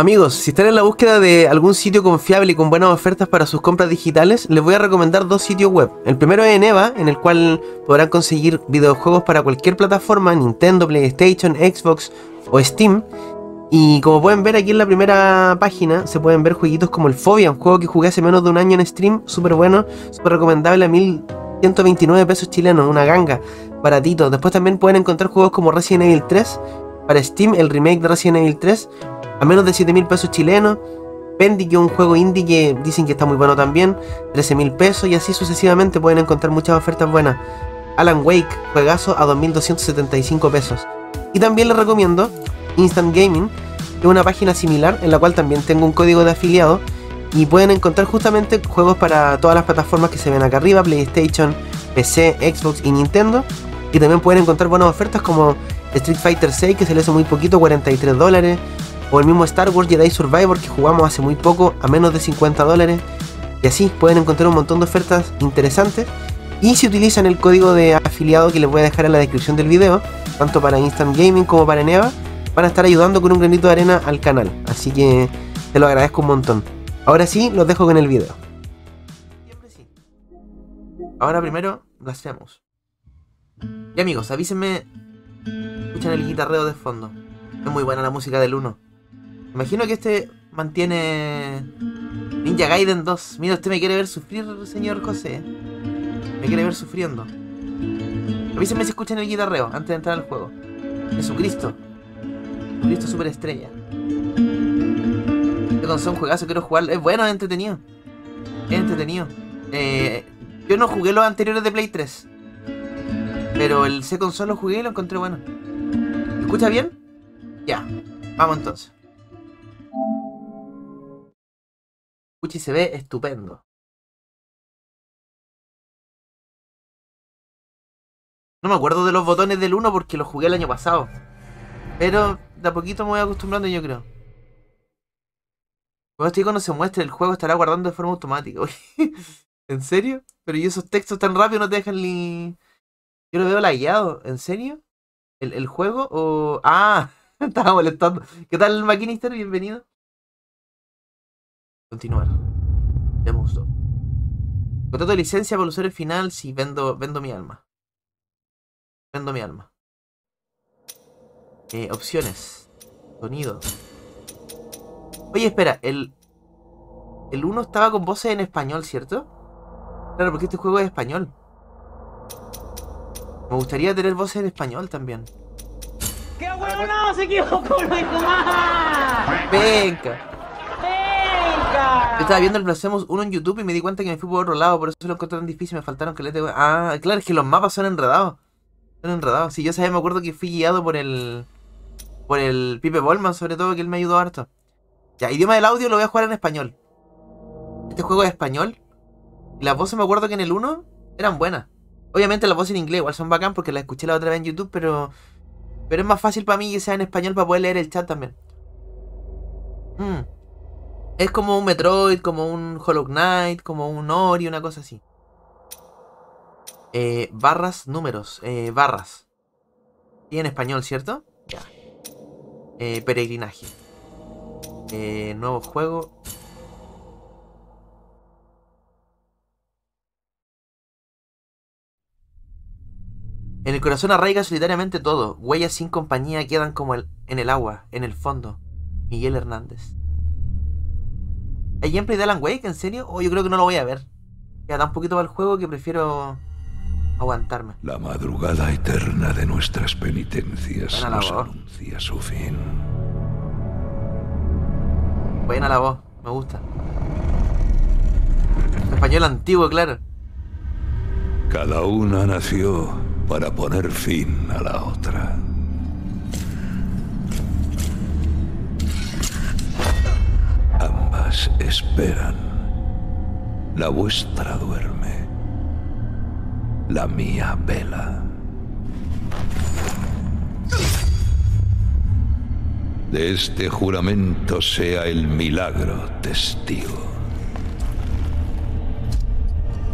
Amigos, si están en la búsqueda de algún sitio confiable y con buenas ofertas para sus compras digitales, les voy a recomendar dos sitios web. El primero es Eneva, en el cual podrán conseguir videojuegos para cualquier plataforma, Nintendo, PlayStation, Xbox o Steam. Y como pueden ver aquí en la primera página, se pueden ver jueguitos como el Phobia, un juego que jugué hace menos de un año en stream, súper bueno, súper recomendable a 1129 pesos chilenos, una ganga, baratito. Después también pueden encontrar juegos como Resident Evil 3, para Steam, el remake de Resident Evil 3, a menos de 7 mil pesos chilenos. Pendy, que es un juego indie que dicen que está muy bueno también, 13 mil pesos y así sucesivamente pueden encontrar muchas ofertas buenas. Alan Wake, juegazo a 2.275 pesos. Y también les recomiendo Instant Gaming, que es una página similar en la cual también tengo un código de afiliado y pueden encontrar justamente juegos para todas las plataformas que se ven acá arriba, PlayStation, PC, Xbox y Nintendo. Y también pueden encontrar buenas ofertas como Street Fighter 6 que le hace muy poquito, 43 dólares. O el mismo Star Wars Jedi Survivor que jugamos hace muy poco a menos de 50 dólares. Y así pueden encontrar un montón de ofertas interesantes. Y si utilizan el código de afiliado que les voy a dejar en la descripción del video, tanto para Instant Gaming como para Neva, van a estar ayudando con un granito de arena al canal. Así que te lo agradezco un montón. Ahora sí, los dejo con el video. Ahora primero, hacemos. Y amigos, avísenme. Escuchan el guitarreo de fondo. Es muy buena la música del 1. Imagino que este mantiene Ninja Gaiden 2. Mira, usted me quiere ver sufrir, señor José. Me quiere ver sufriendo. Avísenme si escuchan el guitarreo antes de entrar al juego. Jesucristo. Jesucristo superestrella. Este son juegazo, quiero jugar. Es bueno, es entretenido. Es entretenido. Eh, yo no jugué los anteriores de Play 3. Pero el Second Solo jugué y lo encontré bueno. ¿Escucha bien? Ya. Vamos entonces. Escucha y se ve estupendo. No me acuerdo de los botones del 1 porque los jugué el año pasado. Pero de a poquito me voy acostumbrando yo creo. Cuando estoy cuando se muestre el juego estará guardando de forma automática. ¿En serio? Pero y esos textos tan rápido no te dejan ni... Yo lo veo lagueado. ¿En serio? ¿El, juego? O... Ah, estaba molestando. ¿Qué tal, Maquinister? Bienvenido. Continuar. Demos dos. Contrato de licencia para el usuario final si vendo, vendo mi alma. Vendo mi alma. Eh, opciones. Sonido. Oye, espera, el... El 1 estaba con voces en español, ¿cierto? Claro, porque este juego es español. Me gustaría tener voces en español también. ¡Qué bueno no! ¡Se equivocó! ¡No hizo más! ¡Venga! ¡Venga! Yo estaba viendo el Blasphemous 1 en YouTube y me di cuenta que me fui por otro lado, por eso lo encontré tan difícil, me faltaron que le Ah, claro, es que los mapas son enredados. Son enredados. Sí, yo sabía, me acuerdo que fui guiado por el... Por el Pipe Bolman, sobre todo, que él me ayudó harto. Ya, idioma del audio lo voy a jugar en español. Este juego es español. Y las voces me acuerdo que en el 1 eran buenas. Obviamente las voces en inglés igual son bacán porque las escuché la otra vez en YouTube, pero. Pero es más fácil para mí que sea en español para poder leer el chat también. Mm. Es como un Metroid, como un Hollow Knight, como un Ori, una cosa así. Eh, barras, números, eh, barras. Y en español, ¿cierto? Ya. Eh, peregrinaje. Eh, nuevo juego. En el corazón arraiga solitariamente todo. Huellas sin compañía quedan como el, en el agua, en el fondo. Miguel Hernández. ¿Hay gameplay de Alan Wake? ¿En serio? O yo creo que no lo voy a ver. Ya da un poquito para el juego que prefiero aguantarme. La madrugada eterna de nuestras penitencias Buena la voz. anuncia su fin. Buena la voz, me gusta. Español antiguo, claro. Cada una nació para poner fin a la otra. Ambas esperan. La vuestra duerme. La mía vela. De este juramento sea el milagro testigo.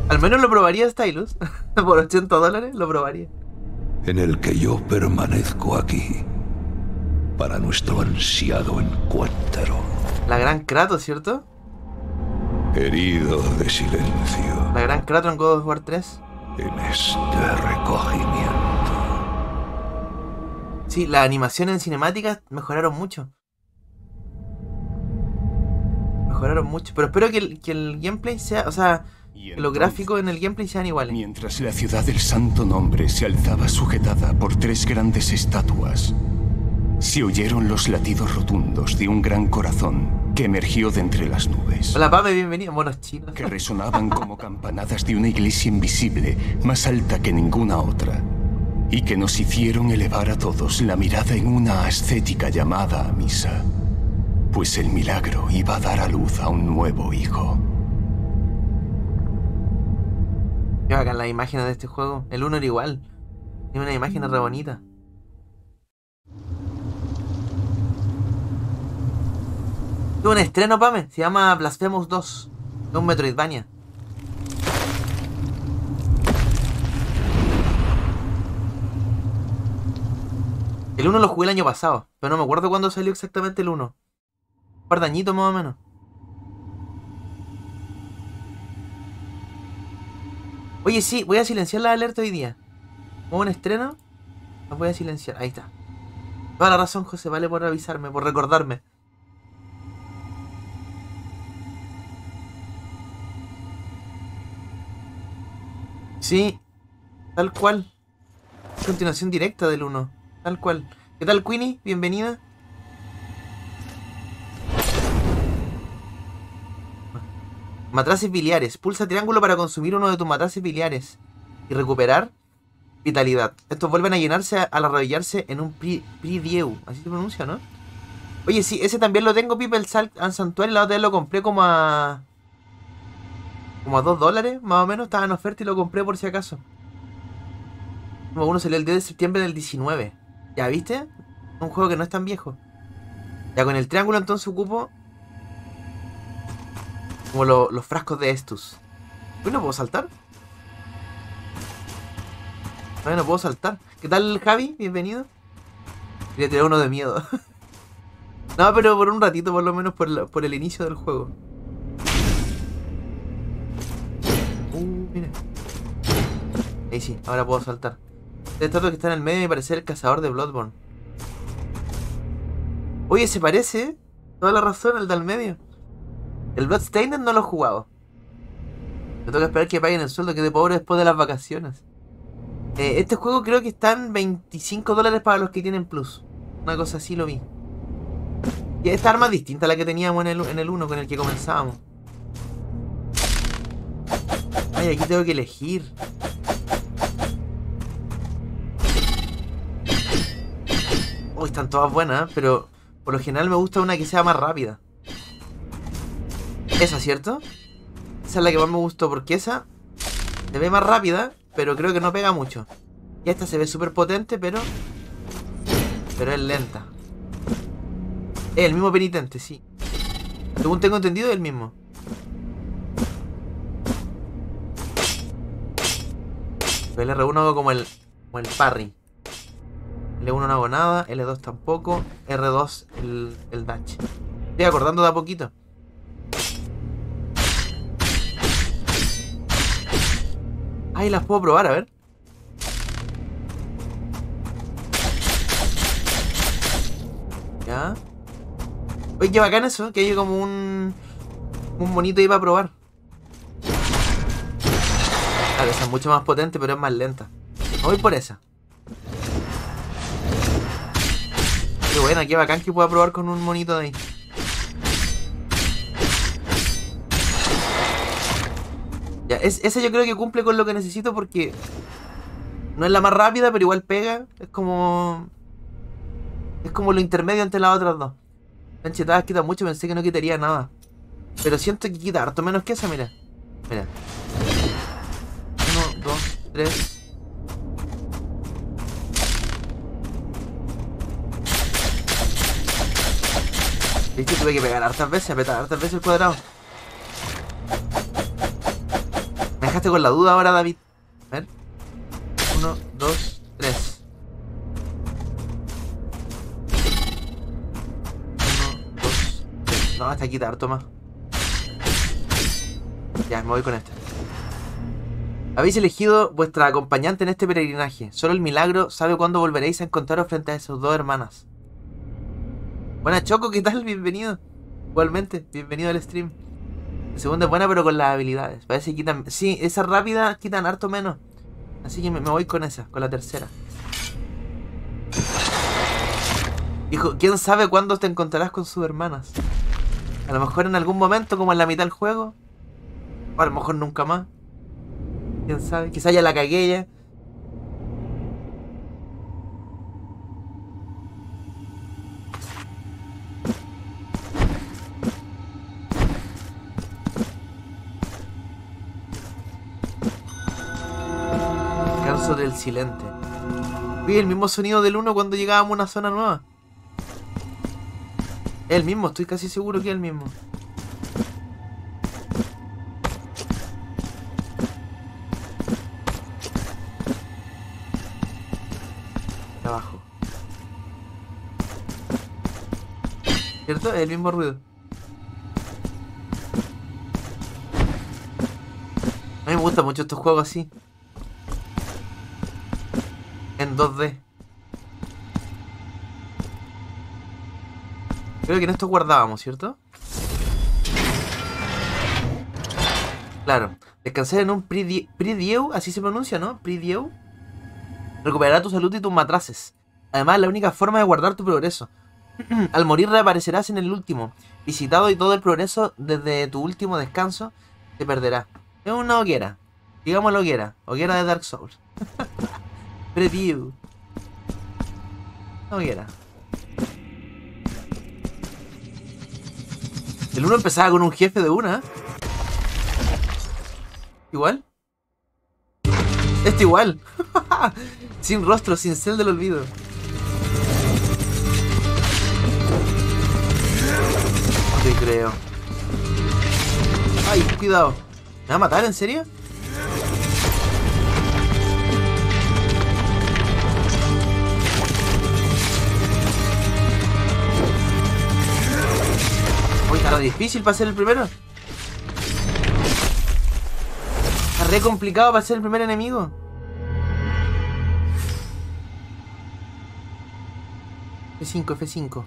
Al menos lo probaría Stylus. Por 80 dólares lo probaría. en el que yo permanezco aquí para nuestro ansiado encuentro. La gran Kratos, ¿cierto? Herido de silencio La gran Kratos en God of War 3. en este recogimiento. Sí, las animaciones en cinemáticas mejoraron mucho. Mejoraron mucho. Pero espero que el, que el gameplay sea. O sea, Y que los gráficos en el gameplay sean iguales. Mientras la ciudad del Santo Nombre se alzaba sujetada por tres grandes estatuas, se oyeron los latidos rotundos de un gran corazón que emergió de entre las nubes, Hola, Pame, bienvenido. Monos chinos. que resonaban como campanadas de una iglesia invisible más alta que ninguna otra, y que nos hicieron elevar a todos la mirada en una ascética llamada a misa, pues el milagro iba a dar a luz a un nuevo hijo. Qué bacán las imágenes de este juego. El 1 era igual. Tiene una imagen re bonita. Tuvo un estreno, Pame. Se llama Blasphemous 2. Es un Metroidvania. El 1 lo jugué el año pasado, pero no me acuerdo cuándo salió exactamente el 1. Un par de añitos más o menos. Oye, sí, voy a silenciar la alerta hoy día. Como un estreno, la voy a silenciar. Ahí está. Toda la razón, José, vale por avisarme, por recordarme. Sí, tal cual. Continuación directa del 1. Tal cual. ¿Qué tal, Queenie? Bienvenida. Matraces biliares. Pulsa triángulo para consumir uno de tus matraces biliares. Y recuperar vitalidad. Estos vuelven a llenarse al arrodillarse en un pri- preview. Así se pronuncia, ¿no? Oye, sí, ese también lo tengo, People Salt and Sanctuary. La otra vez lo compré como a... Como a 2 dólares, más o menos. Estaba en oferta y lo compré por si acaso. Como uno salió el 10 de septiembre del 19. ¿Ya viste? Un juego que no es tan viejo. Ya con el triángulo entonces ocupo... Como lo- los frascos de Estus. Uy, no puedo saltar. Todavía no puedo saltar. ¿Qué tal, Javi? Bienvenido. Quería tirar uno de miedo. no, pero por un ratito, por lo menos, por, por el inicio del juego. Uh, mira. Ahí sí, ahora puedo saltar. Este estatua que está en el medio me parece el cazador de Bloodborne. Oye, se parece. Toda la razón, el del medio. El Bloodstained no lo he jugado. Me toca esperar que paguen el sueldo que de pobre después de las vacaciones. Eh, este juego creo que están 25 dólares para los que tienen plus. Una cosa así lo vi. Y esta arma es distinta a la que teníamos en el, en el 1 con el que comenzábamos. Ay, aquí tengo que elegir. Uy, están todas buenas, ¿eh? pero por lo general me gusta una que sea más rápida. Esa, ¿cierto? Esa es la que más me gustó porque esa se ve más rápida, pero creo que no pega mucho. Y esta se ve súper potente, pero... Pero es lenta. Es el mismo penitente, sí. Según tengo entendido, es el mismo. El R1 hago como el, como el parry. L1 no hago nada, L2 tampoco, R2 el, el dash. Estoy acordando de a poquito. Ay, las puedo probar, a ver. Ya. Oye, qué bacán eso, que hay como un... Un monito ahí para probar. Claro, esa es mucho más potente, pero es más lenta. Voy por esa. Qué buena, qué bacán que pueda probar con un monito de ahí. Ya, es, esa yo creo que cumple con lo que necesito porque no es la más rápida, pero igual pega. Es como. Es como lo intermedio entre las otras dos. Tan chetadas quita mucho, pensé que no quitaría nada. Pero siento que quita harto menos que esa, mira. Mira. Uno, dos, tres. ¿Viste? Tuve que pegar hartas veces, apretar hartas veces el cuadrado. Dejaste con la duda ahora, David. A ver. Uno, dos, tres. Uno, dos, tres. No, esta quita harto más. Ya, me voy con este. Habéis elegido vuestra acompañante en este peregrinaje. Solo el milagro sabe cuándo volveréis a encontraros frente a sus dos hermanas. Buena Choco, ¿qué tal? Bienvenido. Igualmente, bienvenido al stream. La segunda es buena, pero con las habilidades. Parece que quitan. Sí, esa rápida quitan harto menos. Así que me, voy con esa, con la tercera. Hijo, ¿quién sabe cuándo te encontrarás con sus hermanas? A lo mejor en algún momento, como en la mitad del juego. O a lo mejor nunca más. ¿Quién sabe? Quizá ya la cagué. Canso del silente. Oye, el mismo sonido del 1 cuando llegábamos a una zona nueva. El mismo, estoy casi seguro que es el mismo. Abajo. ¿Cierto? Es el mismo ruido. A mí me gustan mucho estos juegos así. En 2D. Creo que en esto guardábamos, ¿cierto? Claro. Descansar en un predi- predieu, así se pronuncia, ¿no? Predieu. Recuperará tu salud y tus matraces. Además, la única forma de guardar tu progreso. Al morir reaparecerás en el último. Visitado y todo el progreso desde tu último descanso te perderá. Es una hoguera. Digámoslo hoguera. Hoguera de Dark Souls. Preview. Una hoguera. El 1 empezaba con un jefe de una. Igual. Este igual. sin rostro, sin cel del olvido. No creo. Ay, cuidado. ¿Me va a matar, en serio? Está difícil para ser el primero. Está re complicado para ser el primer enemigo. F5, F5.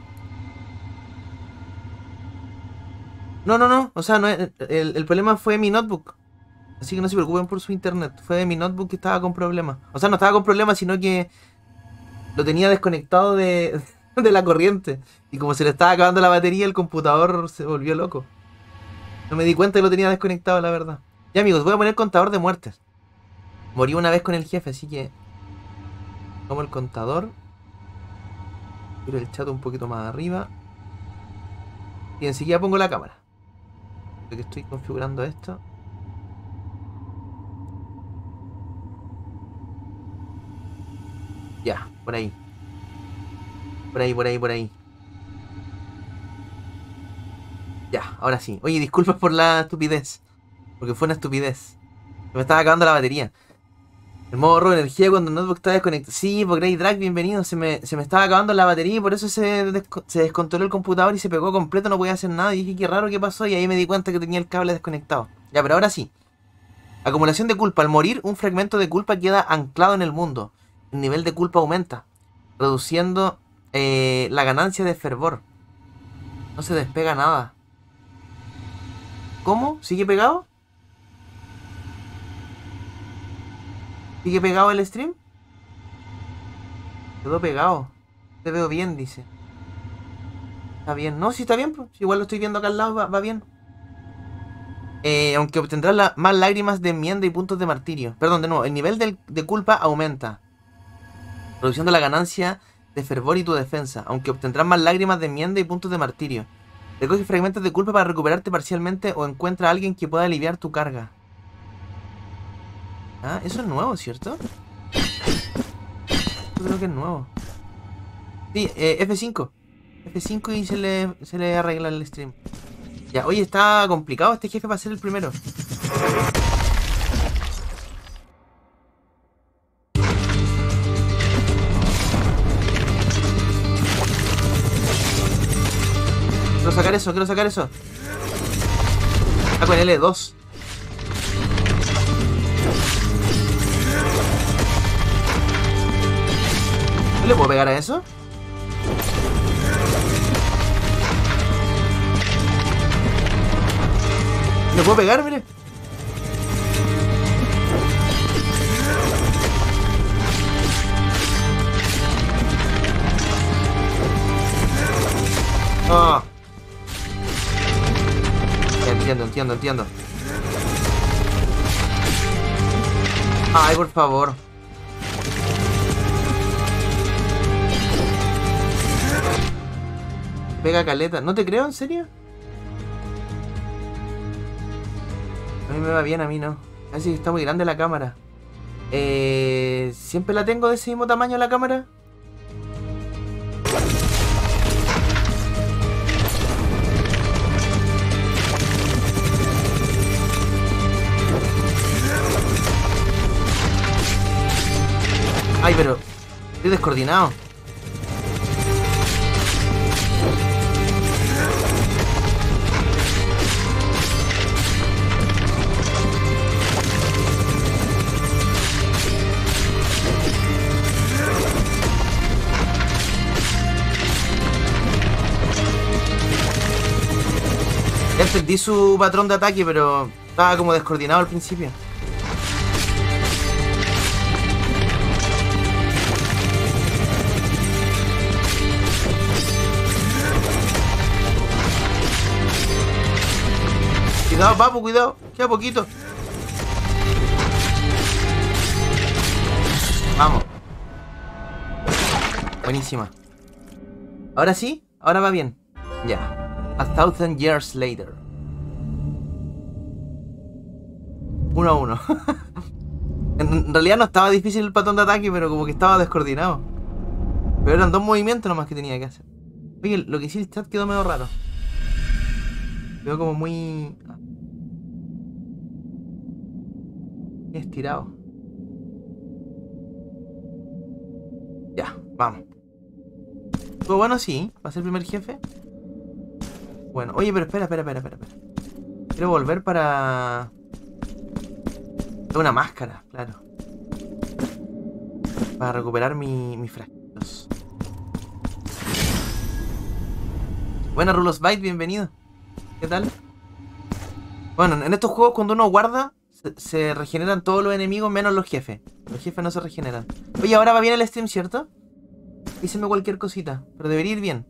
No, no, no. O sea, no, el, el problema fue mi notebook. Así que no se preocupen por su internet. Fue mi notebook que estaba con problemas. O sea, no estaba con problemas, sino que lo tenía desconectado de, de la corriente. Y como se le estaba acabando la batería, el computador se volvió loco. No me di cuenta que lo tenía desconectado, la verdad. Ya amigos, voy a poner contador de muertes. Morí una vez con el jefe, así que... Tomo el contador. Tiro el chat un poquito más arriba. Y enseguida pongo la cámara. Porque estoy configurando esto. Ya, por ahí. Por ahí, por ahí, por ahí. Ya, ahora sí. Oye, disculpas por la estupidez. Porque fue una estupidez. Se me estaba acabando la batería. El modo ahorro de energía cuando el notebook está desconectado. Sí, por Grey Drag, bienvenido. Se me, se me estaba acabando la batería y por eso se, se descontroló el computador y se pegó completo. No podía hacer nada. Y dije, qué raro que pasó. Y ahí me di cuenta que tenía el cable desconectado. Ya, pero ahora sí. Acumulación de culpa. Al morir, un fragmento de culpa queda anclado en el mundo. El nivel de culpa aumenta, reduciendo eh, la ganancia de fervor. No se despega nada. ¿Cómo? ¿Sigue pegado? ¿Sigue pegado el stream? Quedó pegado. Te veo bien, dice. Está bien. No, sí está bien. pues. Igual lo estoy viendo acá al lado, va, bien. Eh, aunque obtendrás más lágrimas de enmienda y puntos de martirio. Perdón, de nuevo, el nivel de culpa aumenta. Reduciendo la ganancia de fervor y tu defensa, aunque obtendrás más lágrimas de enmienda y puntos de martirio. Recoge fragmentos de culpa para recuperarte parcialmente o encuentra a alguien que pueda aliviar tu carga. Ah, eso es nuevo, ¿cierto? Yo creo que es nuevo. Sí, eh, F5. F5 y se le, se le arregla el stream. Ya, oye, está complicado este jefe para ser el primero. Quiero sacar eso. Ah, con L2. ¿No le puedo pegar a eso? ¿Le puedo pegar, mire? Ah. Entiendo, entiendo, entiendo. Ay, por favor. Pega caleta. ¿No te creo, en serio? A mí me va bien, a mí no. Así que está muy grande la cámara. Eh, ¿Siempre la tengo de ese mismo tamaño la cámara? Ay, pero estoy descoordinado. Entendí su patrón de ataque, pero estaba como descoordinado al principio. Cuidado, papu, cuidado. Queda poquito. Vamos. Buenísima. Ahora sí, ahora va bien. Ya. A thousand years later. Uno a uno. en realidad no estaba difícil el patrón de ataque, pero como que estaba descoordinado. Pero eran dos movimientos nomás que tenía que hacer. Oye, lo que hice el chat quedó medio raro. Quedó como muy... muy estirado. Ya, vamos. Estuvo bueno, sí. Va a ser el primer jefe. Bueno, oye, pero espera, espera, espera, espera. Quiero volver para... Una máscara, claro. Para recuperar mi, mis frasquitos. Buena Rulos Byte, bienvenido. ¿Qué tal? Bueno, en estos juegos cuando uno guarda, se, regeneran todos los enemigos menos los jefes. Los jefes no se regeneran. Oye, ahora va bien el stream, ¿cierto? Híceme cualquier cosita, pero debería ir bien.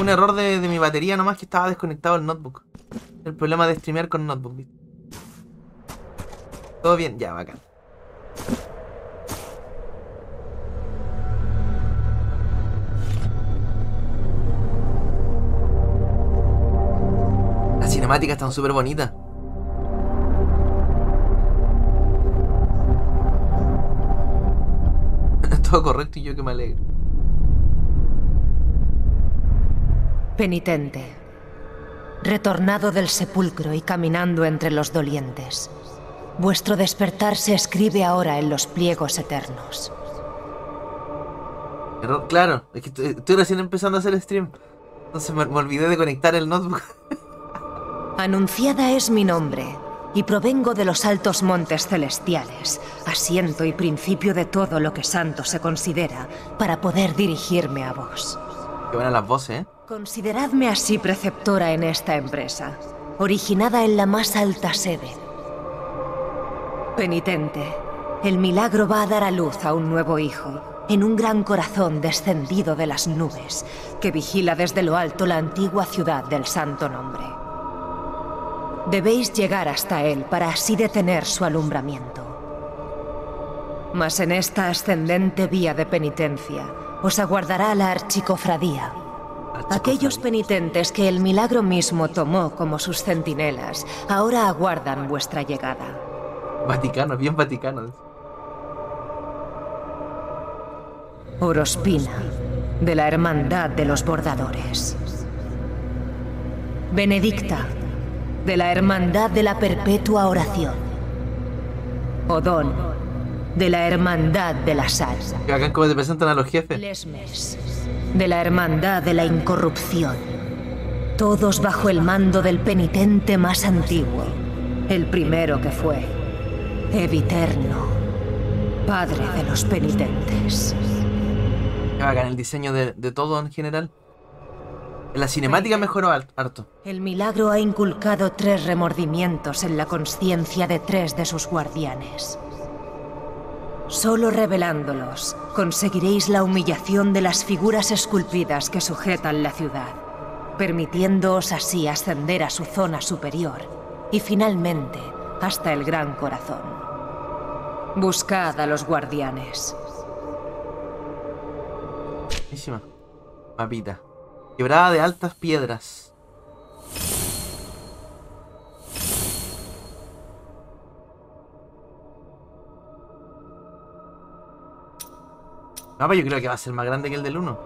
Un error de, de mi batería nomás que estaba desconectado el notebook. El problema de streamear con notebook, ¿viste? Todo bien, ya, bacán. Cinemáticas están súper bonitas. Todo correcto y yo que me alegro. Penitente, retornado del sepulcro y caminando entre los dolientes, vuestro despertar se escribe ahora en los pliegos eternos. Claro, es que estoy, estoy recién empezando a hacer stream. Entonces me, me olvidé de conectar el notebook. Anunciada es mi nombre, y provengo de los altos montes celestiales, asiento y principio de todo lo que santo se considera, para poder dirigirme a vos. Qué buenas las voces, ¿eh? Consideradme así preceptora en esta empresa, originada en la más alta sede. Penitente, el milagro va a dar a luz a un nuevo hijo, en un gran corazón descendido de las nubes, que vigila desde lo alto la antigua ciudad del santo nombre. Debéis llegar hasta él para así detener su alumbramiento. Mas en esta ascendente vía de penitencia os aguardará la archicofradía. Aquellos penitentes que el milagro mismo tomó como sus centinelas ahora aguardan vuestra llegada. Vaticano, bien Vaticano. Orospina, de la Hermandad de los Bordadores. Benedicta, de la Hermandad de la Perpetua Oración. Odón, de la Hermandad de la Sal. Acá como te presentan a los jefes. Lesmes, de la Hermandad de la Incorrupción. Todos bajo el mando del penitente más antiguo, el primero que fue, Eviterno, padre de los penitentes. Qué bacán el diseño de, de todo en general. En la cinemática mejoró harto. El milagro ha inculcado tres remordimientos en la conciencia de tres de sus guardianes. Solo revelándolos conseguiréis la humillación de las figuras esculpidas que sujetan la ciudad, permitiéndoos así ascender a su zona superior y finalmente hasta el Gran Corazón. Buscad a los guardianes. Buenísima. Mapita. Quebrada de altas piedras. Mapa yo creo que va a ser más grande que el del 1.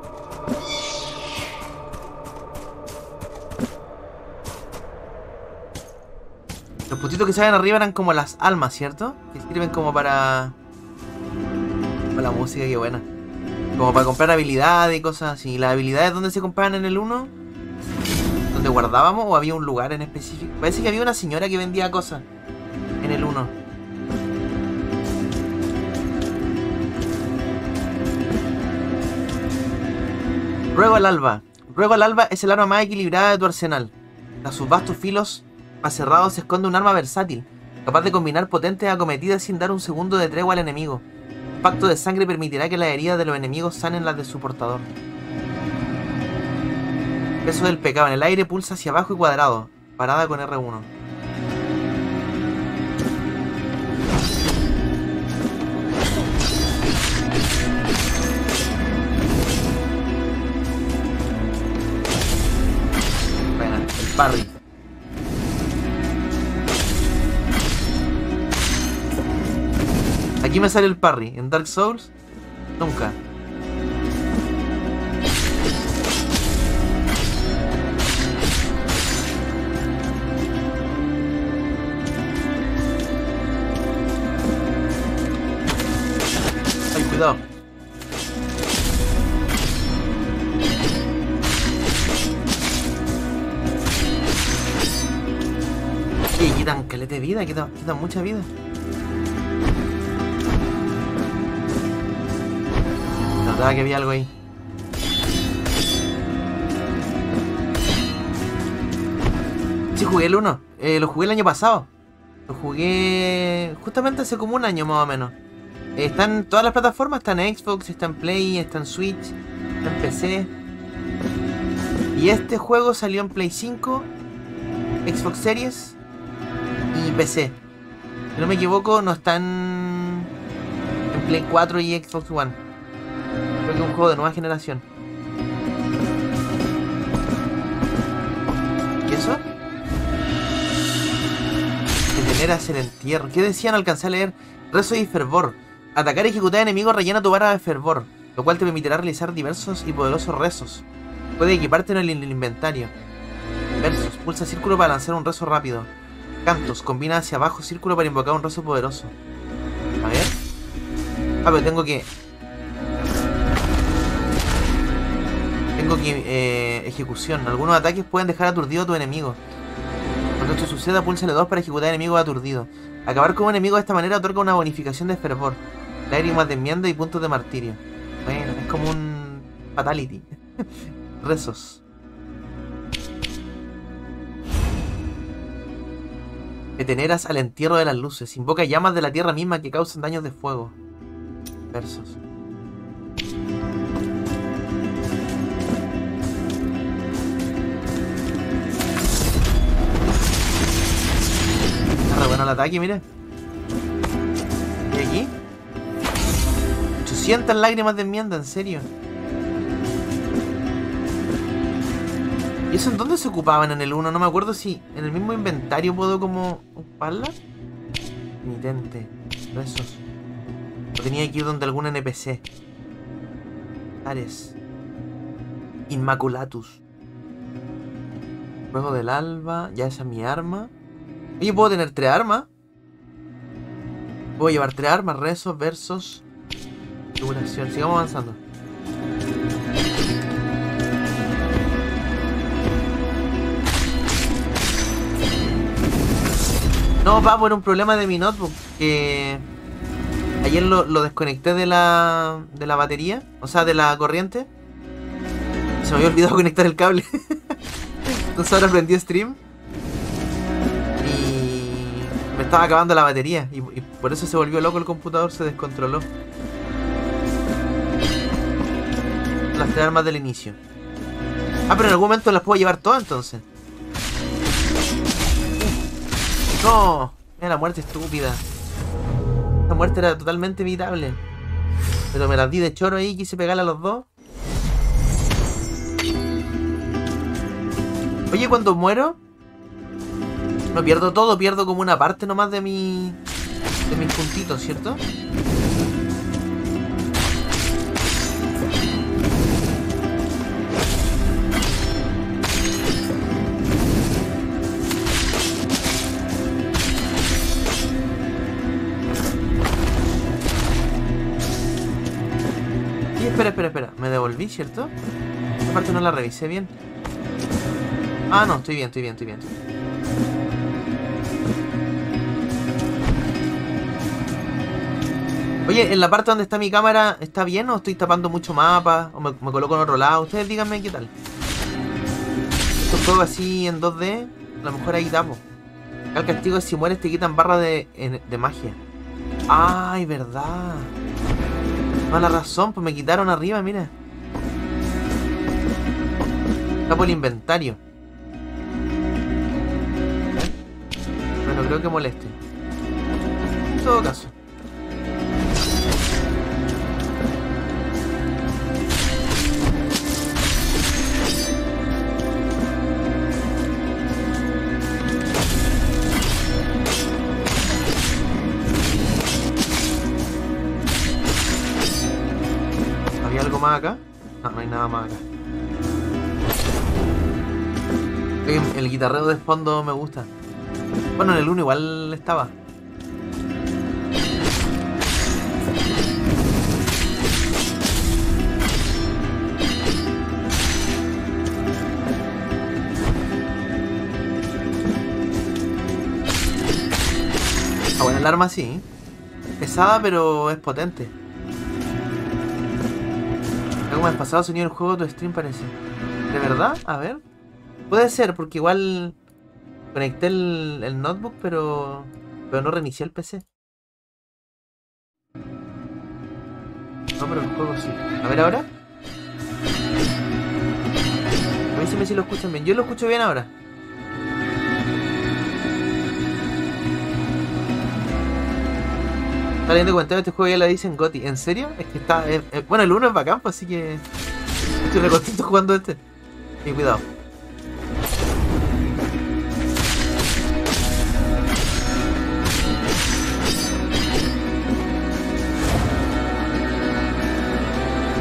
Los puntitos que salen arriba eran como las almas, ¿cierto? Que sirven como para... Para la música, qué buena. Como para comprar habilidades y cosas así. ¿Las habilidades dónde se compraban en el 1? ¿Dónde guardábamos o había un lugar en específico? Parece que había una señora que vendía cosas en el 1. Ruego al alba. Ruego al alba es el arma más equilibrada de tu arsenal. Tras sus vastos filos aserrados se esconde un arma versátil, capaz de combinar potentes acometidas sin dar un segundo de tregua al enemigo. Pacto de sangre permitirá que las heridas de los enemigos sanen las de su portador. Peso del pecado en el aire pulsa hacia abajo y cuadrado. Parada con R1. Bueno, el parry. Aquí me sale el parry. En Dark Souls, nunca. Ay, cuidado. Sí, quitan calete de vida, quitan, quitan mucha vida. Notaba que había algo ahí. Sí, jugué el 1. Eh, lo jugué el año pasado. Lo jugué justamente hace como un año más o menos. Eh, está en todas las plataformas, está en Xbox, está en Play, está en Switch, está en PC. Y este juego salió en Play 5, Xbox Series y PC. Si no me equivoco, no está en, en Play 4 y Xbox One. Un juego de nueva generación. ¿Y eso? Deteneras el entierro. ¿Qué decían? Alcancé a leer rezo y fervor. Atacar y ejecutar enemigos rellena tu vara de fervor, lo cual te permitirá realizar diversos y poderosos rezos. Puede equiparte en el in- inventario. Versos. Pulsa círculo para lanzar un rezo rápido. Cantos. Combina hacia abajo círculo para invocar un rezo poderoso. A ver. Ah, pero tengo que... Tengo que... Eh, ejecución. Algunos ataques pueden dejar aturdido a tu enemigo. Cuando esto suceda, pulsale 2 para ejecutar enemigos aturdidos. Acabar con un enemigo de esta manera otorga una bonificación de fervor, lágrimas de enmienda y puntos de martirio. Bueno, es como un fatality. Rezos. Veteneras al entierro de las luces. Invoca llamas de la tierra misma que causan daños de fuego. Versos. El ataque, mira. ¿Y aquí? 800 lágrimas de enmienda, en serio. ¿Y eso en dónde se ocupaban en el 1? No me acuerdo si en el mismo inventario puedo como ocuparlas. Penitente. Rezos. O tenía que ir donde algún NPC. Ares. Inmaculatus. Juego del alba. Ya esa es mi arma. Oye, ¿puedo tener tres armas? A llevar tres armas, rezos, versos, duración. Sigamos avanzando. No, va por un problema de mi notebook. Que ayer lo, lo desconecté de la, de la batería, o sea, de la corriente. Se me había olvidado conectar el cable. Entonces ahora prendí stream. Estaba acabando la batería. Y, por eso se volvió loco el computador, se descontroló. Las tres armas del inicio. Ah, pero en algún momento las puedo llevar todas entonces. No, era la muerte estúpida. La muerte era totalmente evitable. Pero me las di de choro ahí, quise pegarle a los dos. Oye, cuando muero, no pierdo todo, pierdo como una parte nomás de mi. de mis puntitos, ¿cierto? Y espera, espera, espera. Me devolví, ¿cierto? Esta parte no la revisé bien. Ah, no, estoy bien, estoy bien, estoy bien. Oye, en la parte donde está mi cámara, ¿está bien o estoy tapando mucho mapa? ¿O me, me coloco en otro lado? Ustedes díganme qué tal. Estos juegos así en 2D, a lo mejor ahí tapo. Acá el castigo es si mueres te quitan barra de, de magia. Ay, verdad. Mala razón, pues me quitaron arriba, mira. Tapo el inventario. Bueno, creo que moleste. En todo caso. Guitarreo de fondo me gusta. Bueno, en el 1 igual estaba. Ah, bueno, el arma sí. Pesada, pero es potente. Algo más pasado sonido del juego, tu stream parece. ¿De verdad? A ver. Puede ser, porque igual conecté el, notebook, pero, pero no reinicié el PC. No, pero el juego sí. A ver ahora. Avísame si lo escuchan bien. Yo lo escucho bien ahora. Está leyendo comentarios este juego ya le dicen Goti. ¿En serio? Es que está. eh, eh, bueno, el 1 es bacán, pues, así que. Estoy re contento jugando este. Y cuidado.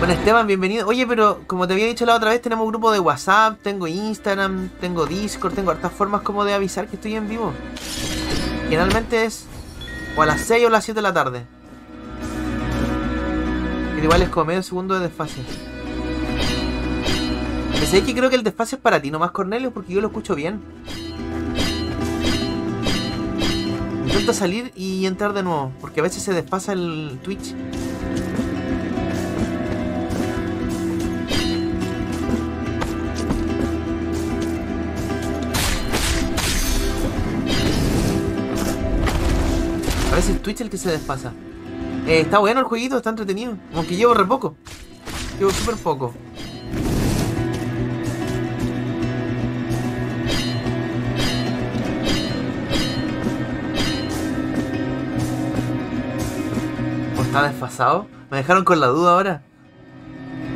Esteban, bienvenido. Oye, pero como te había dicho la otra vez, tenemos grupo de WhatsApp, tengo Instagram, tengo Discord, tengo hartas formas como de avisar que estoy en vivo. Generalmente es o a las 6 o a las 7 de la tarde. Que igual es como medio segundo de desfase. Pensé que creo que el desfase es para ti, nomás Cornelio, porque yo lo escucho bien. Intento salir y entrar de nuevo, porque a veces se desfasa el Twitch. Veces Twitch es el que se desfasa. Eh, está bueno el jueguito, está entretenido. Aunque llevo re poco. Llevo súper poco. ¿O está desfasado? Me dejaron con la duda ahora.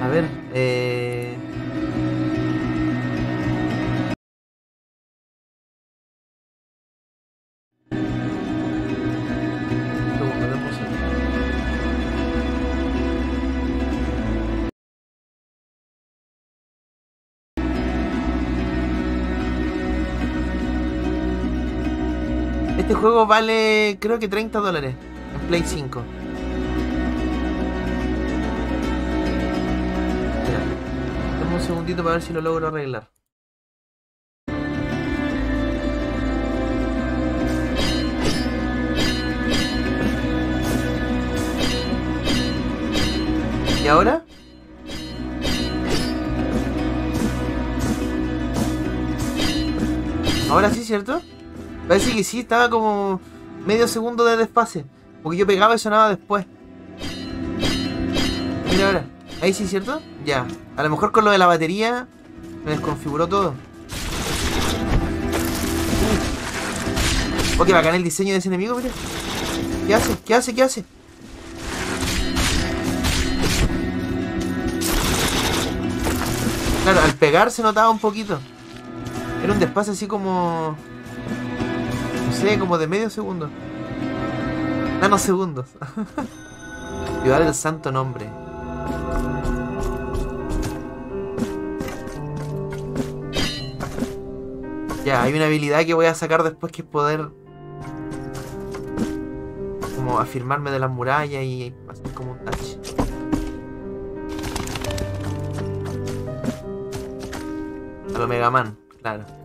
A ver, eh... juego vale creo que 30 dólares en Play 5. Espera, dame un segundito para ver si lo logro arreglar. ¿Y ahora? Ahora sí, ¿cierto? Parece que sí, estaba como medio segundo de desfase. Porque yo pegaba y sonaba después. Mira ahora. Ahí sí, ¿cierto? Ya. A lo mejor con lo de la batería me desconfiguró todo. Ok, bacán el diseño de ese enemigo, mira. ¿Qué hace? ¿Qué hace? ¿Qué hace? Claro, al pegar se notaba un poquito. Era un desfase así como... Sé, como de medio segundo. Nanosegundos. Ciudad del santo nombre. Ya, hay una habilidad que voy a sacar después que es poder... Como afirmarme de las murallas y hacer como un touch. A lo Mega Man, claro.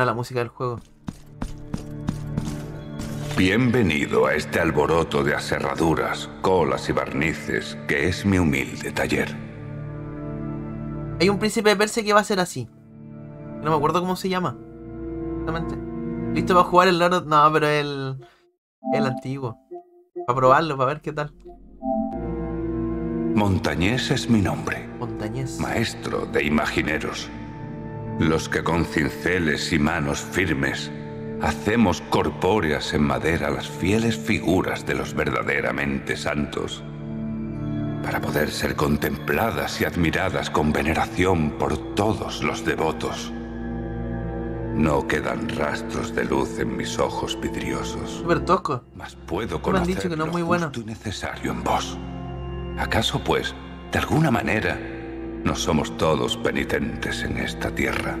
Buena la música del juego. Bienvenido a este alboroto de aserraduras, colas y barnices que es mi humilde taller. Hay un príncipe de Persia que va a ser así. No me acuerdo cómo se llama. Exactamente. ¿Listo para jugar el loro? No, pero el. El antiguo. Para probarlo, para ver qué tal. Montañés es mi nombre, Montañés. maestro de imagineros. Los que con cinceles y manos firmes hacemos corpóreas en madera las fieles figuras de los verdaderamente santos, para poder ser contempladas y admiradas con veneración por todos los devotos. No quedan rastros de luz en mis ojos vidriosos. Súper tosco. Mas puedo Me han dicho que no es muy bueno. justo y necesario en vos. ¿Acaso, pues, de alguna manera, no somos todos penitentes en esta tierra?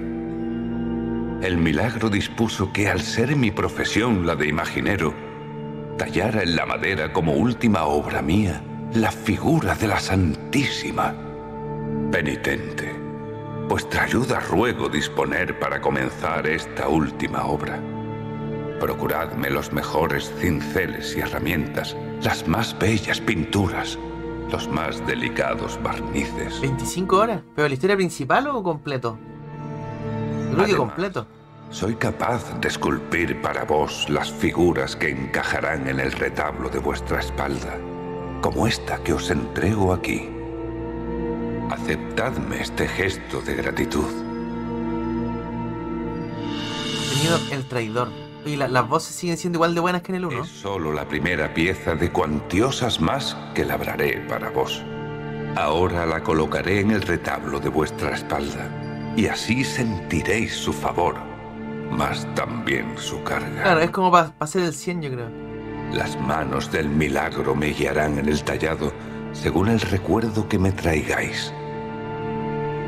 El milagro dispuso que, al ser mi profesión la de imaginero, tallara en la madera como última obra mía la figura de la Santísima. Penitente, vuestra ayuda ruego disponer para comenzar esta última obra. Procuradme los mejores cinceles y herramientas, las más bellas pinturas, los más delicados barnices. 25 horas. ¿Pero la historia principal o completo? Creo que completo. Soy capaz de esculpir para vos las figuras que encajarán en el retablo de vuestra espalda, como esta que os entrego aquí. Aceptadme este gesto de gratitud. Tenido el traidor. Y la- las voces siguen siendo igual de buenas que en el 1. Es solo la primera pieza de cuantiosas más que labraré para vos. Ahora la colocaré en el retablo de vuestra espalda, y así sentiréis su favor, mas también su carga. Claro, es como para hacer el 100, yo creo. Las manos del milagro me guiarán en el tallado según el recuerdo que me traigáis.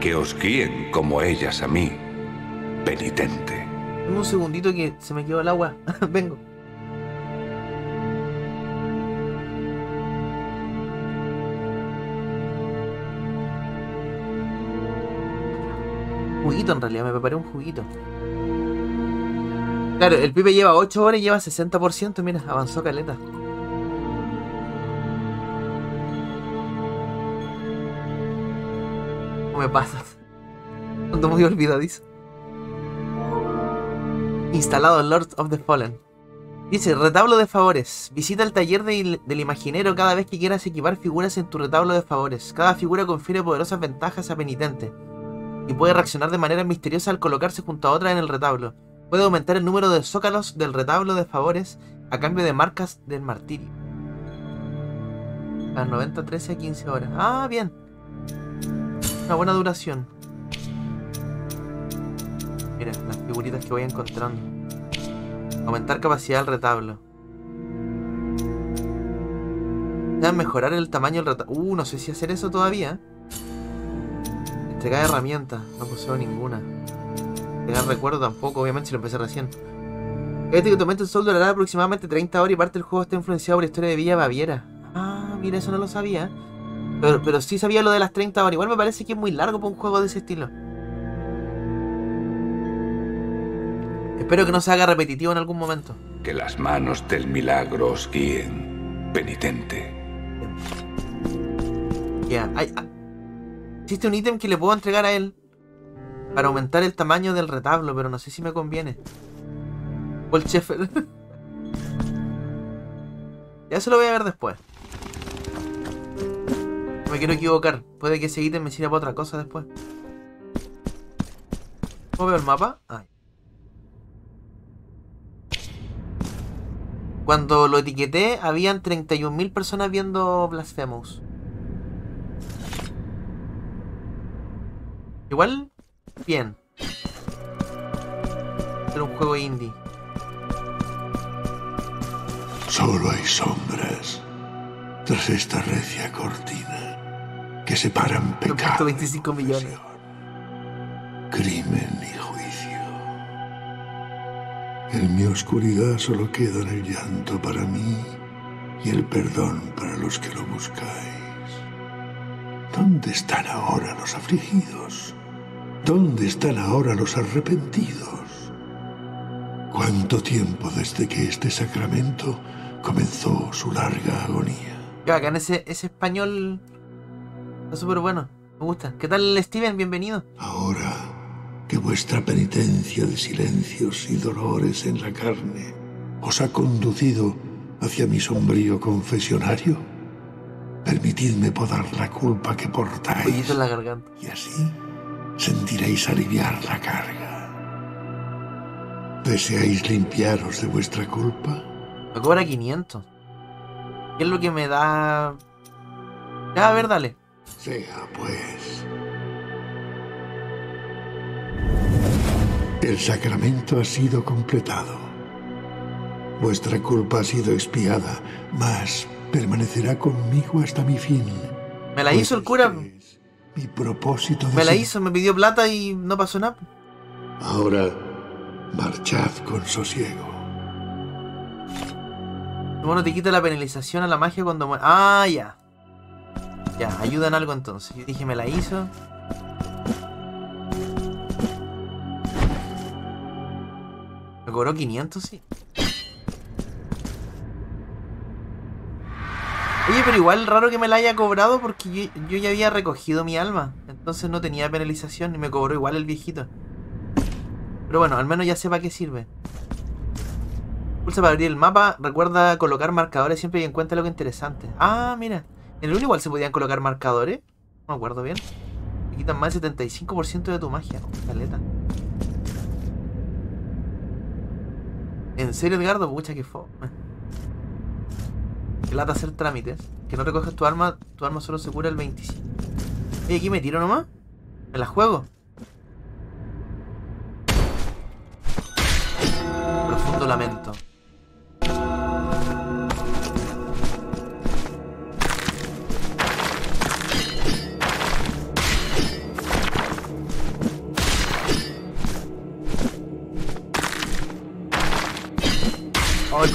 Que os guíen como ellas a mí, penitente. Dame un segundito que se me quedó el agua. Vengo. Juguito en realidad, me preparé un juguito. Claro, el pibe lleva 8 horas y lleva 60%, mira, avanzó caleta. ¿Cómo me pasas? Ando muy olvidadizo. Instalado Lords of the Fallen. Dice, retablo de favores. Visita el taller del, imaginero cada vez que quieras equipar figuras en tu retablo de favores. Cada figura confiere poderosas ventajas a penitente. Y puede reaccionar de manera misteriosa al colocarse junto a otra en el retablo. Puede aumentar el número de zócalos del retablo de favores a cambio de marcas del martirio. A 90, 13 a 15 horas. Ah, bien. Una buena duración. Mira, las figuritas que voy encontrando. Aumentar capacidad del retablo. Ya mejorar el tamaño del retablo. Uh, no sé si hacer eso todavía. Entregar herramientas. No poseo ninguna. Entregar recuerdo tampoco, obviamente si lo empecé recién. Este que aumenta el sol durará aproximadamente 30 horas y parte del juego está influenciado por la historia de Villa Baviera. Ah, mira, eso no lo sabía. Pero, pero sí sabía lo de las 30 horas. Igual me parece que es muy largo para un juego de ese estilo. Espero que no se haga repetitivo en algún momento. Que las manos del milagro os guíen, penitente. Ya, hay- ah, existe un ítem que le puedo entregar a él para aumentar el tamaño del retablo, pero no sé si me conviene. Paul Sheffer. ya eso lo voy a ver después. No me quiero equivocar. Puede que ese ítem me sirva para otra cosa después. ¿Cómo veo el mapa? Ay. Cuando lo etiqueté, habían 31.000 personas viendo Blasphemous. Igual, bien. Era un juego indie. Solo hay sombras tras esta recia cortina que separan pecado, 25 millones. crimen y. En mi oscuridad solo quedan el llanto para mí y el perdón para los que lo buscáis. ¿Dónde están ahora los afligidos? ¿Dónde están ahora los arrepentidos? ¿Cuánto tiempo desde que este sacramento comenzó su larga agonía? En ese, ese español está súper bueno. Me gusta. ¿Qué tal, Steven? Bienvenido. Ahora que vuestra penitencia de silencios y dolores en la carne os ha conducido hacia mi sombrío confesionario, permitidme podar la culpa que portáis la garganta. y así sentiréis aliviar la carga. ¿Deseáis limpiaros de vuestra culpa? Me cobra 500. ¿Qué es lo que me da...? Ya, a ver, dale. Sea pues. El sacramento ha sido completado. Vuestra culpa ha sido expiada, mas permanecerá conmigo hasta mi fin. Me la Pues hizo el cura. este es Mi propósito de Me la hizo, me pidió plata y no pasó nada. Ahora, marchad con sosiego. Bueno, te quita la penalización a la magia cuando muere. Ah, ya. Ya, ayuda en algo entonces. Yo dije, me la hizo. Me cobró 500, sí. Oye, pero igual raro que me la haya cobrado porque yo, yo ya había recogido mi alma. Entonces no tenía penalización y me cobró igual el viejito. Pero bueno, al menos ya sé para qué sirve. Pulsa para abrir el mapa. Recuerda colocar marcadores siempre y encuentra algo interesante. Ah, mira. En el 1 igual se podían colocar marcadores. No me acuerdo bien. Te quitan más del 75% de tu magia. Caleta. ¿En serio, Edgardo? Pucha, que fome. Que lata hacer trámites. Que no recoges tu arma. Tu arma solo se cura el 25. Y aquí me tiro nomás. Me la juego. Profundo lamento.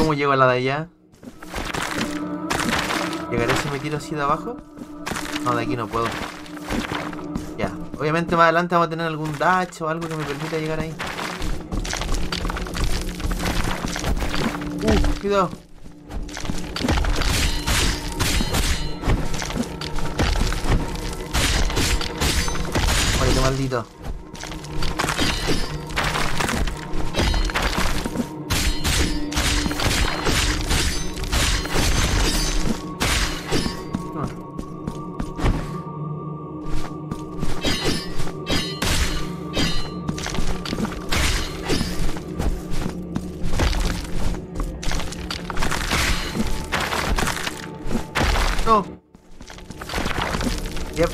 ¿Cómo llego a la de allá? ¿Llegaré si me tiro así de abajo? No, de aquí no puedo. Ya. Obviamente más adelante vamos a tener algún dash o algo que me permita llegar ahí. Uh, cuidado. Maldito, maldito.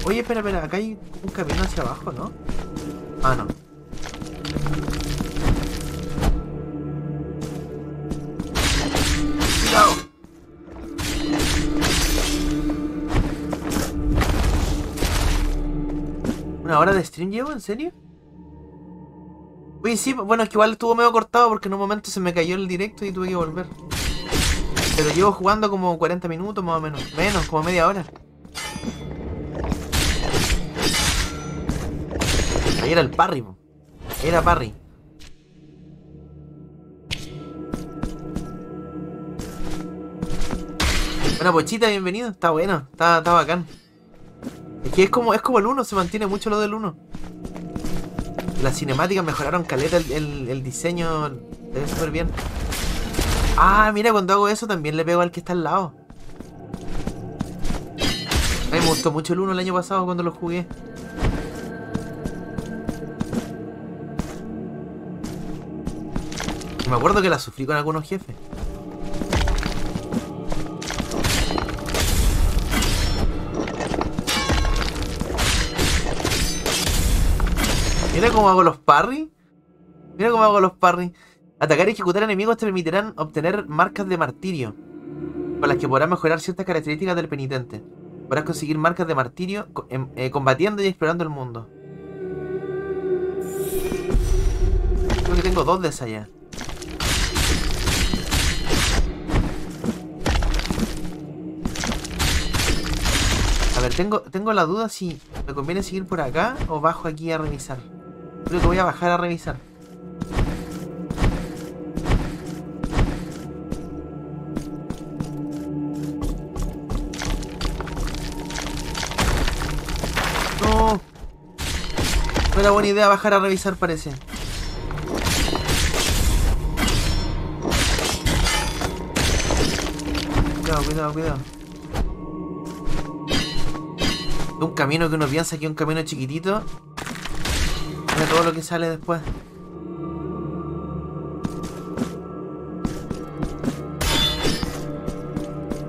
Oye, espera, espera, acá hay un camino hacia abajo, ¿no? Ah, no. Cuidado. Una ¿Una hora de stream llevo? ¿En serio? Oye, sí, bueno, es que igual estuvo medio cortado porque en un momento se me cayó el directo y tuve que volver. Pero llevo jugando como 40 minutos más o menos. Menos, como media hora. Ahí era el parry, Era parry. Buena pochita, bienvenido. Está bueno, está, está bacán. Es que es como, es como el 1, se mantiene mucho lo del 1. Las cinemáticas mejoraron caleta, el, el- diseño debe súper bien. Ah, mira, cuando hago eso también le pego al que está al lado. A me gustó mucho el 1 el año pasado cuando lo jugué. Me acuerdo que la sufrí con algunos jefes. Mira cómo hago los parry. Mira cómo hago los parry. Atacar y ejecutar enemigos te permitirán obtener marcas de martirio, con las que podrás mejorar ciertas características del penitente. Podrás conseguir marcas de martirio em- eh, combatiendo y explorando el mundo. Creo que tengo dos de esas ya. Ver, tengo, tengo la duda si me conviene seguir por acá o bajo aquí a revisar. Creo que voy a bajar a revisar. No. No era buena idea bajar a revisar, parece. Cuidado, cuidado, cuidado. Un camino que uno piensa que es un camino chiquitito. Mira todo lo que sale después.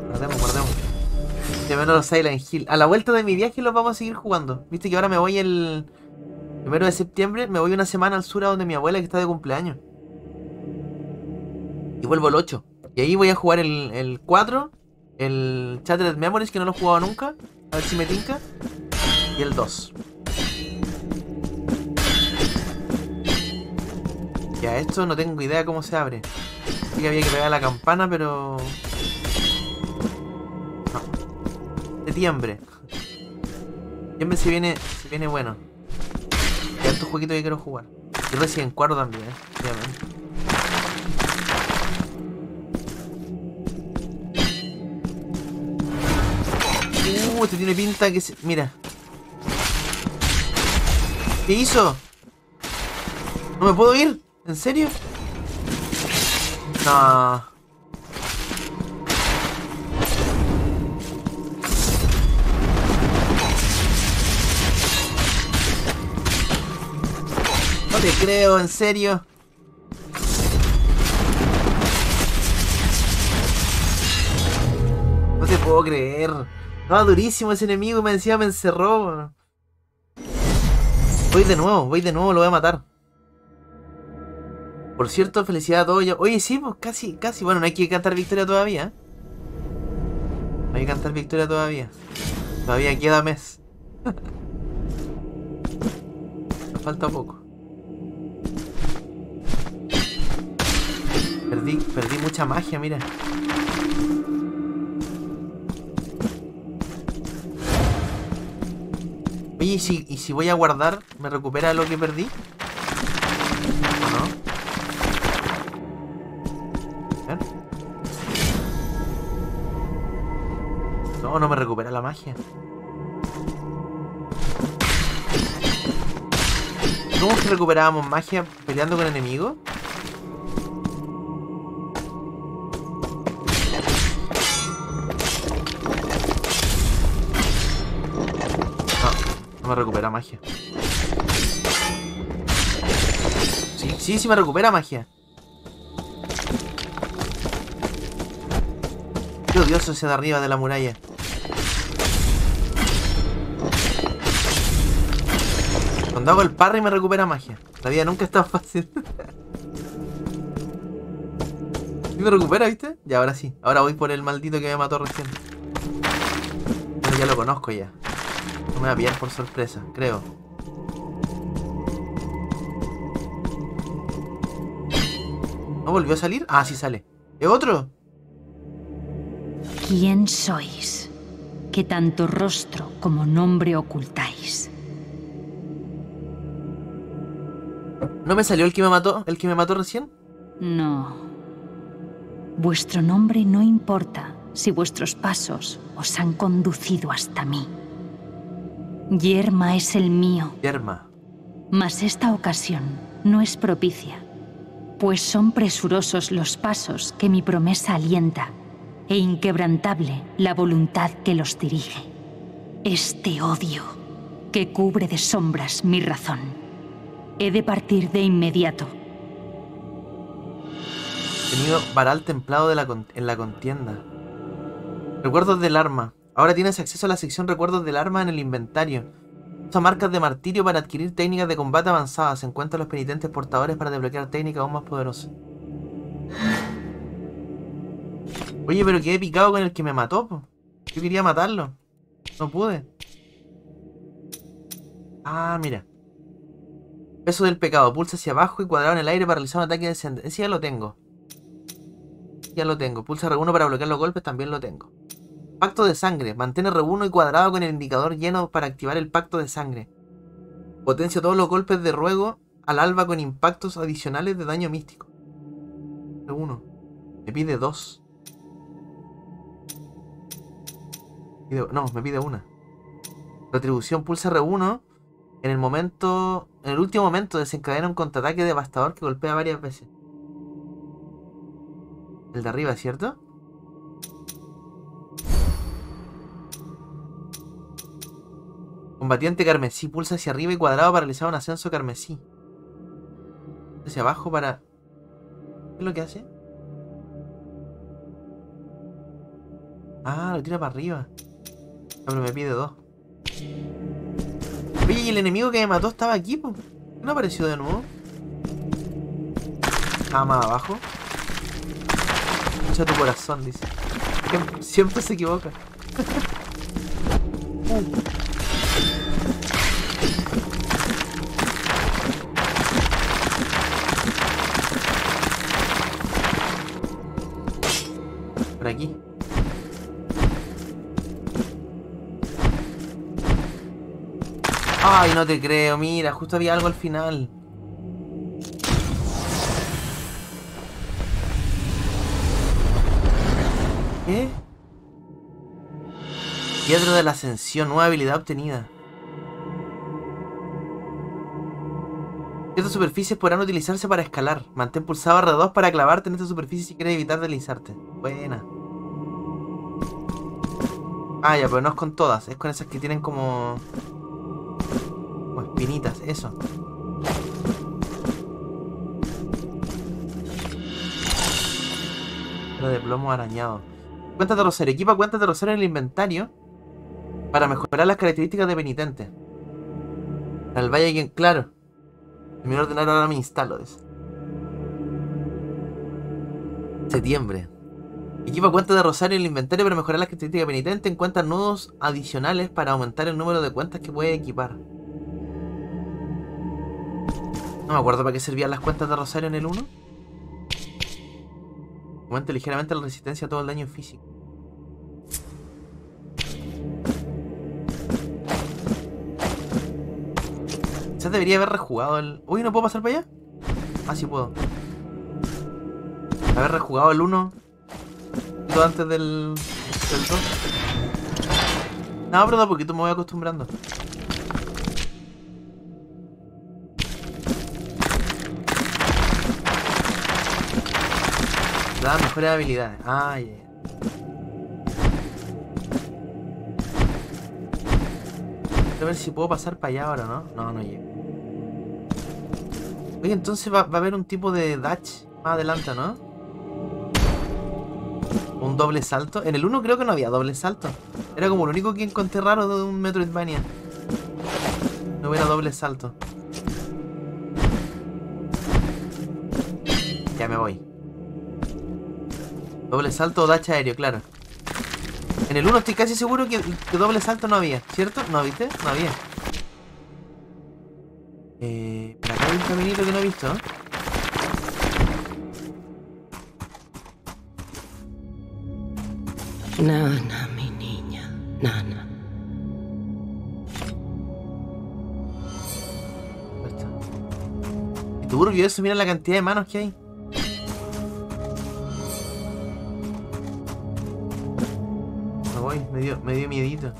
Guardemos, guardemos. De menos los Silent Hill. A la vuelta de mi viaje los vamos a seguir jugando. Viste que ahora me voy el primero de septiembre. Me voy una semana al sur a donde mi abuela que está de cumpleaños. Y vuelvo el 8. Y ahí voy a jugar el, el 4. El Shattered Memories que no lo he jugado nunca. A ver si me tinca. Y el 2. Ya, esto no tengo idea cómo se abre. Sí que había que pegar la campana, pero... No. Septiembre. Septiembre se viene, se viene bueno. Hay hartos jueguitos que quiero jugar. Y Resident 4 también, eh. Uh, tiene pinta que se... Mira. ¿Qué hizo? ¿No me puedo ir? ¿En serio? No. No te creo, en serio. No te puedo creer. Estaba durísimo ese enemigo y me encima me encerró. Voy de nuevo, voy de nuevo, lo voy a matar. Por cierto, felicidad a todos. Oye, sí, pues casi, casi. Bueno, no hay que cantar victoria todavía. ¿eh? No hay que cantar victoria todavía. Todavía queda mes. Nos falta poco. Perdí, perdí mucha magia, mira. ¿Y si, y si voy a guardar, ¿me recupera lo que perdí? ¿O no? A ver. No, no me recupera la magia. ¿Cómo que recuperábamos magia peleando con enemigos? No me recupera magia. Sí, sí, sí me recupera magia. Qué odioso ese de arriba de la muralla. Cuando hago el parry me recupera magia. La vida nunca está fácil. ¿Sí me recupera, viste? Ya, ahora sí. Ahora voy por el maldito que me mató recién. Bueno, ya lo conozco ya me la pillan por sorpresa, creo. ¿No volvió a salir? Ah, sí sale. ¿Es otro? ¿Quién sois? Que tanto rostro como nombre ocultáis. ¿No me salió el que me mató? ¿El que me mató recién? No. Vuestro nombre no importa si vuestros pasos os han conducido hasta mí. Yerma es el mío, Yerma. mas esta ocasión no es propicia, pues son presurosos los pasos que mi promesa alienta e inquebrantable la voluntad que los dirige. Este odio que cubre de sombras mi razón. He de partir de inmediato. Tenido varal templado de la con- en la contienda. Recuerdos del arma. Ahora tienes acceso a la sección Recuerdos del arma en el inventario. Usa marcas de martirio para adquirir técnicas de combate avanzadas. Encuentra los penitentes portadores para desbloquear técnicas aún más poderosas. Oye, pero quedé picado con el que me mató. po. Yo quería matarlo. No pude. Ah, mira. Peso del pecado. Pulsa hacia abajo y cuadrado en el aire para realizar un ataque de descendencia. Ya lo tengo. Ya lo tengo. Pulsa R1 para bloquear los golpes. También lo tengo. Pacto de sangre. Mantén R1 y cuadrado con el indicador lleno para activar el pacto de sangre. Potencia todos los golpes de ruego al alba con impactos adicionales de daño místico. R1. Me pide dos. No, me pide una. Retribución. Pulsa R1. En el momento. En el último momento desencadena un contraataque devastador que golpea varias veces. El de arriba, ¿cierto? Combatiente carmesí. Pulsa hacia arriba y cuadrado para realizar un ascenso carmesí. Hacia abajo para... ¿Qué es lo que hace? Ah, lo tira para arriba. No, pero me pide dos. Oye, y el enemigo que me mató estaba aquí, po. ¿Por qué no apareció de nuevo? Ah, más abajo. Escucha tu corazón, dice. Siempre, se equivoca. Por Ay, no te creo, mira, justo había algo al final. ¿Qué? Piedra de la ascensión, nueva habilidad obtenida. Ciertas superficies podrán utilizarse para escalar. Mantén pulsado R2 para clavarte en esta superficie si quieres evitar deslizarte. Buena. Ah, ya, pero no es con todas. Es con esas que tienen como... Como espinitas, eso. Lo de plomo arañado. Cuenta de Rosario. Equipa cuentas de Rosario en el inventario para mejorar las características de penitente. Al valle quien, claro. En mi ordenar ahora me instalo. dice. Septiembre. Equipa cuentas de Rosario en el inventario para mejorar las características de penitente. Encuentra nudos adicionales para aumentar el número de cuentas que puede equipar. No me acuerdo para qué servían las cuentas de Rosario en el 1. Aumenta ligeramente la resistencia a todo el daño físico. Quizás debería haber rejugado el. Uy, ¿no puedo pasar para allá? Ah, sí puedo. Haber rejugado el 1 antes del. del 2. No, pero de a poquito me voy acostumbrando. Da mejores habilidades. Ah, ya. Quiero ver si puedo pasar para allá ahora, ¿no? No, no llego. Oye, entonces va, va a haber un tipo de dash más adelante, ¿no? Un doble salto. En el 1 creo que no había doble salto. Era como lo único que encontré raro de un Metroidvania. No hubiera doble salto. Ya me voy. Doble salto o dash aéreo, claro. En el 1 estoy casi seguro que, que doble salto no había, ¿cierto? ¿No viste? No había. Eh, por acá hay un caminito que no he visto. Nana, mi niña, Nana. Y turbio eso, mira la cantidad de manos que hay. Me voy, me dio, me dio miedito.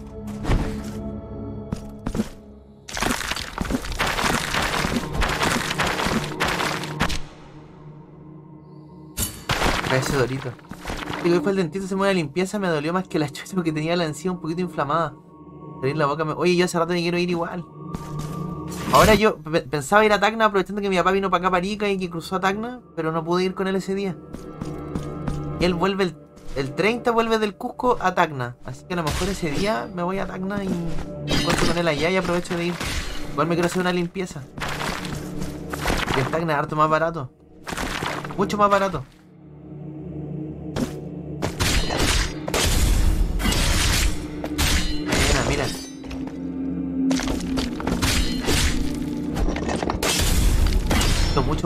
Ese dorito. Digo, fue el dentista, se mueve la limpieza, me dolió más que la chucha porque tenía la encía un poquito inflamada. Abrir la boca me... Oye, yo hace rato me quiero ir igual. Ahora yo pe- pensaba ir a Tacna aprovechando que mi papá vino para acá para Arica y que cruzó a Tacna, pero no pude ir con él ese día. Y él vuelve el, el 30, vuelve del Cusco a Tacna. Así que a lo mejor ese día me voy a Tacna y me encuentro con él allá y aprovecho de ir. Igual me quiero hacer una limpieza. Y el Tacna es harto más barato. Mucho más barato.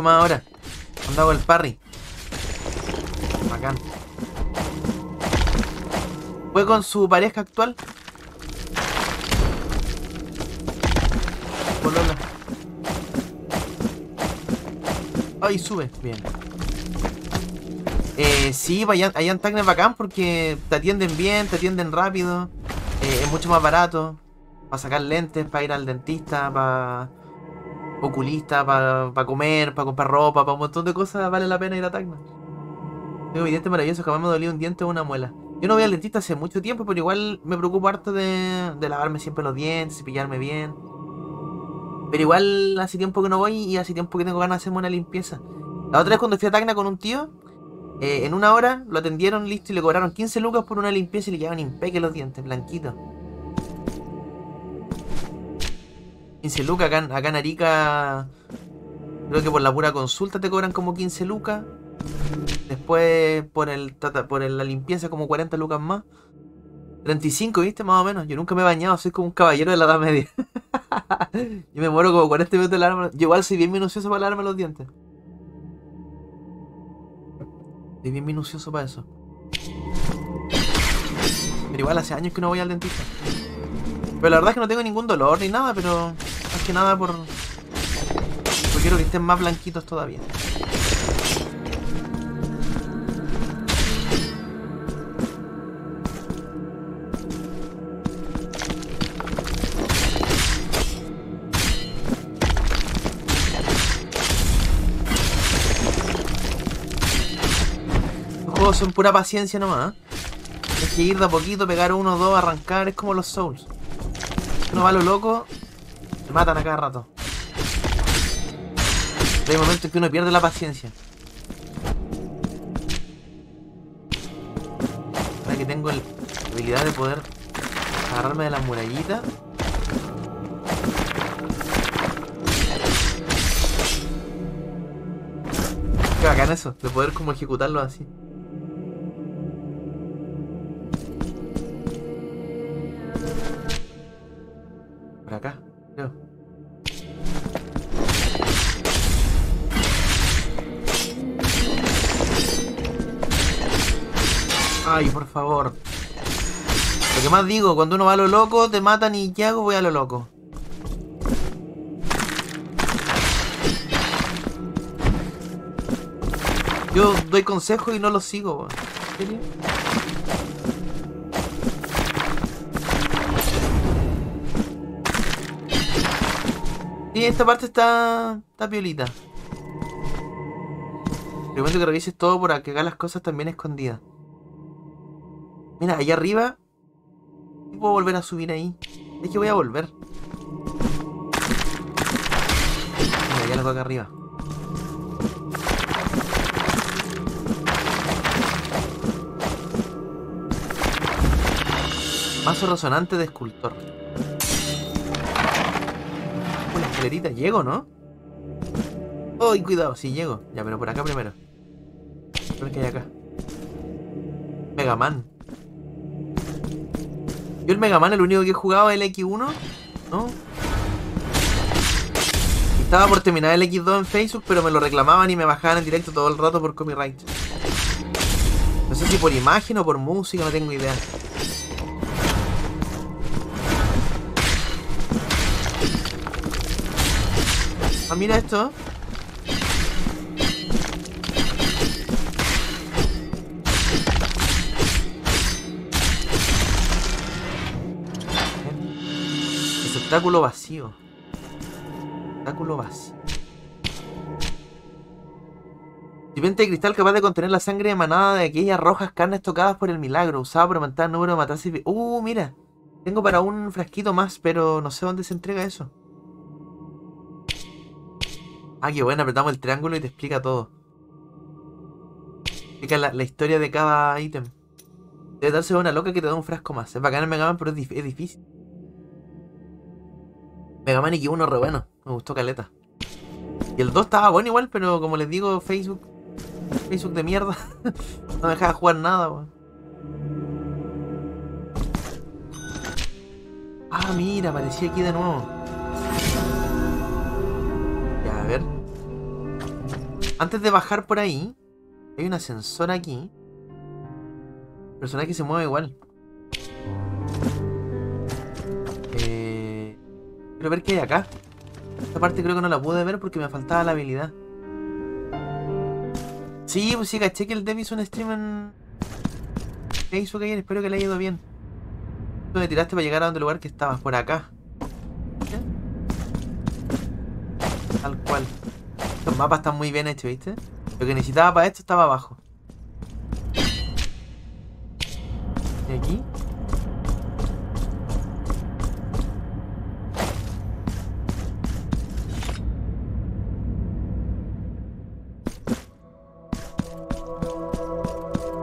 Más ahora. Anda con el parry. Bacán. ¿Fue con su pareja actual? Polola. Ay, sube. Bien. Eh, sí, vayan, Tacna es bacán porque te atienden bien, te atienden rápido. eh, es mucho más barato. Para sacar lentes, para ir al dentista, para oculista, para comer, para comprar ropa, para un montón de cosas vale la pena ir a Tacna. Tengo mi diente maravilloso, jamás me dolió un diente o una muela. Yo no voy al dentista hace mucho tiempo, pero igual me preocupo harto de, de lavarme siempre los dientes, cepillarme bien. Pero igual hace tiempo que no voy y hace tiempo que tengo ganas de hacerme una limpieza. La otra vez cuando fui a Tacna con un tío, eh, en una hora lo atendieron listo y le cobraron 15 lucas por una limpieza y le quedaban impeque los dientes, blanquitos. 15 lucas acá, en- Arica, creo que por la pura consulta te cobran como 15 lucas. Después por el por la limpieza como 40 lucas más. 35, ¿viste? Más o menos. Yo nunca me he bañado, soy como un caballero de la edad media. Yo me muero como 40 minutos de lavarme. Yo igual soy bien minucioso para lavarme los dientes. Soy bien minucioso para eso. Pero igual hace años que no voy al dentista. Pero la verdad es que no tengo ningún dolor ni nada, pero que nada por... Porque quiero que estén más blanquitos todavía. Los juegos son pura paciencia nomás. ¿eh? Es que ir de a poquito, pegar uno, dos, arrancar, es como los Souls. Uno va lo loco, te matan a cada rato. Hay momentos en que uno pierde la paciencia. Ahora que tengo la habilidad de poder agarrarme de las murallitas. Qué bacán eso, de poder como ejecutarlo así. Ay, por favor. Lo que más digo, cuando uno va a lo loco, te matan y ¿qué hago? Voy a lo loco. Yo doy consejos y no los sigo. ¿En serio? Sí, esta parte está. está piolita. Recomiendo que revises todo para que hagas las cosas también escondidas. Mira, allá arriba. ¿sí puedo volver a subir ahí. Es que voy a volver. Mira, hay algo acá arriba. Mazo resonante de escultor. Una escalerita, llego, ¿no? ¡Ay, cuidado! Sí, llego. Ya, pero por acá primero. A qué hay acá. Mega Man. Yo el Mega Man, el único que he jugado es el X1, ¿no? Estaba por terminar el X2 en Facebook, pero me lo reclamaban y me bajaban en directo todo el rato por copyright. Me sé si por imagen o por música, no tengo idea. Ah, mira esto. Receptáculo vacío. Receptáculo vacío. Recipiente de cristal capaz de contener la sangre emanada de aquellas rojas carnes tocadas por el milagro, usado para aumentar el número de matanzas. Uh, mira. Tengo para un frasquito más, pero no sé dónde se entrega eso. Ah, qué bueno, apretamos el triángulo y te explica todo. Explica la, historia de cada ítem. Debe darse una loca que te da un frasco más. Es bacán el Mega Man, pero es difícil. Mega Man X1 re bueno. Me gustó caleta. Y el 2 estaba bueno igual, pero como les digo, Facebook. Facebook de mierda. no me dejaba jugar nada, weón. Ah, mira, aparecí aquí de nuevo. Ya, a ver. Antes de bajar por ahí, hay un ascensor aquí. El personaje se mueve igual. Quiero ver qué hay acá. Esta parte creo que no la pude ver porque me faltaba la habilidad. Sí, pues sí, caché que el Dev hizo un stream en Facebook ayer. Espero que le haya ido bien. Tú me tiraste para llegar a donde lugar que estabas, por acá. Tal cual. Los mapas están muy bien hechos, ¿viste? Lo que necesitaba para esto estaba abajo.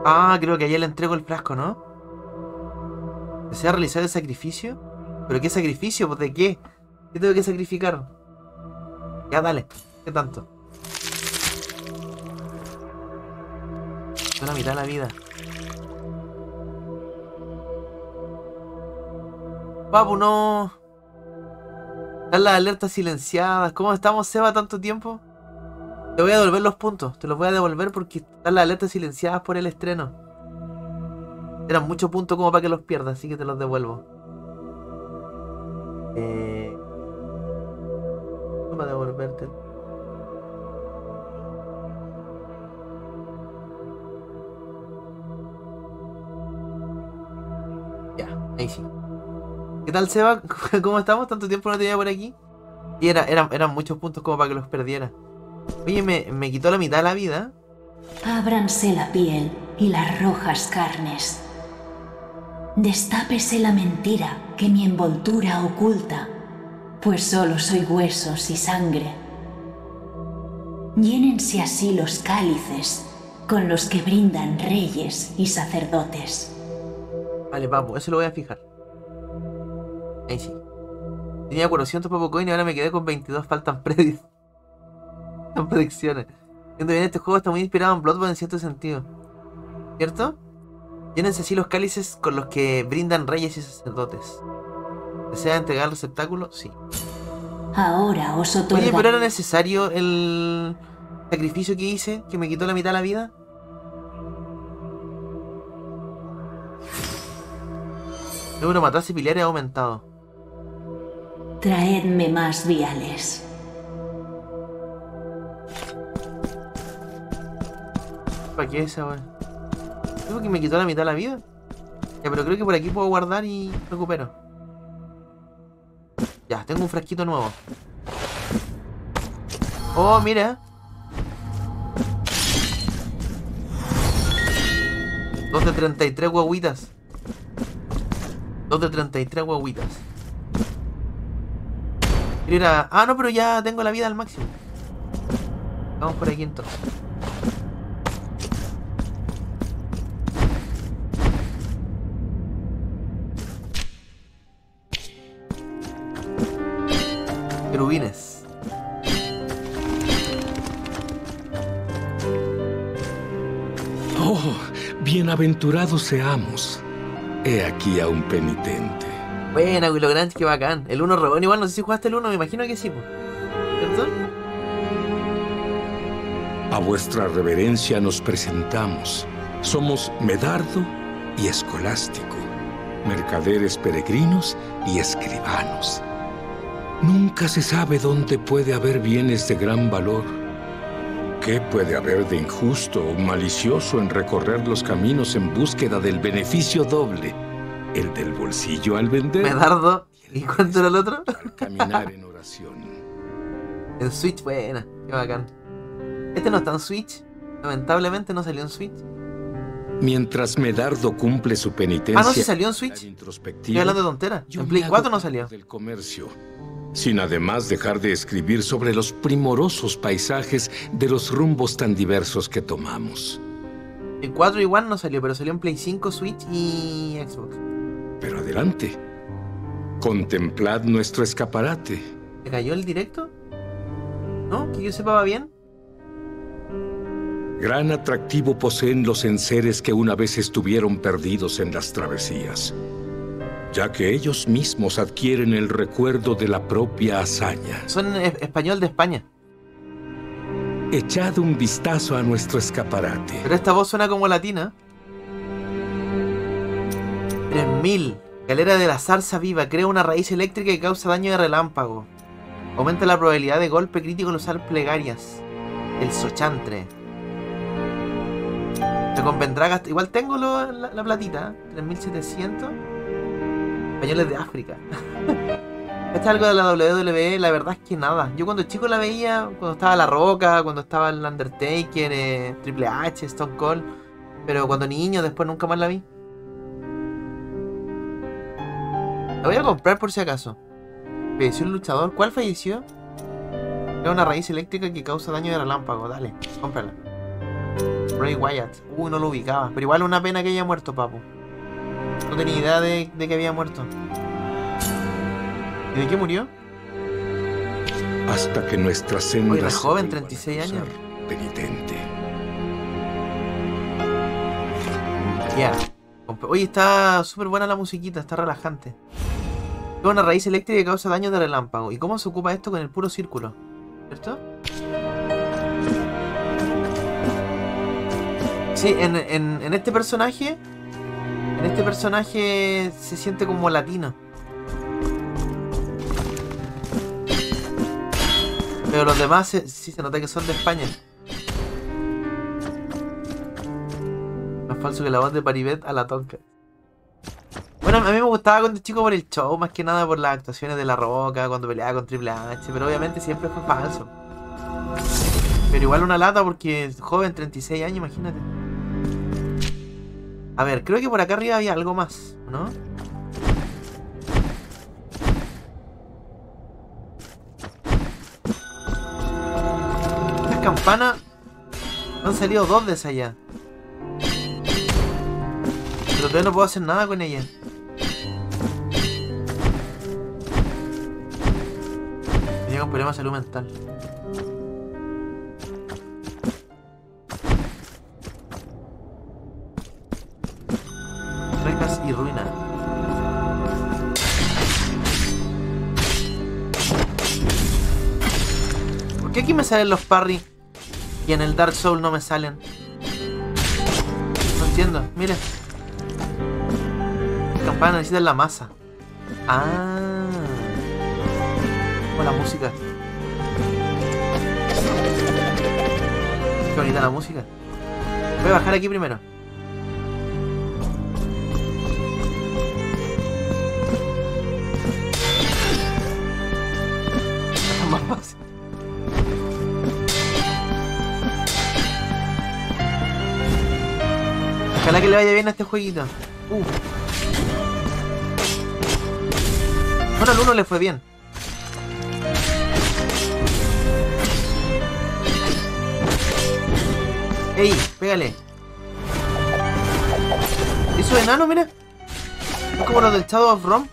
Ah, creo que ayer le entrego el frasco, ¿no? ¿Desea realizar el sacrificio? ¿Pero qué sacrificio? ¿Pues de qué? ¿Qué tengo que sacrificar? Ya, dale. ¿Qué tanto? Una mitad de la vida. Papu, no. Están las alertas silenciadas. ¿Cómo estamos, Seba, tanto tiempo? Te voy a devolver los puntos. Te los voy a devolver porque están las alertas silenciadas por el estreno. Eran muchos puntos como para que los pierdas, así que te los devuelvo. Eh... Toma devolverte. Ya, ahí sí. ¿Qué tal, Seba? ¿Cómo estamos? ¿Tanto tiempo no te veía por aquí? Y era, eran, eran muchos puntos como para que los perdiera. Oye, me, me quitó la mitad de la vida. Ábranse la piel y las rojas carnes. Destápese la mentira que mi envoltura oculta, pues solo soy huesos y sangre. Llénense así los cálices con los que brindan reyes y sacerdotes. Vale, papu, eso lo voy a fijar. Ahí sí. Tenía 400 papu coin y ahora me quedé con 22. Faltan predis. Predicciones. Siento bien, este juego está muy inspirado en Bloodborne en cierto sentido. ¿Cierto? Llénense así los cálices con los que brindan reyes y sacerdotes. ¿Desea entregar el receptáculo? Sí. Ahora os Oye, otorgaré. pero era necesario el sacrificio que hice, que me quitó la mitad de la vida. El número de matarse pilares ha aumentado. Traedme más viales. ¿Para qué esa, weón? Creo que me quitó la mitad de la vida. Ya, pero creo que por aquí puedo guardar y recupero. Ya, tengo un frasquito nuevo. Oh, mira. Dos de 33 guaguitas. Dos de 33 guaguitas. Quiero ir a- Ah, no, pero ya tengo la vida al máximo. Vamos por aquí entonces. Querubines. Oh, bienaventurados seamos. He aquí a un penitente. Buena, Willow Grange, qué bacán. El 1 re bueno. Igual no sé si jugaste el 1, me imagino que sí. ¿cierto? A vuestra reverencia nos presentamos. Somos Medardo y Escolástico, mercaderes peregrinos y escribanos. Nunca se sabe dónde puede haber bienes de gran valor. ¿Qué puede haber de injusto o malicioso en recorrer los caminos en búsqueda del beneficio doble? El del bolsillo al vender. Medardo. ¿Y cuánto era el otro? Al caminar en oración. En Switch, buena. Qué bacán. Este no está en Switch. Lamentablemente no salió en Switch. Mientras Medardo cumple su penitencia. Ah, no, sí salió en Switch. Estoy hablando de tontera. yo En Play hago 4 no salió. Del comercio. Sin además dejar de escribir sobre los primorosos paisajes de los rumbos tan diversos que tomamos. En 4 igual no salió, pero salió en Play 5, Switch y Xbox. Pero adelante. Contemplad nuestro escaparate. ¿Se cayó el directo? ¿No? Que yo sepa va bien. Gran atractivo poseen los enseres que una vez estuvieron perdidos en las travesías, ya que ellos mismos adquieren el recuerdo de la propia hazaña. Son e- español de España. Echad un vistazo a nuestro escaparate. Pero esta voz suena como latina. 3000. Galera de la zarza viva. Crea una raíz eléctrica que causa daño de relámpago. Aumenta la probabilidad de golpe crítico al usar plegarias. El sochantre. Me convendrá gastar. Igual tengo lo- la, la platita. ¿eh? 3700. Españoles de África. Este es algo de la WWE, la verdad es que nada. Yo cuando chico la veía, cuando estaba La Roca, cuando estaba el Undertaker, eh, Triple H, Stone Cold. Pero cuando niño, después nunca más la vi. La voy a comprar por si acaso. Falleció un luchador. ¿Cuál falleció? Era una raíz eléctrica que causa daño de relámpago. Dale, cómprala. Ray Wyatt. Uy, no lo ubicaba. Pero igual una pena que haya muerto, papu. No tenía idea de, de que había muerto. ¿Y de qué murió? Hasta que nuestra senda Oye, era joven, vuelva a 36 años. Penitente. Ya. Comp- Oye, está súper buena la musiquita, está relajante. Es una raíz eléctrica que causa daño de relámpago. ¿Y cómo se ocupa esto con el puro círculo? ¿Cierto? Sí, en, en- en este personaje. En este personaje se siente como latino. Pero los demás sí se nota que son de España. Más falso que la voz de Paribet a la tonca. Bueno, a mí me gustaba cuando chico por el show, más que nada por las actuaciones de La Roca, cuando peleaba con Triple H, pero obviamente siempre fue falso. Pero igual una lata porque joven, 36 años, imagínate. A ver, creo que por acá arriba había algo más, ¿no? Estas campanas han salido dos de ya. Pero todavía no puedo hacer nada con ellas. Tenía un problema de salud mental. Salen los parry y en el Dark Soul no me salen? No entiendo, miren. Campana necesita la masa. Ah. Como la música. Qué bonita la música. Voy a bajar aquí primero. Le vaya bien a este jueguito. Uh. Bueno, al uno le fue bien. ¡Ey! Pégale. ¿Eso enano, mira? Es como los del Shadow of Rome.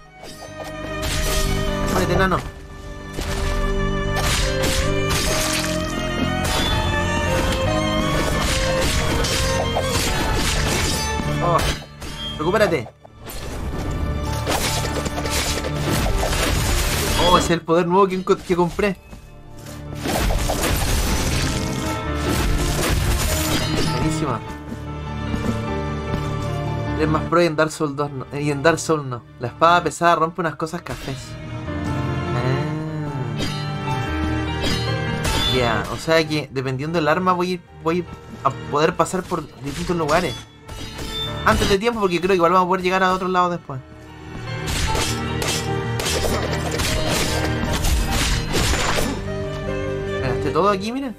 Vale, enano. Recupérate. Oh, ese es el poder nuevo que, que compré. Buenísima. Es más pro y en Dark Souls 2 no. Y en Dark Souls no. La espada pesada rompe unas cosas cafés. Ah. Ya, o sea que dependiendo del arma voy, voy a poder pasar por distintos lugares. Antes de tiempo porque creo que igual vamos a poder llegar a otros lados después. Gasté todo aquí, miren.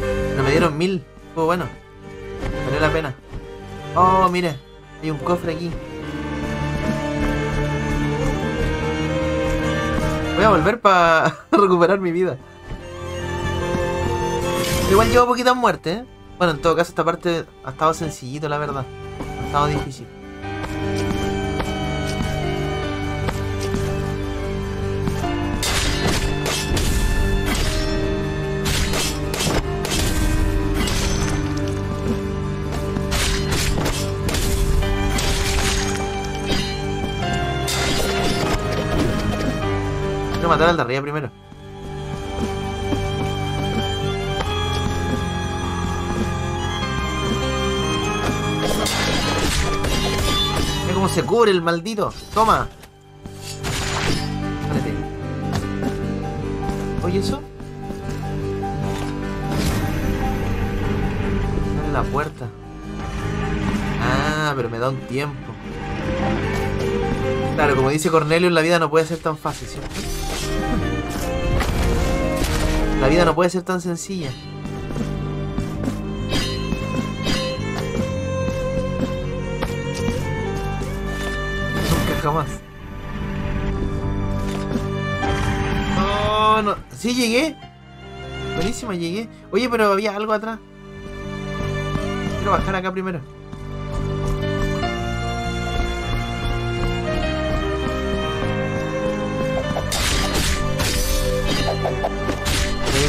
Pero me dieron mil. Fue bueno. Valió la pena. Oh, mire. Hay un cofre aquí. Voy a volver para recuperar mi vida. Igual llevo poquitas muertes, ¿eh? Bueno, en todo caso esta parte ha estado sencillito, la verdad. Estado difícil. Quiero matar al de arriba primero. Se cubre el maldito. Toma. Espérate. Oye, eso. Abre la puerta. Ah, pero me da un tiempo. Claro, como dice Cornelio, la vida no puede ser tan fácil, ¿cierto? La vida no puede ser tan sencilla. Nunca jamás. No, no. Sí llegué. Buenísima, llegué. Oye, pero había algo atrás. Quiero bajar acá primero.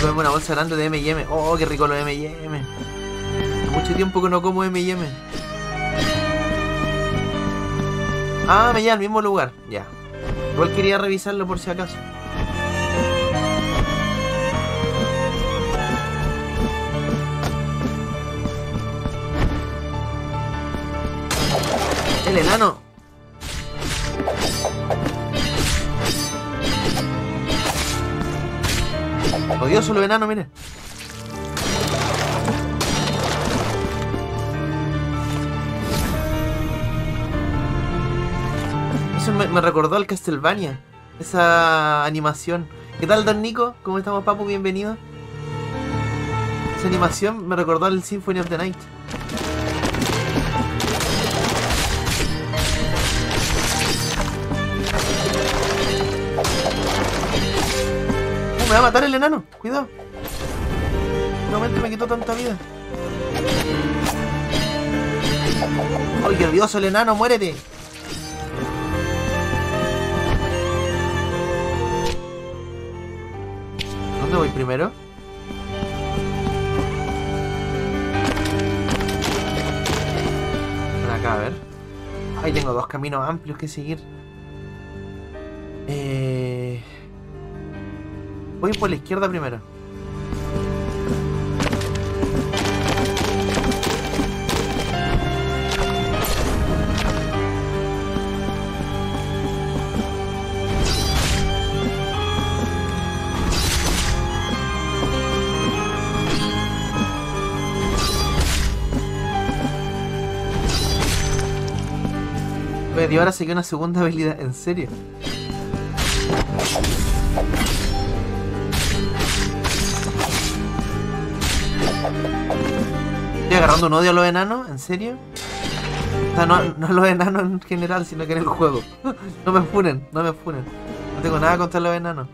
Voy a una bolsa grande de M&M. Oh, qué rico los M&M. Mucho tiempo que no como M&M. Ah, me lleva al mismo lugar. Ya. Igual quería revisarlo por si acaso. El enano. Odioso los enanos, mire. Me, recordó al Castlevania. Esa animación. ¿Qué tal, Don Nico? ¿Cómo estamos, papu? Bienvenido. Esa animación me recordó al Symphony of the Night. Me va a matar el enano. Cuidado. Nuevamente me quitó tanta vida. ¡Ay, qué el enano! ¡Muérete! ¿Dónde voy primero? Acá, a ver. Ahí tengo dos caminos amplios que seguir. Eh... Voy por la izquierda primero. Y ahora saqué una segunda habilidad, ¿en serio? Estoy agarrando un odio a los enanos, ¿en serio? O sea, no, no a los enanos en general, sino que en el juego. No me funen, no me funen. No tengo nada contra los enanos.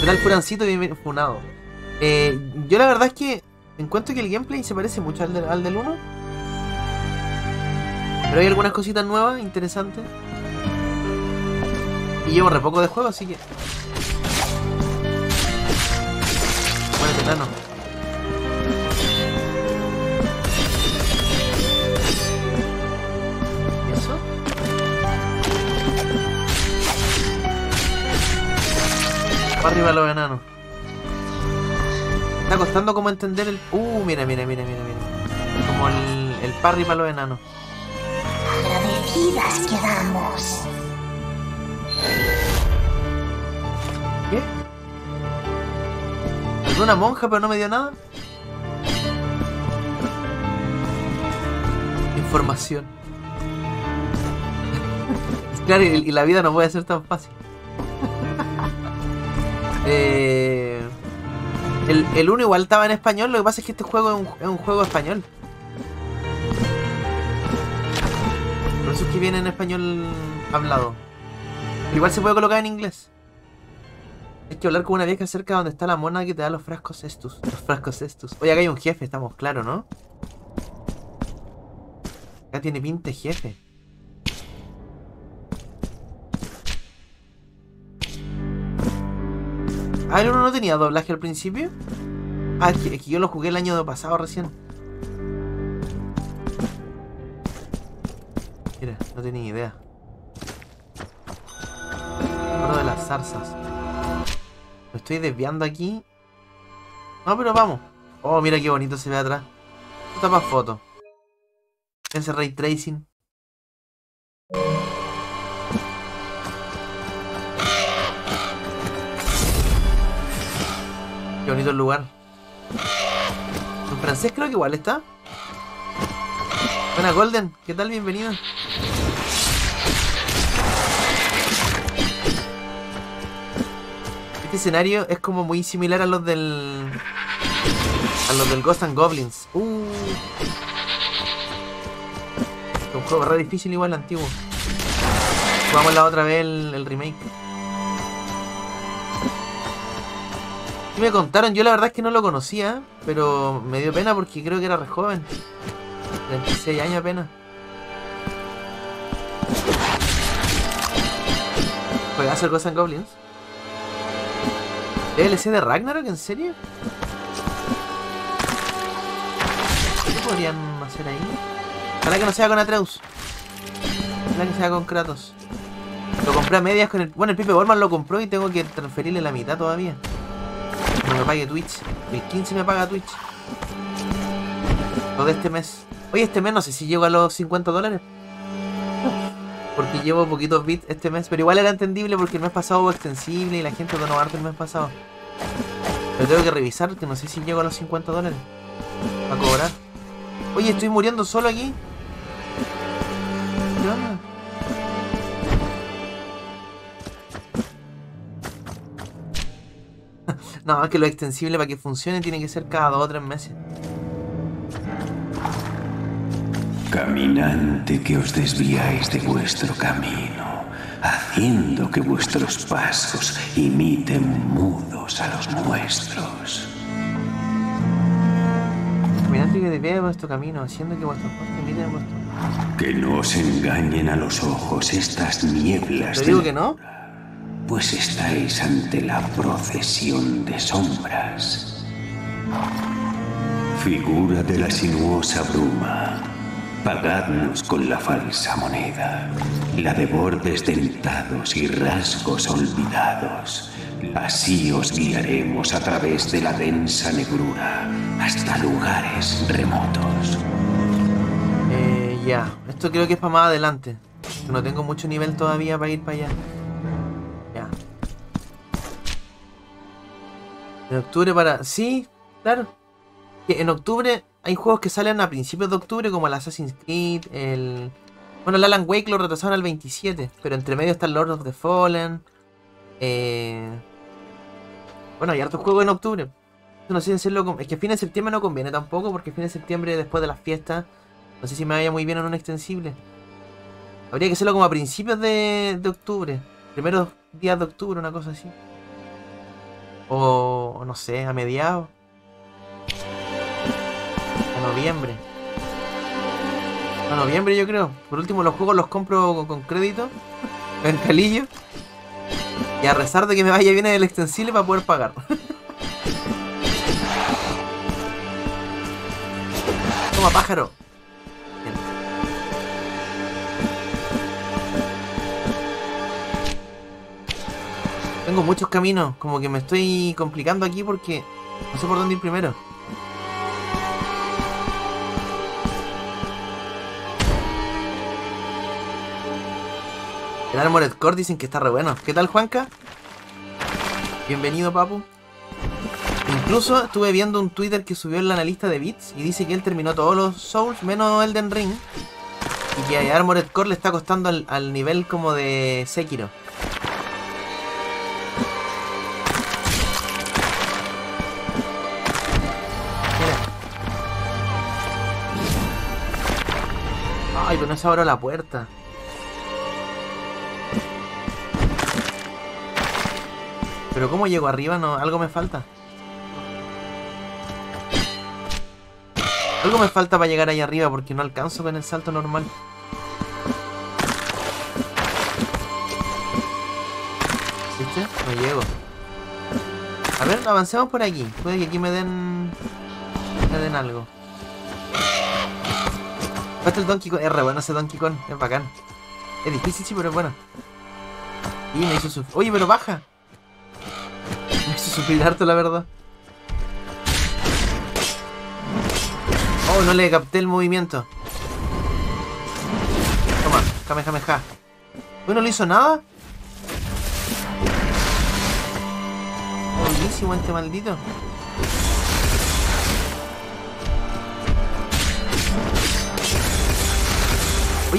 ¿Qué tal, Furancito? Bien funado. Eh, yo la verdad es que encuentro que el gameplay se parece mucho al, del- al del 1. Pero hay algunas cositas nuevas, interesantes. Y llevo re poco de juego, así que... Enano. ¿Y eso? Para arriba los enanos. Está costando como entender el. Uh, mira, mira, mira, mira, mira. Como el, el parry para los enanos. Agradecidas quedamos. ¿Qué? ¿Es una monja pero no me dio nada? Información. claro, y, y la vida no puede ser tan fácil. eh, el, el 1 igual estaba en español, lo que pasa es que este juego es un, juego español. Por eso es viene en español hablado. Igual se puede colocar en inglés. Hay que hablar con una vieja cerca donde está la mona que te da los frascos estos. Los frascos estos. Oye, acá hay un jefe, estamos claros, ¿no? Acá tiene pinta de jefe. Ah, el uno no tenía doblaje al principio. Ah, es que, es que yo lo jugué el año pasado recién. Mira, no tenía idea. Uno de las zarzas. Me estoy desviando aquí. No, pero vamos. Oh, mira qué bonito se ve atrás. Esto está para foto. Ese ray tracing. Qué bonito el lugar. En francés creo que igual está. Buena Golden, ¿qué tal? Bienvenido. Este escenario es como muy similar a los del. a los del Ghost and Goblins. Uh. Es un juego re difícil igual antiguo. Jugamos la otra vez el, el remake. Me contaron, yo la verdad es que no lo conocía, pero me dio pena porque creo que era re joven. 36 años apenas. ¿Juegas el Ghost and Goblins? ¿DLC de Ragnarok? ¿En serio? ¿Qué podrían hacer ahí? Ojalá que no sea con Atreus. Ojalá que sea con Kratos. Lo compré a medias con el... Bueno, el Pipe Borman lo compró y tengo que transferirle la mitad todavía. No me pague Twitch. El 15 me paga Twitch. Todo este mes. Oye, este mes no sé si llego a los 50 dólares. Porque llevo poquitos bits este mes. Pero igual era entendible porque el mes pasado hubo extensible y la gente donó harto el mes pasado. Pero tengo que revisar que no sé si llego a los 50 dólares. Para cobrar. Oye, estoy muriendo solo aquí. ¿Qué onda? No, es que lo extensible para que funcione tiene que ser cada dos o tres meses. Caminante que os desviáis de vuestro camino, haciendo que vuestros pasos imiten mudos a los nuestros. Caminante que desvía de vuestro camino, haciendo que vuestros pasos imiten vuestro. Que no os engañen a los ojos estas nieblas. ¿Te de digo la que no? Pues estáis ante la procesión de sombras. Figura de la sinuosa bruma. Pagadnos con la falsa moneda, la de bordes dentados y rasgos olvidados. Así os guiaremos a través de la densa negrura hasta lugares remotos. Eh, ya. Esto creo que es para más adelante. No tengo mucho nivel todavía para ir para allá. En octubre para... Sí, claro. Que en octubre hay juegos que salen a principios de octubre como el Assassin's Creed, el... Bueno, el Alan Wake lo retrasaron al 27, pero entre medio está el Lord of the Fallen. Eh... Bueno, hay hartos juegos en octubre. No sé si hacerlo. Es que fin de septiembre no conviene tampoco, porque fin de septiembre después de las fiestas, no sé si me vaya muy bien en un extensible. Habría que hacerlo como a principios de, de octubre. Primeros días de octubre, una cosa así. O, no sé, a mediados. A noviembre. A noviembre yo creo. Por último los juegos los compro con, con crédito. En calillo. Y a rezar de que me vaya bien el extensible para poder pagar. Toma pájaro. Tengo muchos caminos, como que me estoy complicando aquí porque No sé por dónde ir primero. El Armored Core dicen que está re bueno. ¿Qué tal, Juanca? Bienvenido, papu. Incluso estuve viendo un Twitter que subió el analista de Bits y dice que él terminó todos los Souls menos Elden Ring. Y que a Armored Core le está costando al, al nivel como de Sekiro. No se abrió la puerta. Pero ¿cómo llego arriba? No, algo me falta. Algo me falta para llegar ahí arriba porque no alcanzo con el salto normal. ¿Viste? No llego. A ver, avancemos por aquí. Puede que aquí me den... Me den algo. Este el Donkey Kong. Es re bueno ese Donkey Kong. Es bacán. Es difícil, sí, pero es bueno. Y me hizo sufrir. Oye, pero baja. Me hizo sufrir harto, la verdad. Oh, no le capté el movimiento. Toma, Kamehameha. Uy, no le hizo nada. Buenísimo este maldito.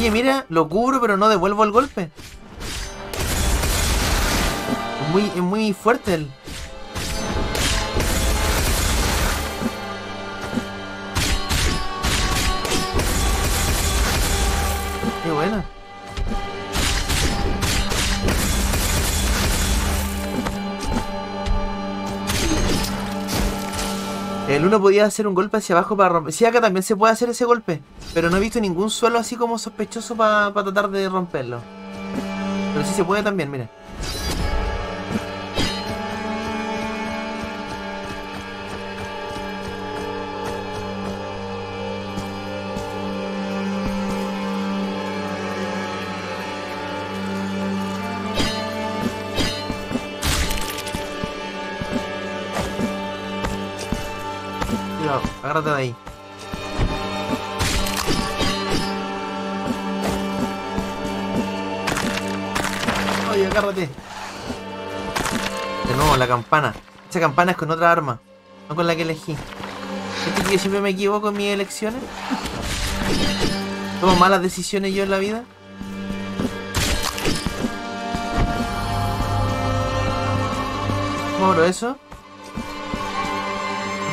Oye, mira, lo cubro pero no devuelvo el golpe. Es muy, es muy fuerte el... Qué buena. El uno podía hacer un golpe hacia abajo para romper. Sí, acá también se puede hacer ese golpe. Pero no he visto ningún suelo así como sospechoso para tratar de romperlo. Pero sí se puede también, mira. Agárrate de ahí. Oye, agárrate. De nuevo, la campana. Esa campana es con otra arma, no con la que elegí. ¿Viste que yo siempre me equivoco en mis elecciones? ¿Tomo malas decisiones yo en la vida? ¿Cómo abro eso?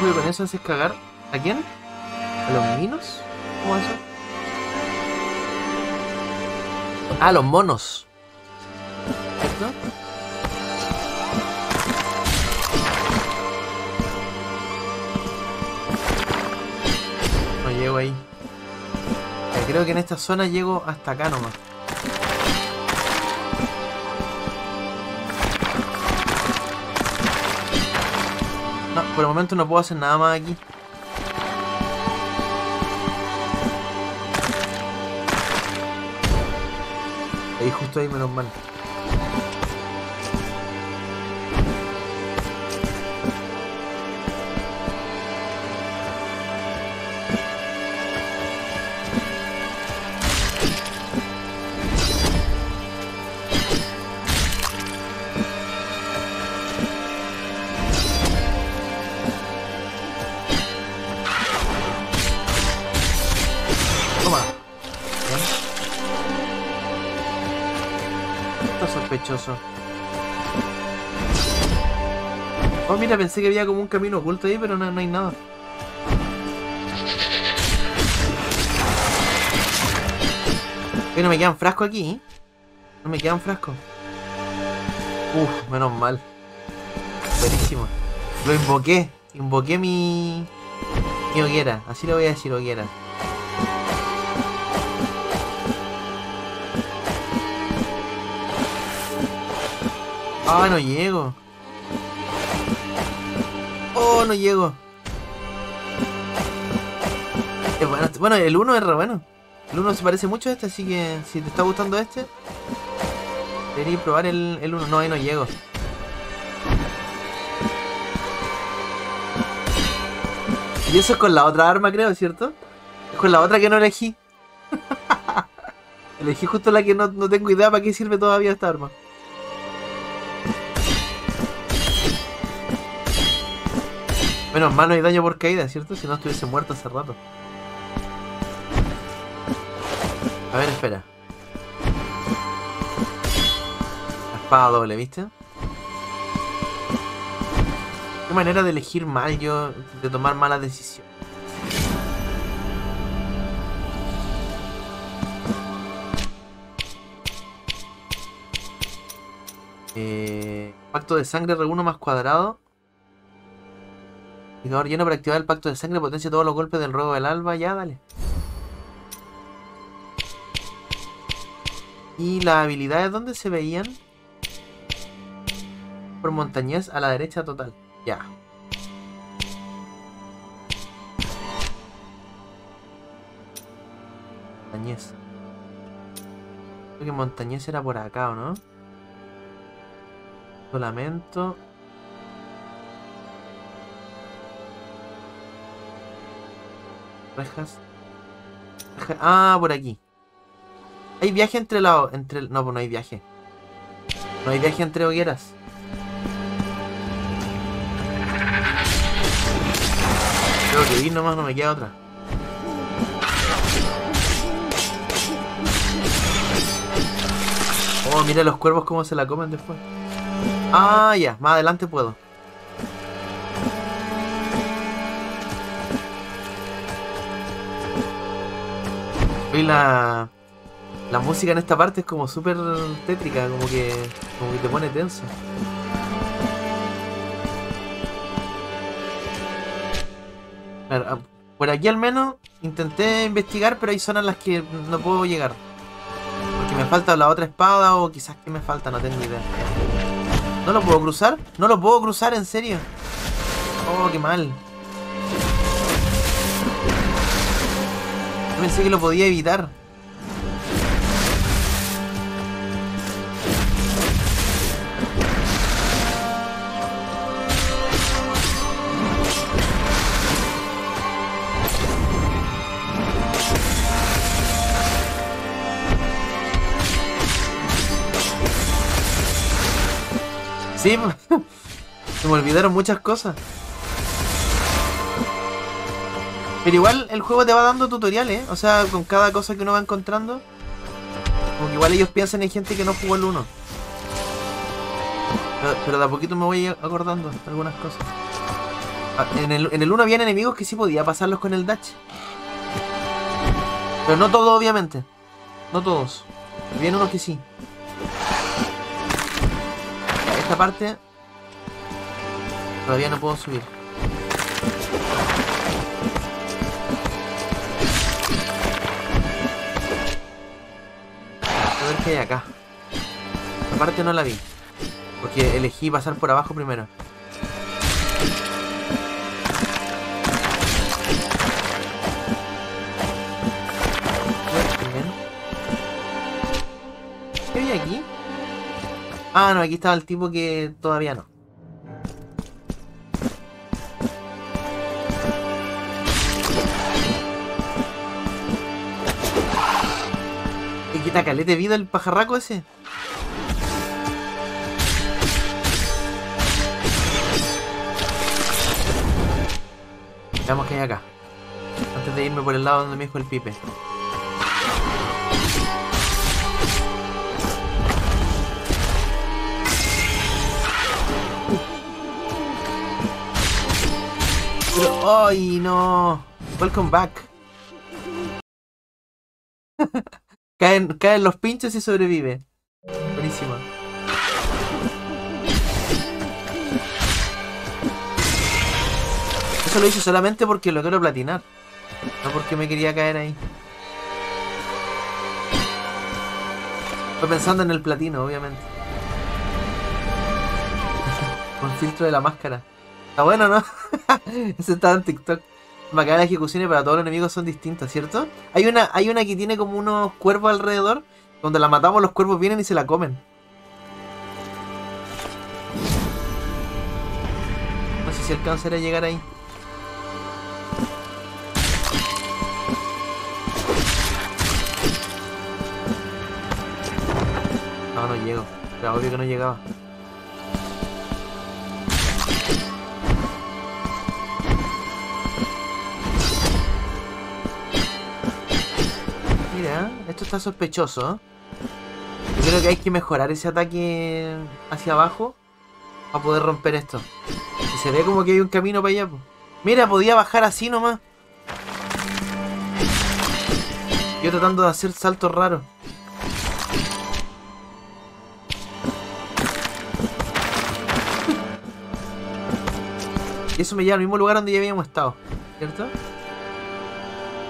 ¿Qué con eso haces cagar? ¿A quién? ¿A los minos? ¿Cómo eso? Ah, los monos. ¿Cierto? No llego ahí. Ya, creo que en esta zona llego hasta acá nomás. No, por el momento no puedo hacer nada más aquí. Ahí justo ahí menos mal. Oh, mira, pensé que había como un camino oculto ahí, pero no, no hay nada. Que no me quedan frascos aquí, ¿eh? No me quedan frascos. Uf, menos mal. Buenísimo. Lo invoqué. Invoqué mi... Mi hoguera. Así le voy a decir hoguera. Ah, no llego. Oh, no llego. Es bueno, bueno, el 1 es re bueno. El 1 se parece mucho a este, así que si te está gustando este, deberías probar el, el 1. No, ahí no llego. Y eso es con la otra arma, creo, ¿cierto? Es con la otra que no elegí. elegí justo la que no, no tengo idea para qué sirve todavía esta arma. Menos mal no hay daño por caída, ¿cierto? Si no estuviese muerto hace rato. A ver, espera. Espada doble, ¿viste? Qué manera de elegir mal yo, de tomar malas decisiones. Eh, pacto de sangre R1 más cuadrado. Indicador lleno para activar el pacto de sangre, potencia todos los golpes del ruego del alba. Ya, dale. ¿Y las habilidades dónde se veían? Por montañés a la derecha total. Ya. Montañés. Creo que montañés era por acá, ¿o no? Lamento. Rejas. Reja- Ah, por aquí. Hay viaje entre la... Entre... No, pues no hay viaje. No hay viaje entre hogueras. Tengo que ir nomás, no me queda otra. Oh, mira los cuervos cómo se la comen después. Ah, ya, más adelante puedo. Y la, la música en esta parte es como súper tétrica, como que, como que te pone tenso. Claro, ah, por aquí al menos intenté investigar, pero hay zonas en las que no puedo llegar. Porque me falta la otra espada o quizás que me falta, no tengo idea. ¿No lo puedo cruzar? ¿No lo puedo cruzar, en serio? Oh, qué mal. Pensé que lo podía evitar. Sí, se me olvidaron muchas cosas. Pero igual el juego te va dando tutoriales, ¿eh? O sea, con cada cosa que uno va encontrando. Como igual ellos piensan en gente que no jugó el 1. Pero, de a poquito me voy acordando algunas cosas. Ah, En el, en el 1 habían enemigos que sí podía pasarlos con el dash. Pero no todos, obviamente. No todos. Habían unos que sí. Esta parte todavía no puedo subir. Qué hay acá. Esta parte no la vi. Porque elegí pasar por abajo primero. ¿Qué hay aquí? Ah, no, aquí estaba el tipo que todavía no. Quita calete de vida el pajarraco ese? Veamos qué hay acá. Antes de irme por el lado donde me dijo el pipe. ¡ay, no! Welcome back. Caen, caen los pinchos y sobrevive. Buenísimo. Eso lo hice solamente porque lo quiero platinar. No porque me quería caer ahí. Estoy pensando en el platino, obviamente. Con filtro de la máscara. Está bueno, ¿no? Ese estaba en TikTok. Porque las ejecuciones para todos los enemigos son distintas, ¿cierto? Hay una, hay una que tiene como unos cuervos alrededor. Cuando la matamos, los cuervos vienen y se la comen. No sé si alcanzaré a llegar ahí. No, no llego. Era obvio que no llegaba. Mira, esto está sospechoso. Yo creo que hay que mejorar ese ataque hacia abajo para poder romper esto. Y se ve como que hay un camino para allá. Mira, podía bajar así nomás. Yo tratando de hacer saltos raros. Y eso me lleva al mismo lugar donde ya habíamos estado, ¿cierto?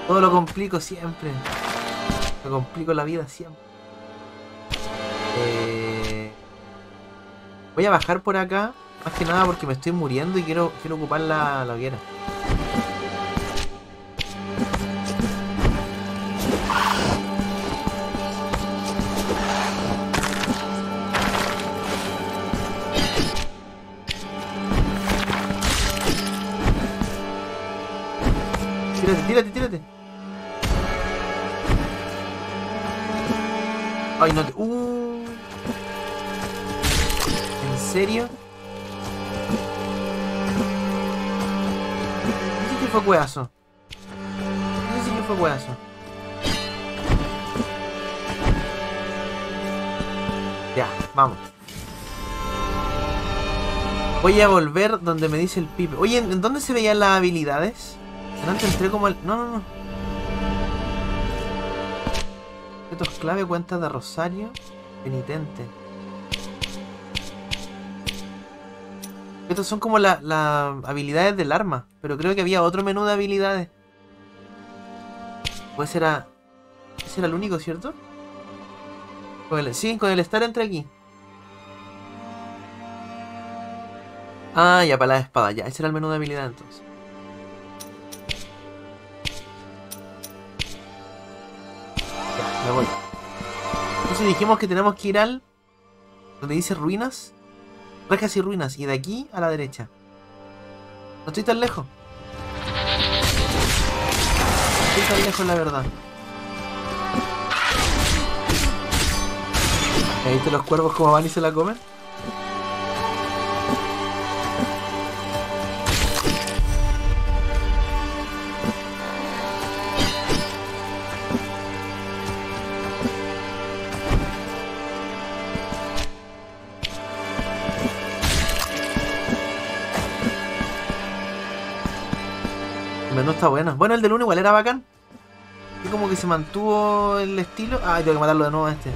Todo lo complico siempre. Me complico la vida siempre. Eh, Voy a bajar por acá, más que nada porque me estoy muriendo y quiero, quiero ocupar la, la hoguera. Tírate, tírate, tírate. Ay, no te... Uh. ¿En serio? Ese sí fue cueazo. Ese que fue cueazo. Ya, vamos. Voy a volver donde me dice el pipe. Oye, ¿en dónde se veían las habilidades? Antes entré como el... No, no, no. Clave, cuenta de Rosario, penitente. Estos son como las habilidades del arma, pero creo que había otro menú de habilidades. Pues era... Ese era el único, ¿cierto? El, sí, con el estar entre aquí. Ah, ya, para la espada, ya. Ese era el menú de habilidad entonces. Entonces dijimos que tenemos que ir al... Donde dice ruinas. Rejas y ruinas. Y de aquí a la derecha. No estoy tan lejos. No estoy tan lejos, la verdad. ¿Ya ¿Viste los cuervos como van y se la comen? Menú está bueno. Bueno, el del 1 igual era bacán. Y como que se mantuvo el estilo. Ah, tengo que matarlo de nuevo a este.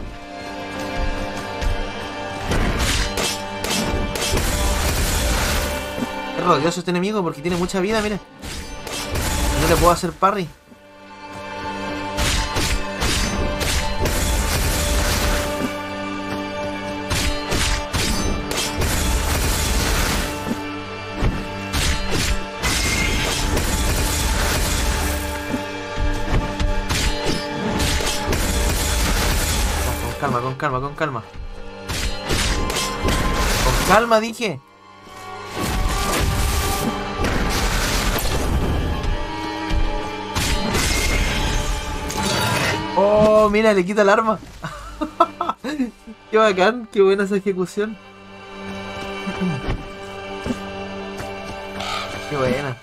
Es rodioso este enemigo porque tiene mucha vida, mira. No le puedo hacer parry. Calma, con calma, con calma. Dije. Oh, mira, le quita el arma. qué bacán, qué buena esa ejecución. Qué buena.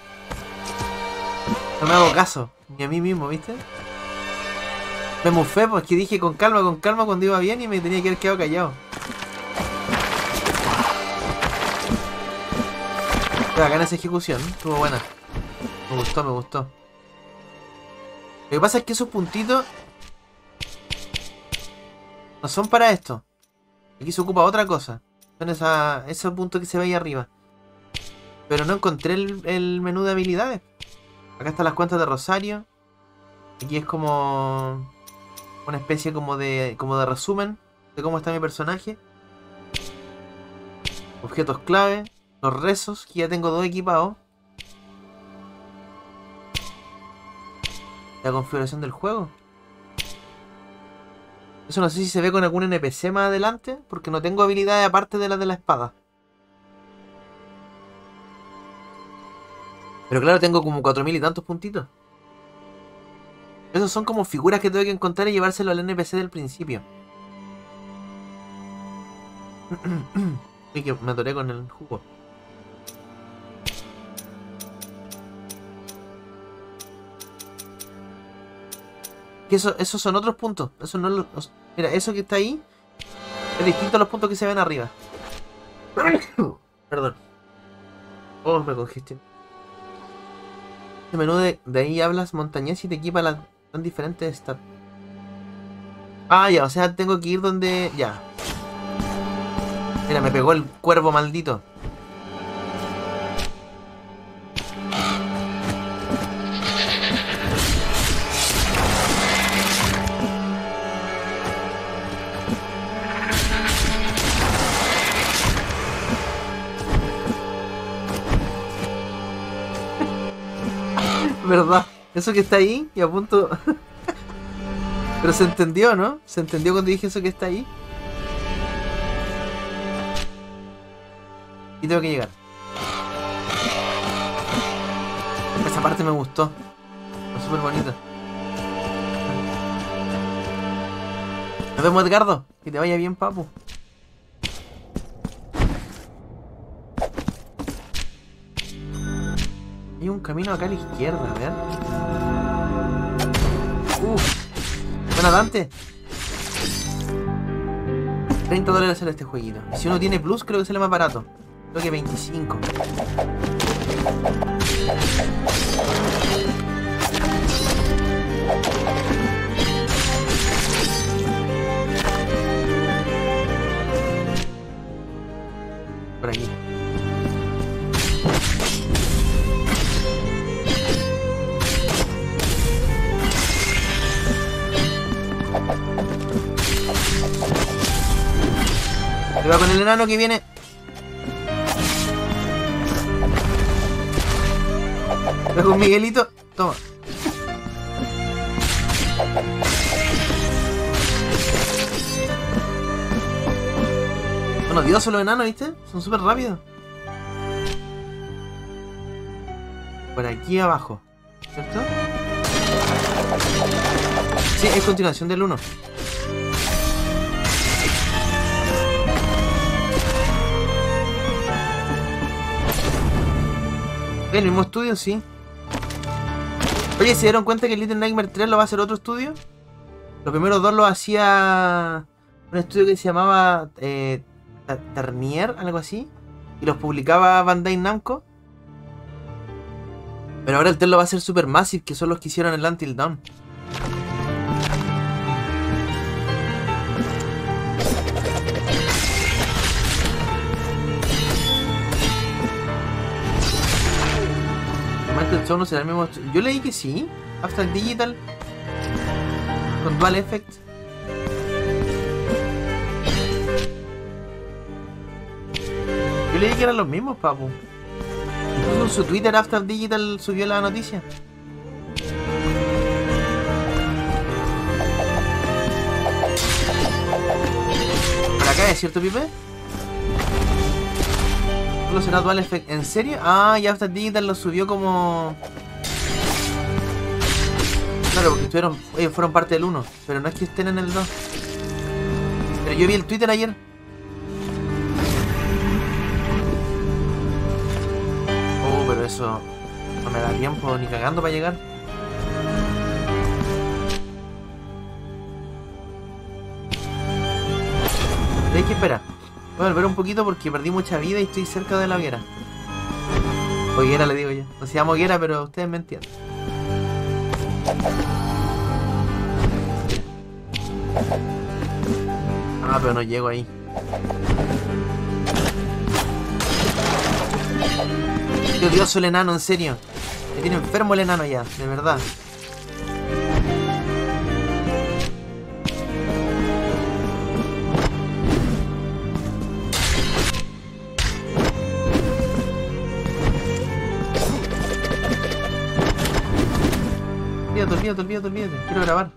No me hago caso, ni a mí mismo, ¿viste? Me mufé, pues que dije con calma, con calma cuando iba bien y me tenía que haber quedado callado. Qué bacana esa ejecución, estuvo buena. Me gustó, me gustó. Lo que pasa es que esos puntitos no son para esto. Aquí se ocupa otra cosa. Son esa, esos puntos que se ve ahí arriba. Pero no encontré el menú de habilidades. Acá están las cuentas de Rosario. Aquí es como una especie como de como de resumen de cómo está mi personaje. Objetos clave, los rezos, que ya tengo dos equipados. La configuración del juego. Eso no sé si se ve con algún NPC más adelante, porque no tengo habilidades aparte de las de la espada. Pero claro, tengo como 4000 y tantos puntitos. Esos son como figuras que tengo que encontrar y llevárselo al NPC del principio. Y que me atoré con el jugo. Que eso, esos son otros puntos. Eso no lo- mira, eso que está ahí es distinto a los puntos que se ven arriba. Perdón. Oh, me congestioné. El menú de, de ahí hablas montañés y te equipa las tan diferentes stats. Ah, ya, o sea, tengo que ir donde. Ya. Mira, me pegó el cuervo maldito. Eso que está ahí y a punto. Pero se entendió, ¿no? Se entendió cuando dije eso que está ahí. Y tengo que llegar. Esa parte me gustó. Fue súper bonito. Nos vemos, Edgardo. Que te vaya bien, papu. Hay un camino acá a la izquierda, a ver. Uf. Buena Dante. 30 dólares sale este jueguito. Si uno tiene plus, creo que sale más barato. Creo que 25. Por aquí. Va con el enano que viene. Va con Miguelito. Toma. Son odiosos los enanos, ¿viste? Son súper rápidos. Por aquí abajo. ¿Cierto? Sí, es continuación del 1. ¿El mismo estudio? Sí. Oye, ¿se dieron cuenta que Little Nightmare 3 lo va a hacer otro estudio? Los primeros dos lo hacía un estudio que se llamaba eh, Tarnier, algo así. Y los publicaba Bandai Namco. Pero ahora el 3 lo va a hacer Supermassive, que son los que hicieron el Until Dawn. Show no será mismo. Yo leí que sí. Abstract Digital. Con Dual Effect. Yo leí que eran los mismos, papu. Incluso su Twitter Abstract Digital subió la noticia. Por acá es cierto, Pipe. ¿En serio? Ah, y Abstract Digital lo subió como. Claro, porque estuvieron, ellos fueron parte del 1, pero no es que estén en el 2. Pero yo vi el Twitter ayer. Oh, pero eso no me da tiempo ni cagando para llegar. Hay que esperar. Voy a volver un poquito porque perdí mucha vida y estoy cerca de la hoguera. Hoguera le digo yo. No se llama hoguera, pero ustedes me entienden. Ah, pero no llego ahí. Qué odioso el enano, en serio. Me tiene enfermo el enano ya, de verdad. Olvídate, olvídate, olvídate. Quiero grabar.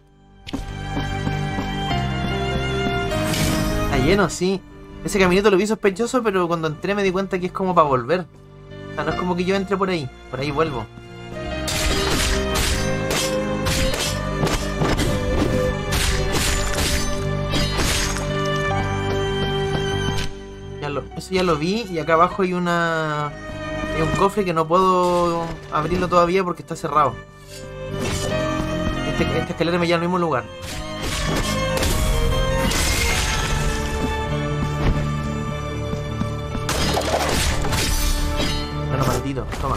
Está lleno, sí. Ese caminito lo vi sospechoso, pero cuando entré me di cuenta que es como para volver. O sea, no es como que yo entre por ahí. Por ahí vuelvo. eso ya lo vi. Y acá abajo hay una. Hay un cofre que no puedo abrirlo todavía porque está cerrado. Este, esta escalera me lleva al mismo lugar. Bueno, maldito, toma.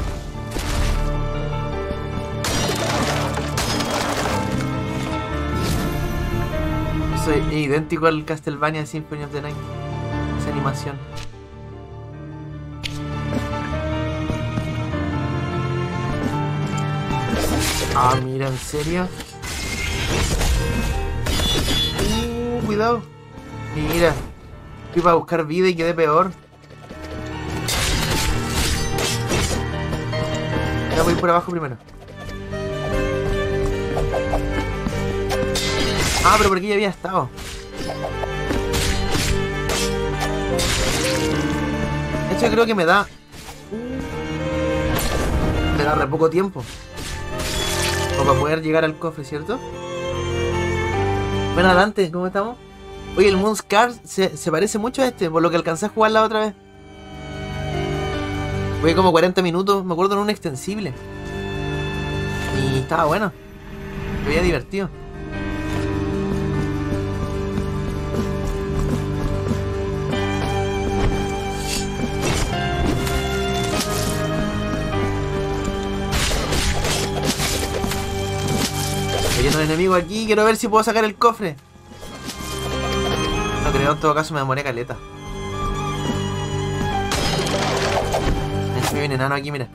Eso es idéntico al Castlevania Symphony of the Night. Esa animación. Ah, mira, ¿en serio? Cuidado. Mira. Fui para buscar vida y quedé peor. Ya voy por abajo primero. Ah, pero por aquí ya había estado. Hecho, creo que me da. Me da re poco tiempo. O para poder llegar al cofre, ¿cierto? Bueno, Dante, ¿cómo estamos? Oye, el Moonscar se, se parece mucho a este, por lo que alcancé a jugar la otra vez. Fue como 40 minutos, me acuerdo en un extensible. Y estaba bueno. Me veía divertido. De enemigos aquí, quiero ver si puedo sacar el cofre. No creo, en todo caso me demoré caleta. Hay un enano aquí, mira.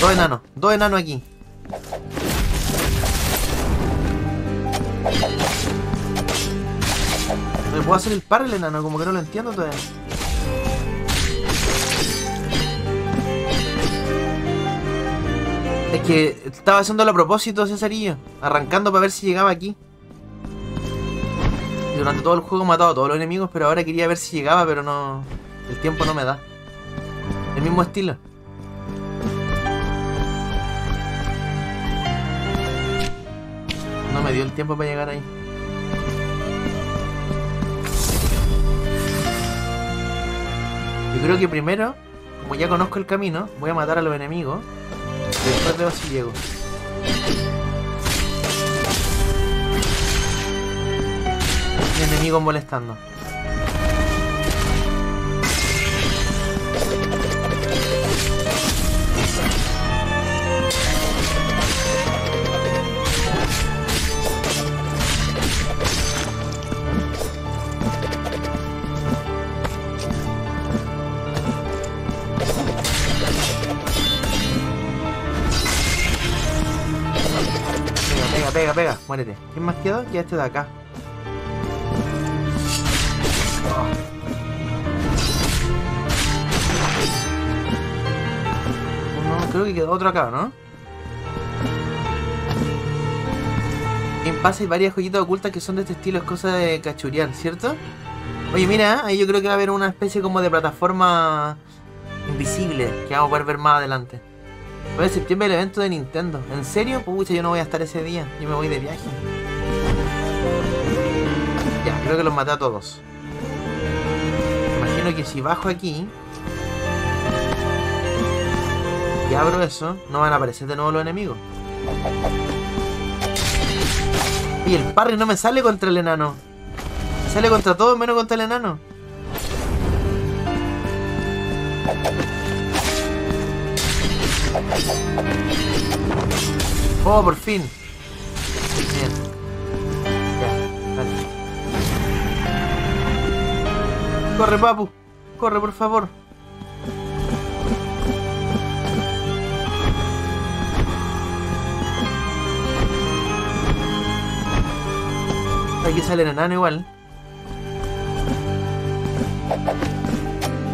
Dos enanos, dos enanos aquí. ¿Me puedo hacer el par el enano? Como que no lo entiendo todavía. Es que estaba haciéndolo a propósito, Cesarillo. Arrancando para ver si llegaba aquí. Durante todo el juego he matado a todos los enemigos, pero ahora quería ver si llegaba, pero no... El tiempo no me da. El mismo estilo. No me dio el tiempo para llegar ahí. Yo creo que primero, como ya conozco el camino, voy a matar a los enemigos. Después veo si llego. Mi enemigo molestando. Pega. Muérete. ¿Quién más quedó? Ya este de acá. Uno, creo que quedó otro acá, ¿no? En paz hay varias joyitas ocultas que son de este estilo, es cosa de cachurear, ¿cierto? Oye, mira, ahí yo creo que va a haber una especie como de plataforma invisible que vamos a poder ver más adelante. 9 de septiembre el evento de Nintendo. ¿En serio? Pucha, yo no voy a estar ese día. Yo me voy de viaje. Ya, creo que los maté a todos. Imagino que si bajo aquí y abro eso, no van a aparecer de nuevo los enemigos. Y el parry no me sale contra el enano. Me sale contra todo menos contra el enano. Oh, por fin. Bien. Ya, dale. Corre, papu. Corre, por favor. Aquí sale el enano igual.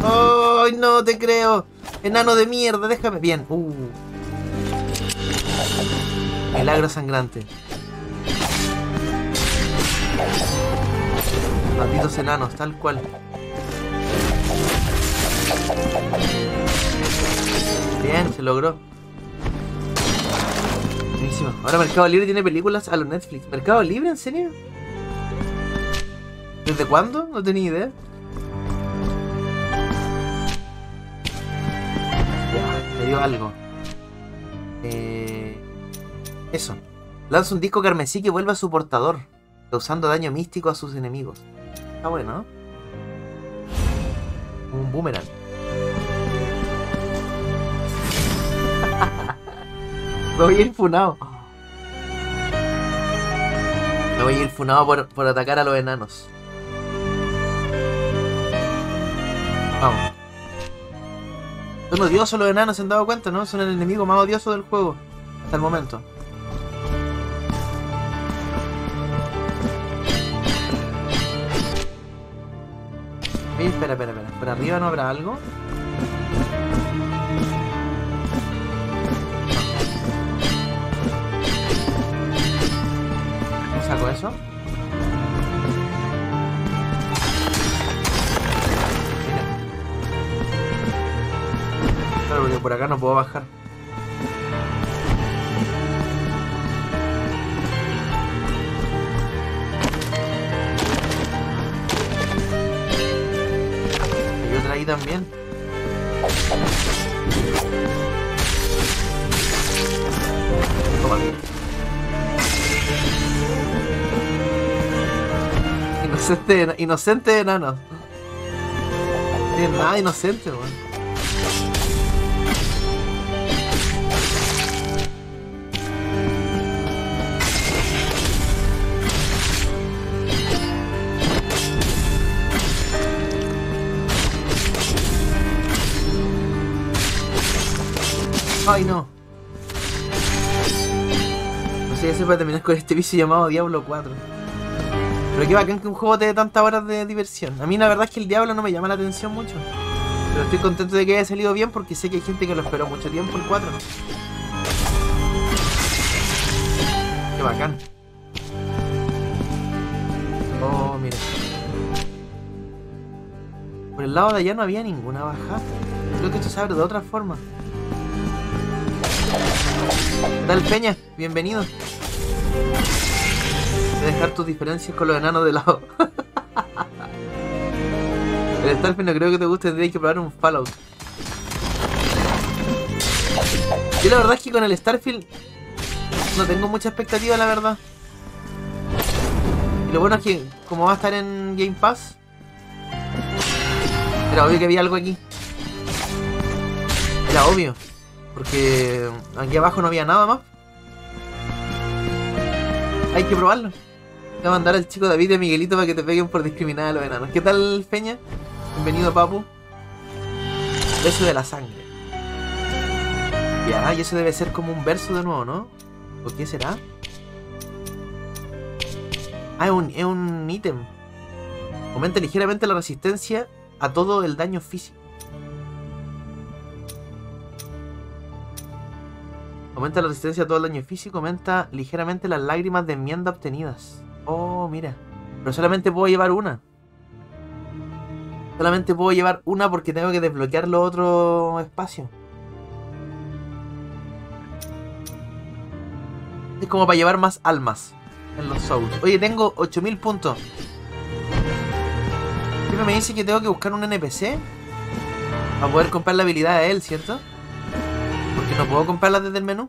¡Ay, no te creo! Enano de mierda, déjame. Bien. Uh. Milagro sangrante. Malditos enanos, tal cual. Bien, se logró. Buenísimo. Ahora Mercado Libre tiene películas a los Netflix. ¿Mercado Libre, en serio? ¿Desde cuándo? No tenía idea. Ya, me dio algo. Eh... Lanza un disco carmesí que vuelve a su portador, causando daño místico a sus enemigos. Está bueno, ¿no? Un boomerang. Me voy a ir funado. Me voy a ir funado por, por atacar a los enanos. Vamos. Son odiosos los enanos, ¿se han dado cuenta, no? Son el enemigo más odioso del juego. Hasta el momento. Espera, espera, espera. ¿Por arriba no habrá algo? ¿Cómo saco eso? Claro, porque por acá no puedo bajar. Ahí también. Inocente, inocente enano. No es nada inocente, weón. Ay, no. No sé, se puede terminar con este vicio llamado Diablo 4. Pero qué bacán que un juego te dé tantas horas de diversión. A mí la verdad es que el Diablo no me llama la atención mucho. Pero estoy contento de que haya salido bien porque sé que hay gente que lo esperó mucho tiempo el 4. Qué bacán. Oh, mira. Por el lado de allá no había ninguna bajada. Creo que esto se abre de otra forma. ¿Qué Peña? Bienvenido. Dejar tus diferencias con los enanos de lado. El Starfield no creo que te guste, tendrías que probar un Fallout. Yo la verdad es que con el Starfield no tengo mucha expectativa, la verdad. Y lo bueno es que como va a estar en Game Pass, era obvio que había algo aquí. Era obvio. Porque aquí abajo no había nada más. Hay que probarlo. Voy a mandar al chico David y a Miguelito para que te peguen por discriminar a los enanos. ¿Qué tal, Peña? Bienvenido, papu. Beso de la sangre. Ya, y eso debe ser como un verso de nuevo, ¿no? ¿O qué será? Ah, es un, es un ítem. Aumenta ligeramente la resistencia a todo el daño físico. Aumenta la resistencia a todo el daño físico, aumenta ligeramente las lágrimas de enmienda obtenidas. Oh, mira. Pero solamente puedo llevar una. Solamente puedo llevar una porque tengo que desbloquear los otros espacios. Es como para llevar más almas en los Souls. Oye, tengo 8000 puntos. Siempre me dice que tengo que buscar un NPC para poder comprar la habilidad de él, ¿cierto? Porque no puedo comprarla desde el menú.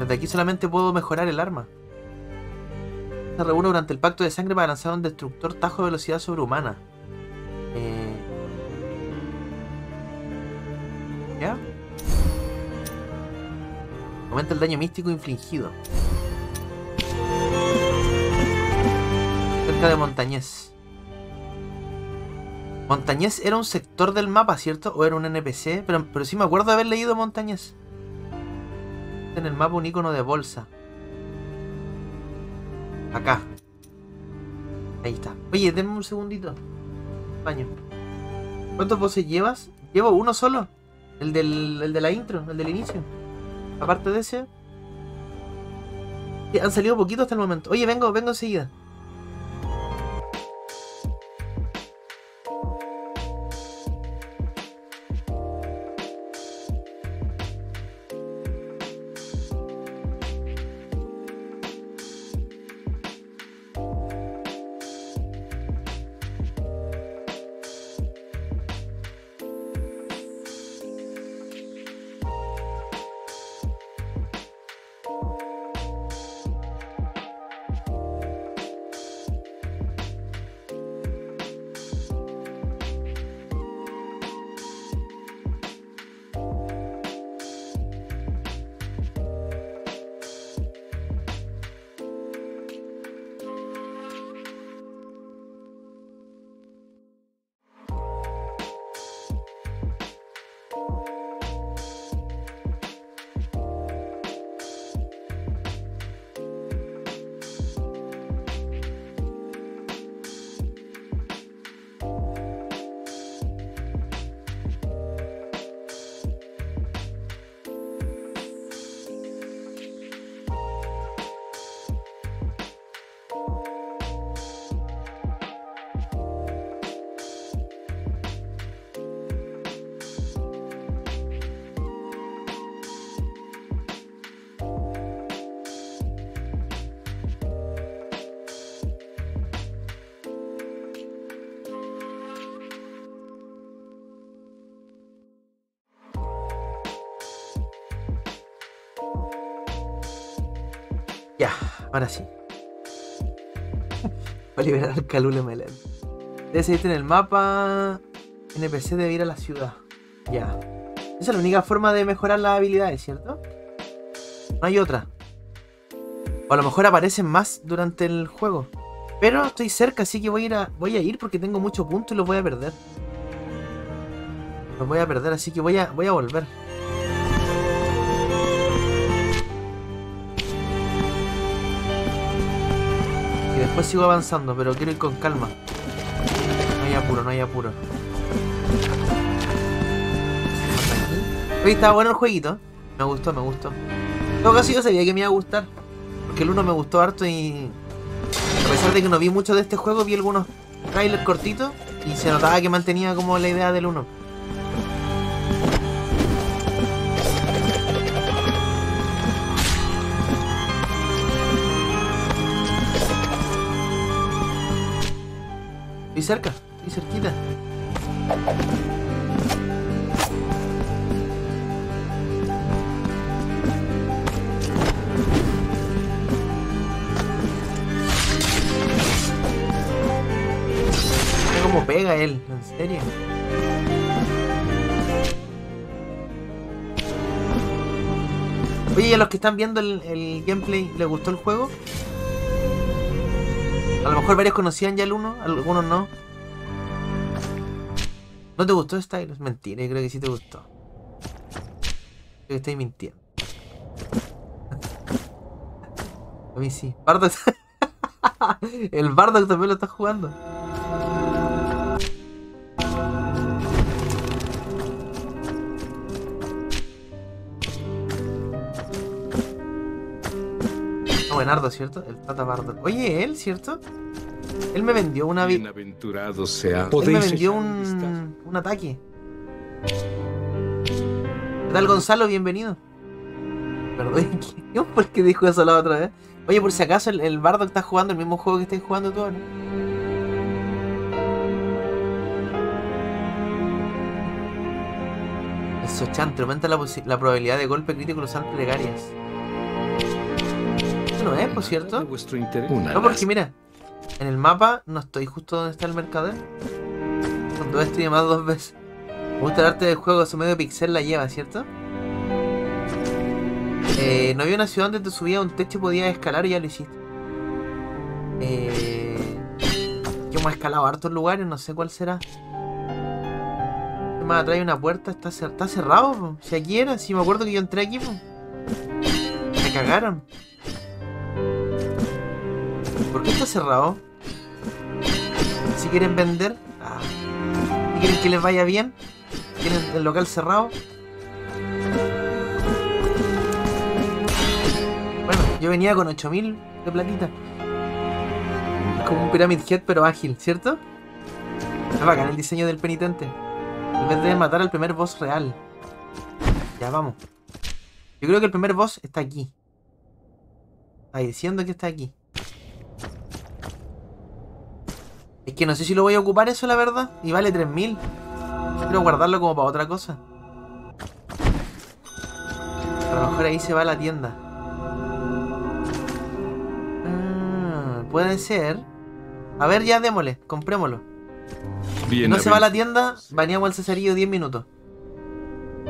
Desde aquí solamente puedo mejorar el arma. Se reúne durante el pacto de sangre para lanzar un destructor tajo de velocidad sobrehumana. Eh... ¿Ya? Aumenta el daño místico infligido. Cerca de Montañés. Montañés era un sector del mapa, ¿cierto? ¿O era un NPC? Pero, sí me acuerdo de haber leído Montañés. En el mapa un icono de bolsa. Acá. Ahí está. Oye, denme un segundito. Baño. ¿Cuántos voces llevas? Llevo uno solo. El, del, el de la intro, el del inicio. Aparte de ese. Han salido poquitos hasta el momento. Oye, vengo, vengo enseguida. Ya, ahora sí. Voy a liberar al Calule Melen. Debe seguirte en el mapa. NPC debe ir a la ciudad. Ya. Esa es la única forma de mejorar las habilidades, ¿cierto? No hay otra. O a lo mejor aparecen más durante el juego. Pero estoy cerca, así que voy a ir, voy a ir porque tengo muchos puntos y los voy a perder. Los voy a perder, así que voy a, voy a volver. Sigo avanzando, pero quiero ir con calma. No hay apuro, no hay apuro. Oye, estaba bueno el jueguito. Me gustó, me gustó. En todo caso yo sabía que me iba a gustar. Porque el 1 me gustó harto y... A pesar de que no vi mucho de este juego, vi algunos trailers cortitos y se notaba que mantenía como la idea del 1. Cerca, estoy cerquita. Cómo pega él, en serio. Oye, ¿y a los que están viendo el, el gameplay, ¿les gustó el juego? Mejor varios conocían ya el 1, algunos no. ¿No te gustó Stylus? Mentira, yo creo que sí te gustó. Creo que estáis mintiendo. A mí sí. Bardock. el Bardock también lo está jugando. Buenardo, ¿cierto? El Tata Bardock. Oye, él, ¿cierto? Él me vendió una Bienaventurado sea. Él me Podéis vendió un un, ataque. ¿Qué tal, Gonzalo? Bienvenido. Perdón, ¿quién fue el que dijo eso la otra vez? Oye, por si acaso, el, el Bardock está jugando el mismo juego que estáis jugando tú ahora. El Sochante aumenta la, la probabilidad de golpe crítico al usar plegarias. Eso no es, por cierto. No, porque mira, en el mapa no estoy justo donde está el mercader. Cuando he streamado dos veces. Me gusta el arte del juego, su medio pixel la lleva, ¿cierto? Eh, no había una ciudad donde te subía a un techo y podías escalar y ya lo hiciste. Eh, yo me he escalado a hartos lugares, no sé cuál será. Más atrás hay una puerta, está, cer- está cerrado. po. Si aquí era, si me acuerdo que yo entré aquí. po. Me cagaron. ¿Por qué está cerrado? Si quieren vender, ah, quieren que les vaya bien, quieren el local cerrado. Bueno, yo venía con 8000 de platita. Como un Pyramid Head, pero ágil, ¿cierto? Es bacán el diseño del penitente. En vez de matar al primer boss real. Ya vamos. Yo creo que el primer boss está aquí. Está diciendo que está aquí. Es que no sé si lo voy a ocupar eso, la verdad. Y vale 3000. Quiero guardarlo como para otra cosa. A lo mejor ahí se va a la tienda. Ah, puede ser. A ver, ya démosle. Comprémoslo. No se va a la tienda, baneamos al cesarillo 10 minutos.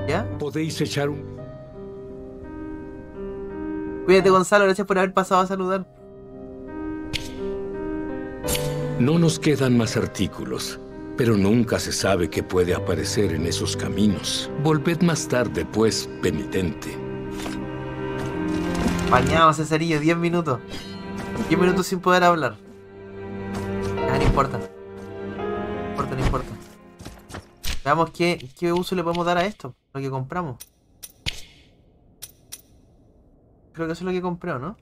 ¿Ya? Podéis echar un. Cuídate, Gonzalo. Gracias por haber pasado a saludar. No nos quedan más artículos, pero nunca se sabe qué puede aparecer en esos caminos. Volved más tarde, pues, penitente. Bañado, Cesarillo, 10 minutos. 10 minutos sin poder hablar. Ah, no importa. No importa, no importa. Veamos qué, qué uso le podemos dar a esto. Lo que compramos. Creo que eso es lo que compré, ¿o no?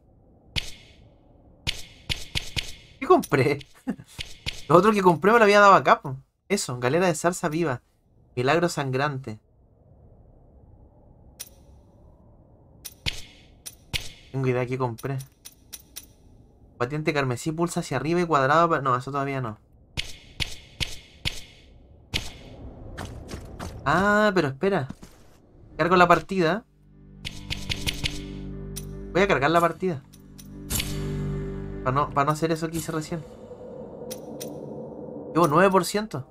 ¿Qué compré? lo otro que compré me lo había dado acá. Eso, galera de zarza viva. Milagro sangrante. Tengo idea que compré. Patiente carmesí pulsa hacia arriba y cuadrado. No, eso todavía no. Ah, pero espera. Cargo la partida. Voy a cargar la partida. Para no, para no hacer eso que hice recién. Llevo 9%.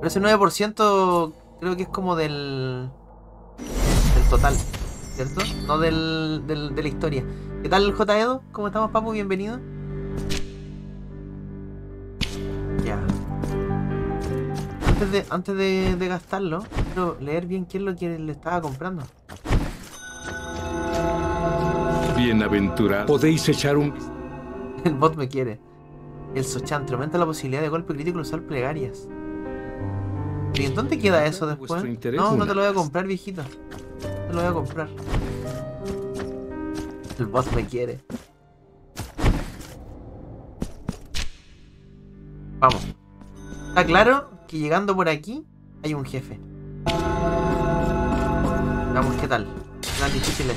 Pero ese 9% creo que es como del. del total. ¿Cierto? No del, del- de la historia. ¿Qué tal, J. Edo? ¿Cómo estamos, Papu? Bienvenido. Ya. Antes de, antes de, de gastarlo, quiero leer bien qué es lo que le estaba comprando. Bienaventurado. Podéis echar un El bot me quiere. El Sochante aumenta la posibilidad de golpe crítico al usar plegarias. ¿Y en dónde queda eso después? No, no te lo voy a comprar, viejito. Te lo voy a comprar. El bot me quiere. Vamos. Está claro que llegando por aquí hay un jefe. Veamos qué tal. Tan difícil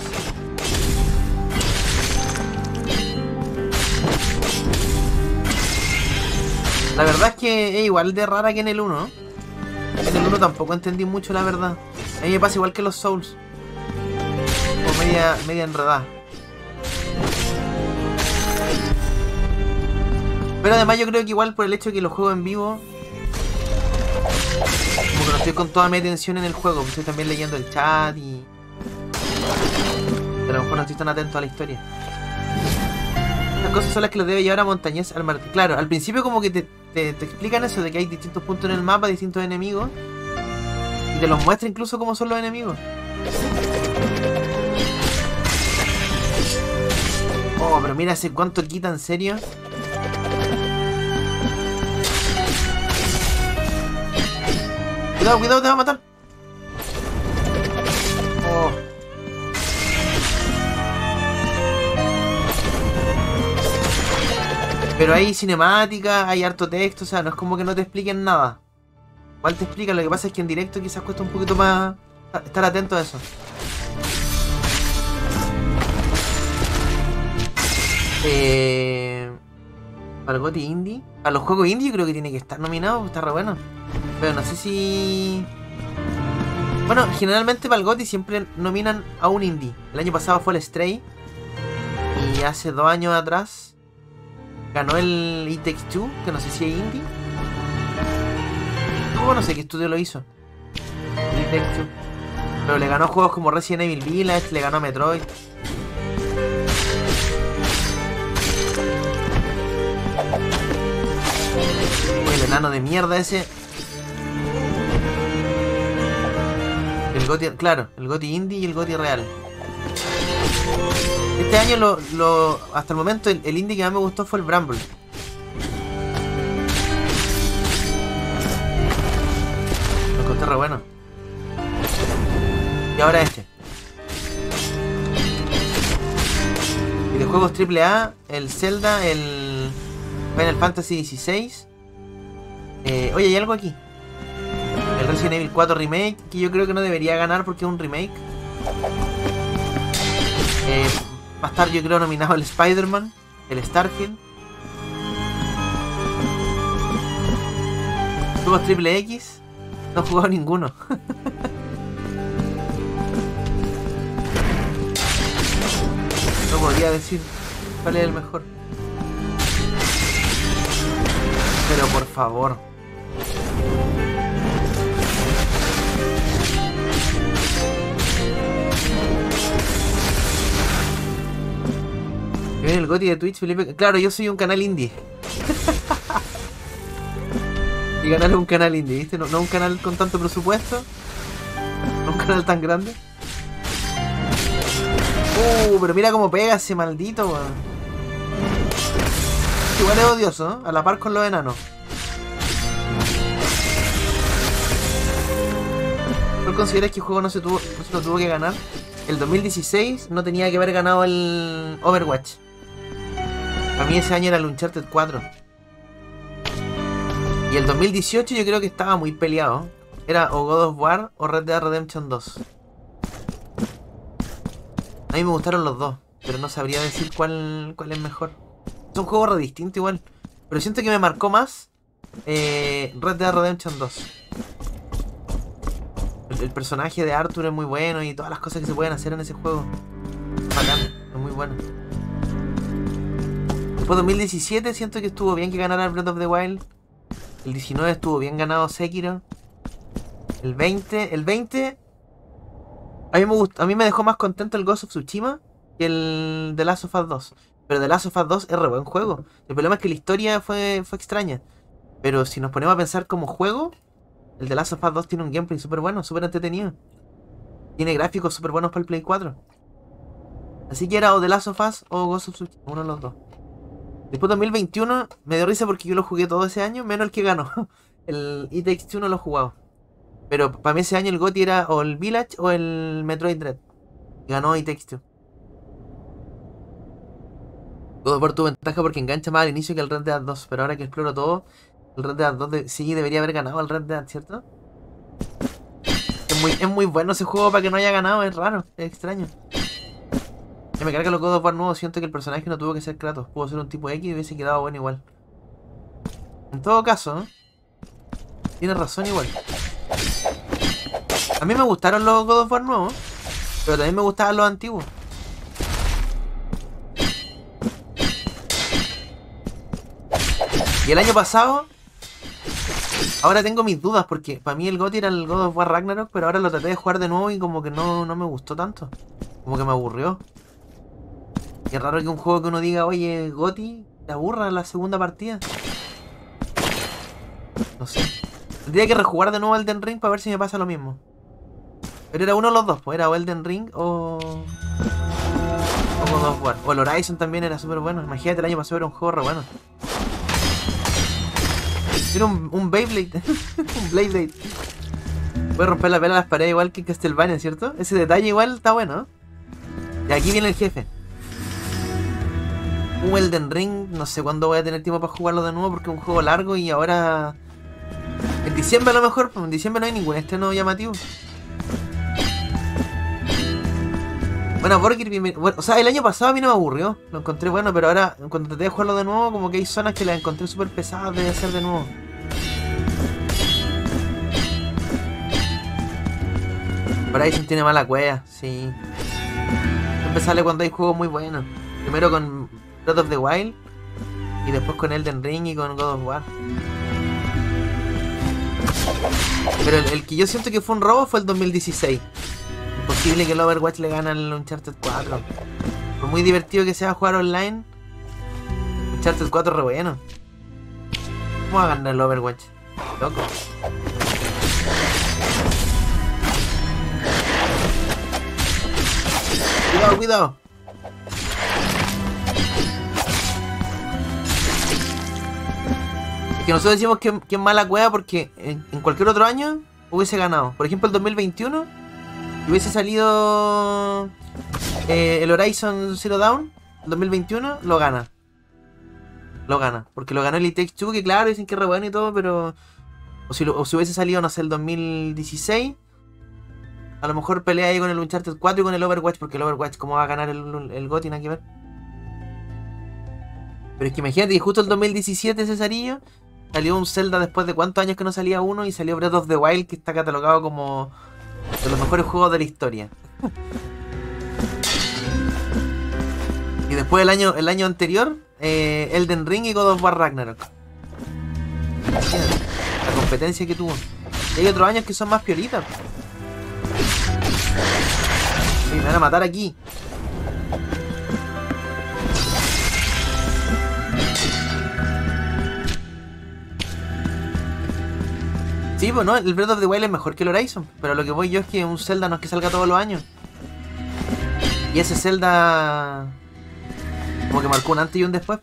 La verdad es que es igual de rara que en el 1. En el 1 tampoco entendí mucho la verdad. A mí me pasa igual que los Souls. O media, media enredada. Pero además yo creo que igual por el hecho de que lo juego en vivo. Como que no estoy con toda mi atención en el juego. pues Estoy también leyendo el chat y. A lo mejor no estoy tan atento a la historia. Las cosas son las que los debe llevar a Montañés al mar. Claro, al principio como que te, te- te explican eso de que hay distintos puntos en el mapa, distintos enemigos. Y te los muestra incluso cómo son los enemigos. Oh, pero mira hace cuánto quita en serio. Cuidado, cuidado, te va a matar. Pero hay cinemática, hay harto texto, o sea, no es como que no te expliquen nada. Igual te explican, lo que pasa es que en directo quizás cuesta un poquito más estar atento a eso. Eh, para el Indie. A los juegos indie yo creo que tiene que estar nominado, está re bueno. Pero no sé si... Bueno, generalmente para el siempre nominan a un indie. El año pasado fue el Stray. Y hace dos años atrás ganó el It Takes Two, que no sé si es indie. Oh, no sé qué estudio lo hizo. It Takes Two. Pero le ganó juegos como Resident Evil Village, le ganó a Metroid. El enano de mierda ese. El Goti, claro, el Goti Indie y el Goti Real. Este año lo, hasta el momento el, el indie que más me gustó fue el Bramble. Lo encontré re bueno. Y ahora este. Y de juegos AAA, el Zelda, el Final Fantasy XVI. Eh, oye, hay algo aquí. El Resident Evil 4 Remake, que yo creo que no debería ganar porque es un remake. Eh, va a estar yo creo nominado el Spider-Man, el Starfield. Juegos triple X. No he jugado ninguno. no podría decir cuál es el mejor. Pero por favor. Viene el Goti de Twitch, Felipe. Claro, yo soy un canal indie. Mi canal es un canal indie, ¿viste? No, no un canal con tanto presupuesto. No un canal tan grande. Uh, pero mira cómo pega ese maldito, weón. Igual es odioso, ¿eh? A la par con los enanos. ¿Cuál consideras que el juego no se, tuvo, no se lo tuvo que ganar? El 2016 no tenía que haber ganado el Overwatch. Para mí ese año era el Uncharted 4. Y el 2018 yo creo que estaba muy peleado. Era o God of War o Red Dead Redemption 2. A mí me gustaron los dos, pero no sabría decir cuál, cuál es mejor. Son juegos re distintos igual. Pero siento que me marcó más eh, Red Dead Redemption 2. El, personaje de Arthur es muy bueno y todas las cosas que se pueden hacer en ese juego. Bacán, es muy bueno. Después 2017 siento que estuvo bien que ganara Breath of the Wild. El 19 estuvo bien ganado Sekiro. El 20, el 20 a mí me gustó, a mí me dejó más contento el Ghost of Tsushima que el The Last of Us 2. Pero The Last of Us 2 es re buen juego. El problema es que la historia fue, fue extraña. Pero si nos ponemos a pensar como juego, el The Last of Us 2 tiene un gameplay súper bueno, súper entretenido. Tiene gráficos súper buenos para el Play 4. Así que era o The Last of Us o Ghost of Tsushima, uno de los dos. Después 2021 me dio risa porque yo lo jugué todo ese año, menos el que ganó. El It Takes Two no lo he jugado. Pero para mí ese año el GOTY era o el Village o el Metroid Dread. Ganó It Takes Two. God of War ventaja porque engancha más al inicio que el Red Dead 2. Pero ahora que exploro todo, el Red Dead 2 de- sí debería haber ganado el Red Dead, ¿cierto? Es muy, es muy bueno ese juego para que no haya ganado, es raro, es extraño. Ya me carga los God of War nuevos, siento que el personaje no tuvo que ser Kratos, pudo ser un tipo X y hubiese quedado bueno igual. En todo caso, ¿eh? tienes razón igual. A mí me gustaron los God of War nuevos, pero también me gustaban los antiguos. Y el año pasado, ahora tengo mis dudas porque para mí el GOTY era el God of War Ragnarok, pero ahora lo traté de jugar de nuevo y como que no, no me gustó tanto. Como que me aburrió. Qué raro que un juego que uno diga, oye, GOTY, te aburra la segunda partida. No sé. Tendría que rejugar de nuevo Elden Ring para ver si me pasa lo mismo. Pero era uno de los dos, pues era o Elden Ring o. O God of. O el Horizon también era súper bueno. Imagínate, el año pasado era un juego re bueno. Era un, un Beyblade. un Blade Puede romper la pela a las paredes igual que en Castlevania, ¿cierto? Ese detalle igual está bueno. Y aquí viene el jefe. Un Elden Ring, no sé cuándo voy a tener tiempo para jugarlo de nuevo porque es un juego largo y ahora. En diciembre a lo mejor, pues en diciembre no hay ningún estreno llamativo. Bueno, Borgir, o sea, el año pasado a mí no me aburrió, lo encontré bueno, pero ahora cuando traté de jugarlo de nuevo, como que hay zonas que las encontré súper pesadas de hacer de nuevo. Horizon tiene mala cueva, sí. Siempre sale cuando hay juegos muy buenos. Primero con Breath of the Wild y después con Elden Ring y con God of War. Pero el, el que yo siento que fue un robo fue el 2016. Imposible que el Overwatch le gane al Uncharted 4. Por muy divertido que sea jugar online, Uncharted 4 es re bueno. ¿Cómo va a ganar el Overwatch? Loco. Cuidado, cuidado. Que nosotros decimos que, es mala cueva porque en, cualquier otro año hubiese ganado. Por ejemplo, el 2021 hubiese salido eh, el Horizon Zero Dawn, el 2021, lo gana. Lo gana. Porque lo ganó el Takes Two, que claro, dicen que es re bueno y todo, pero... O si, o si hubiese salido, no sé, el 2016, a lo mejor pelea ahí con el Uncharted 4 y con el Overwatch, porque el Overwatch, ¿cómo va a ganar el, el GOTY? Nada que ver. Pero es que imagínate que justo el 2017, Cesarillo, salió un Zelda después de cuántos años que no salía uno y salió Breath of the Wild, que está catalogado como de los mejores juegos de la historia. y después el año, el año anterior, eh, Elden Ring y God of War Ragnarok. La competencia que tuvo. Y hay otros años que son más pioritas. Me van a matar aquí. Sí, pues no, el Breath of the Wild es mejor que el Horizon. Pero lo que voy yo es que un Zelda no es que salga todos los años. Y ese Zelda. Como que marcó un antes y un después.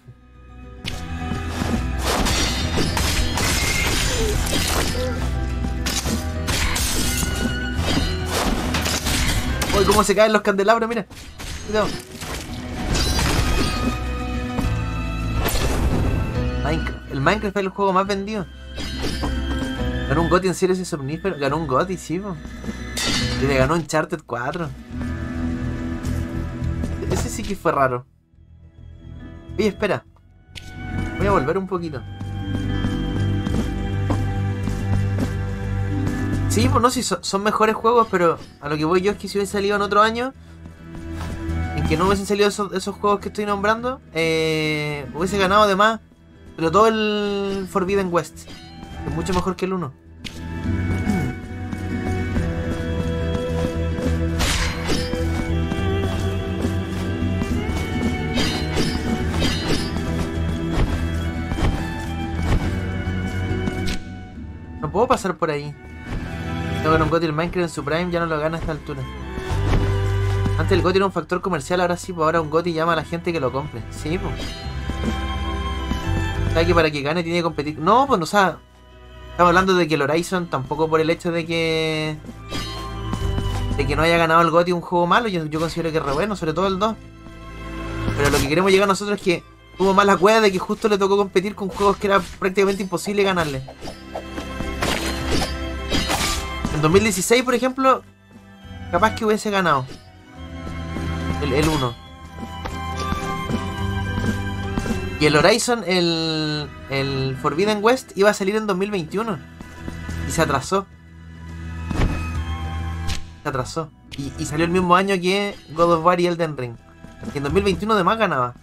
Uy, cómo se caen los candelabros, mira. Cuidado. Minecraft. El Minecraft es el juego más vendido. Ganó un GOTY en serio ese somnífero. Ganó un GOTY, sí, po. Y le ganó Uncharted 4. Ese sí que fue raro. Oye, espera. Voy a volver un poquito. Sí, pues no, si son, mejores juegos, pero a lo que voy yo es que si hubiese salido en otro año, en que no hubiesen salido esos, esos juegos que estoy nombrando, eh, hubiese ganado además, pero todo el Forbidden West. Mucho mejor que el 1. No puedo pasar por ahí. Tengo que un GOTY el Minecraft en su prime ya no lo gana a esta altura. Antes el GOTY era un factor comercial, ahora sí, pues ahora un GOTY llama a la gente que lo compre. Sí, pues. ¿Sabes que para que gane tiene que competir? No, pues no, o sea, estamos hablando de que el Horizon tampoco por el hecho de que de que no haya ganado el GOTY un juego malo, yo, yo considero que es re bueno, sobre todo el 2. Pero lo que queremos llegar nosotros es que tuvo más la cueva de que justo le tocó competir con juegos que era prácticamente imposible ganarle. En 2016, por ejemplo, capaz que hubiese ganado. El, el 1. Y el Horizon, el, el Forbidden West, iba a salir en 2021. Y se atrasó. Se atrasó. Y, salió el mismo año que God of War y Elden Ring. En 2021 además ganaba.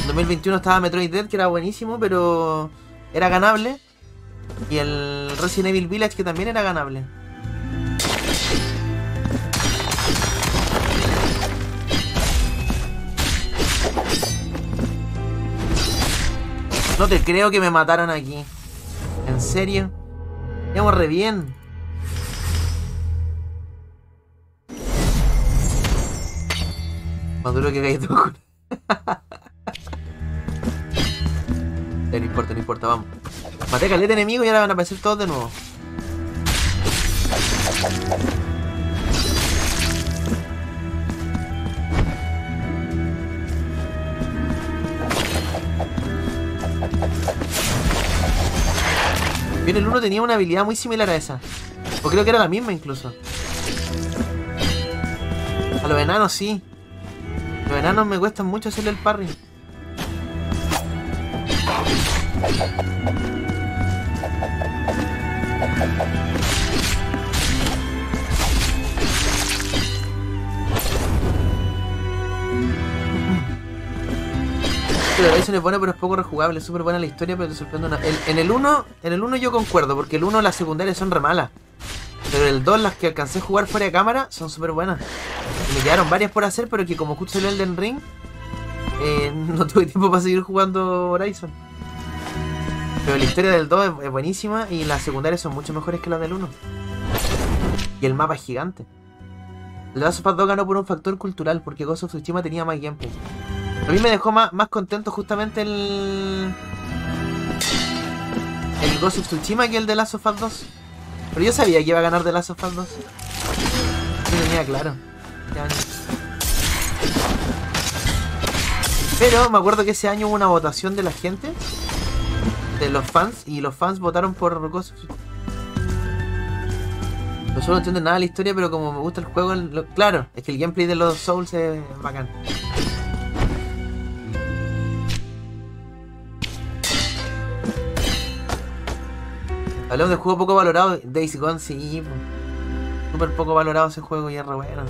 En 2021 estaba Metroid Dead, que era buenísimo, pero era ganable. Y el Resident Evil Village, que también era ganable. No te creo que me mataron aquí. ¿En serio? Íbamos re bien. Más duro que. Ya, no importa, no importa, vamos. Maté caleta enemigo y ahora van a aparecer todos de nuevo. Bien, el 1 tenía una habilidad muy similar a esa. O creo que era la misma incluso. A los enanos sí. Los enanos me cuestan mucho hacerle el parry. Es bueno, pero es poco rejugable. Es súper buena la historia, pero te sorprende una. en el 1, en el 1 yo concuerdo, porque el 1 las secundarias son re malas. Pero el 2, las que alcancé a jugar fuera de cámara, son súper buenas. Me quedaron varias por hacer, pero que como justo el Elden Ring, eh, no tuve tiempo para seguir jugando Horizon. Pero la historia del 2 es, buenísima y las secundarias son mucho mejores que las del 1. Y el mapa es gigante. El Last of Us 2 ganó por un factor cultural, porque Ghost of Tsushima tenía más gameplay. A mí me dejó más, más contento justamente el. El Ghost of Tsushima que el de Last of Us 2. Pero yo sabía que iba a ganar de Last of Us 2. Yo tenía claro. Pero me acuerdo que ese año hubo una votación de la gente, de los fans, y los fans votaron por Ghost of Tsushima. Solo no entiendo nada de la historia, pero como me gusta el juego, lo- claro, es que el gameplay de los Souls es bacán. Hablamos de juego poco valorado. Days Gone, sí. Súper poco valorado ese juego y es re bueno.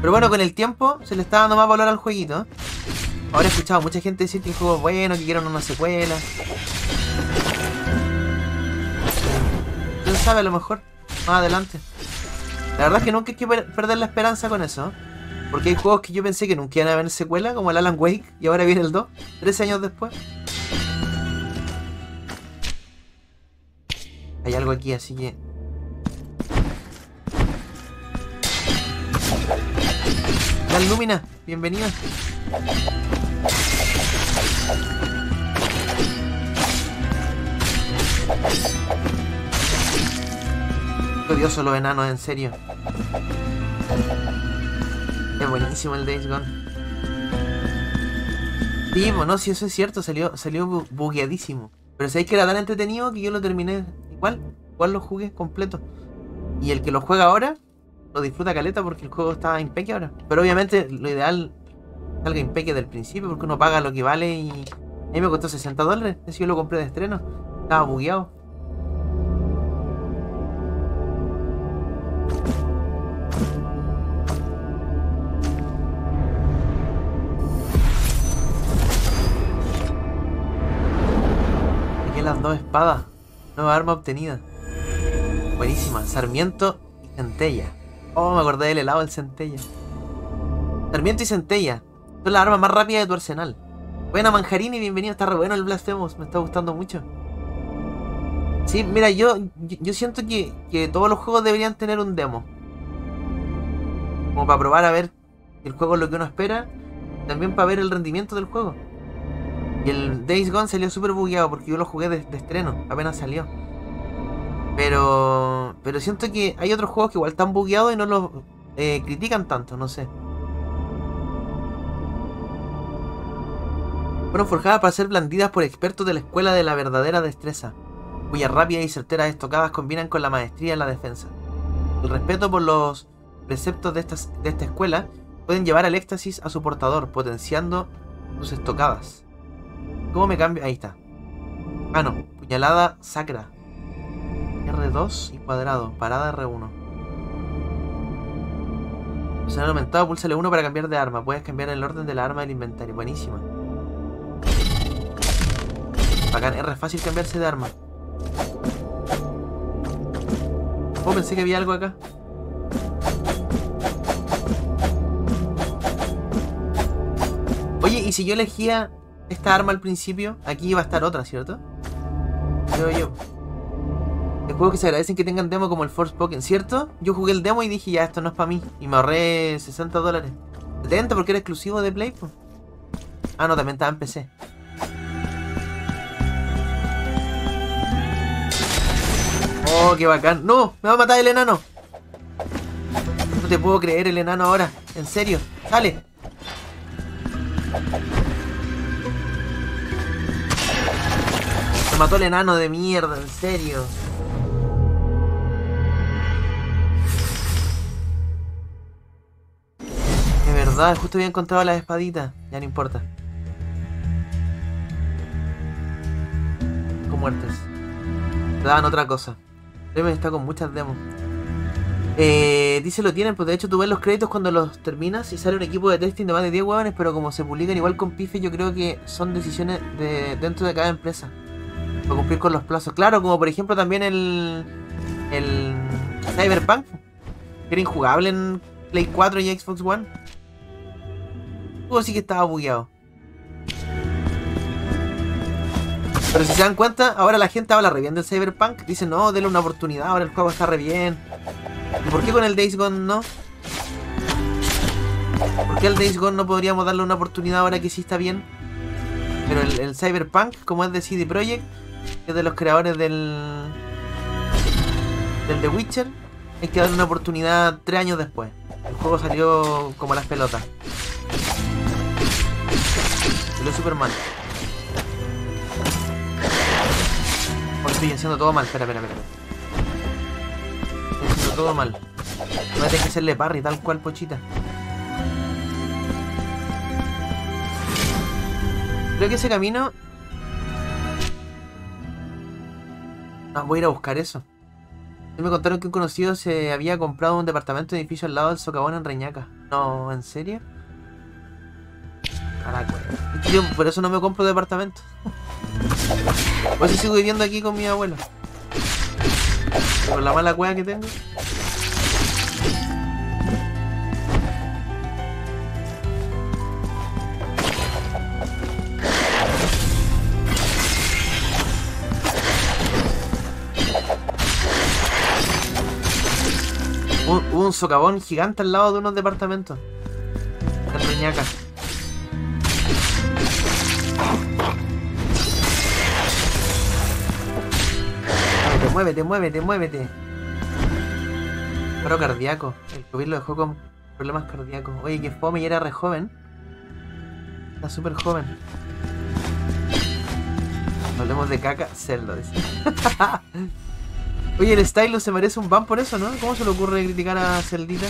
Pero bueno, con el tiempo se le está dando más valor al jueguito. Ahora he escuchado mucha gente decir que el juego es bueno, que quieren una secuela. ¿Quién sabe a lo mejor? Más adelante. La verdad es que nunca hay que per- perder la esperanza con eso. Porque hay juegos que yo pensé que nunca iban a haber secuela, como el Alan Wake, y ahora viene el 2, 13 años después. Hay algo aquí, así que. Gran Lumina, bienvenido. Qué odioso los enanos, en serio. Es buenísimo el Days Gone. Sí, bueno, si eso es cierto, salió, salió bu- bugueadísimo. Pero sabéis que era tan entretenido que yo lo terminé ¿Cuál? cual lo jugué completo. Y el que lo juega ahora, lo disfruta caleta porque el juego está impeque ahora. Pero obviamente lo ideal salga impeque del principio porque uno paga lo que vale y a mí me costó 60 dólares. Eso yo lo compré de estreno. Estaba bugueado. las dos espadas. Nueva arma obtenida. Buenísima. Sarmiento y centella. Oh, me acordé del helado del centella. Sarmiento y centella. Son las armas más rápidas de tu arsenal. Buena Manjarini, bienvenido. Está re bueno el Blasphemous. Me está gustando mucho. Sí, mira, yo, yo, siento que, que todos los juegos deberían tener un demo. Como para probar a ver si el juego es lo que uno espera. También para ver el rendimiento del juego. Y el Days Gone salió súper bugueado porque yo lo jugué de, estreno, apenas salió. Pero pero siento que hay otros juegos que igual están bugueados y no los eh, critican tanto, no sé. Fueron forjadas para ser blandidas por expertos de la escuela de la verdadera destreza, cuyas rápidas y certeras estocadas combinan con la maestría en la defensa. El respeto por los preceptos de, de esta escuela pueden llevar al éxtasis a su portador, potenciando sus estocadas. ¿Cómo me cambio? Ahí está. Ah, no. Puñalada sacra. R2 y cuadrado. Parada R1. Personal aumentado, pulsa L1 para cambiar de arma. Puedes cambiar el orden de la arma del inventario. Buenísima. Bacán, R fácil cambiarse de arma. Oh, pensé que había algo acá. Oye, ¿y si yo elegía esta arma al principio? Aquí iba a estar otra, ¿cierto? Creo yo. Hay juegos que se agradecen que tengan demo como el Force Pokémon, ¿cierto? Yo jugué el demo y dije, ya, esto no es para mí. Y me ahorré 60 dólares. 70 porque era exclusivo de Play. Ah, no, también estaba en PC. Oh, qué bacán. ¡No! ¡Me va a matar el enano! No te puedo creer el enano ahora. En serio. ¡Sale! Mató el enano de mierda, en serio. De verdad, justo había encontrado las espaditas. Ya no importa. Con muertes. Te daban otra cosa. Deben está con muchas demos. Eh, dice lo tienen, pues de hecho tú ves los créditos cuando los terminas y sale un equipo de testing de más de 10 huevones, pero como se publican igual con pife, yo creo que son decisiones de dentro de cada empresa. Para cumplir con los plazos. Claro, como por ejemplo también el. el. Cyberpunk. Que era injugable en Play 4 y Xbox One. El sí que estaba bugueado. Pero si se dan cuenta, ahora la gente habla re bien del Cyberpunk. Dice, no, denle una oportunidad, ahora el juego está re bien. ¿Y por qué con el Days Gone no? ¿Por qué al Days Gone no podríamos darle una oportunidad ahora que sí está bien? Pero el, Cyberpunk, como es de CD Projekt, que es de los creadores del. del The Witcher, hay que darle una oportunidad tres años después. El juego salió como las pelotas. Salió super mal. Estoy haciendo todo mal. Espera, espera, espera. Estoy haciendo todo mal. Voy a que hacerle parry, tal cual, pochita. Creo que ese camino... Ah, voy a ir a buscar eso. Me contaron que un conocido se había comprado un departamento de edificio al lado del socavón en Reñaca. No, ¿en serio? A la cueva. Es que yo por eso no me compro departamento. Por eso sigo viviendo aquí con mi abuelo. Por la mala cueva que tengo. Hubo un socavón gigante al lado de unos departamentos. En Reñaca. Muévete, muévete, muévete. Paro cardíaco. El COVID lo dejó con problemas cardíacos. Oye, que fome y era re joven. Está súper joven. Hablemos de caca, Zelda, dice. Oye, el Stylus se merece un ban por eso, ¿no? ¿Cómo se le ocurre criticar a Celdita?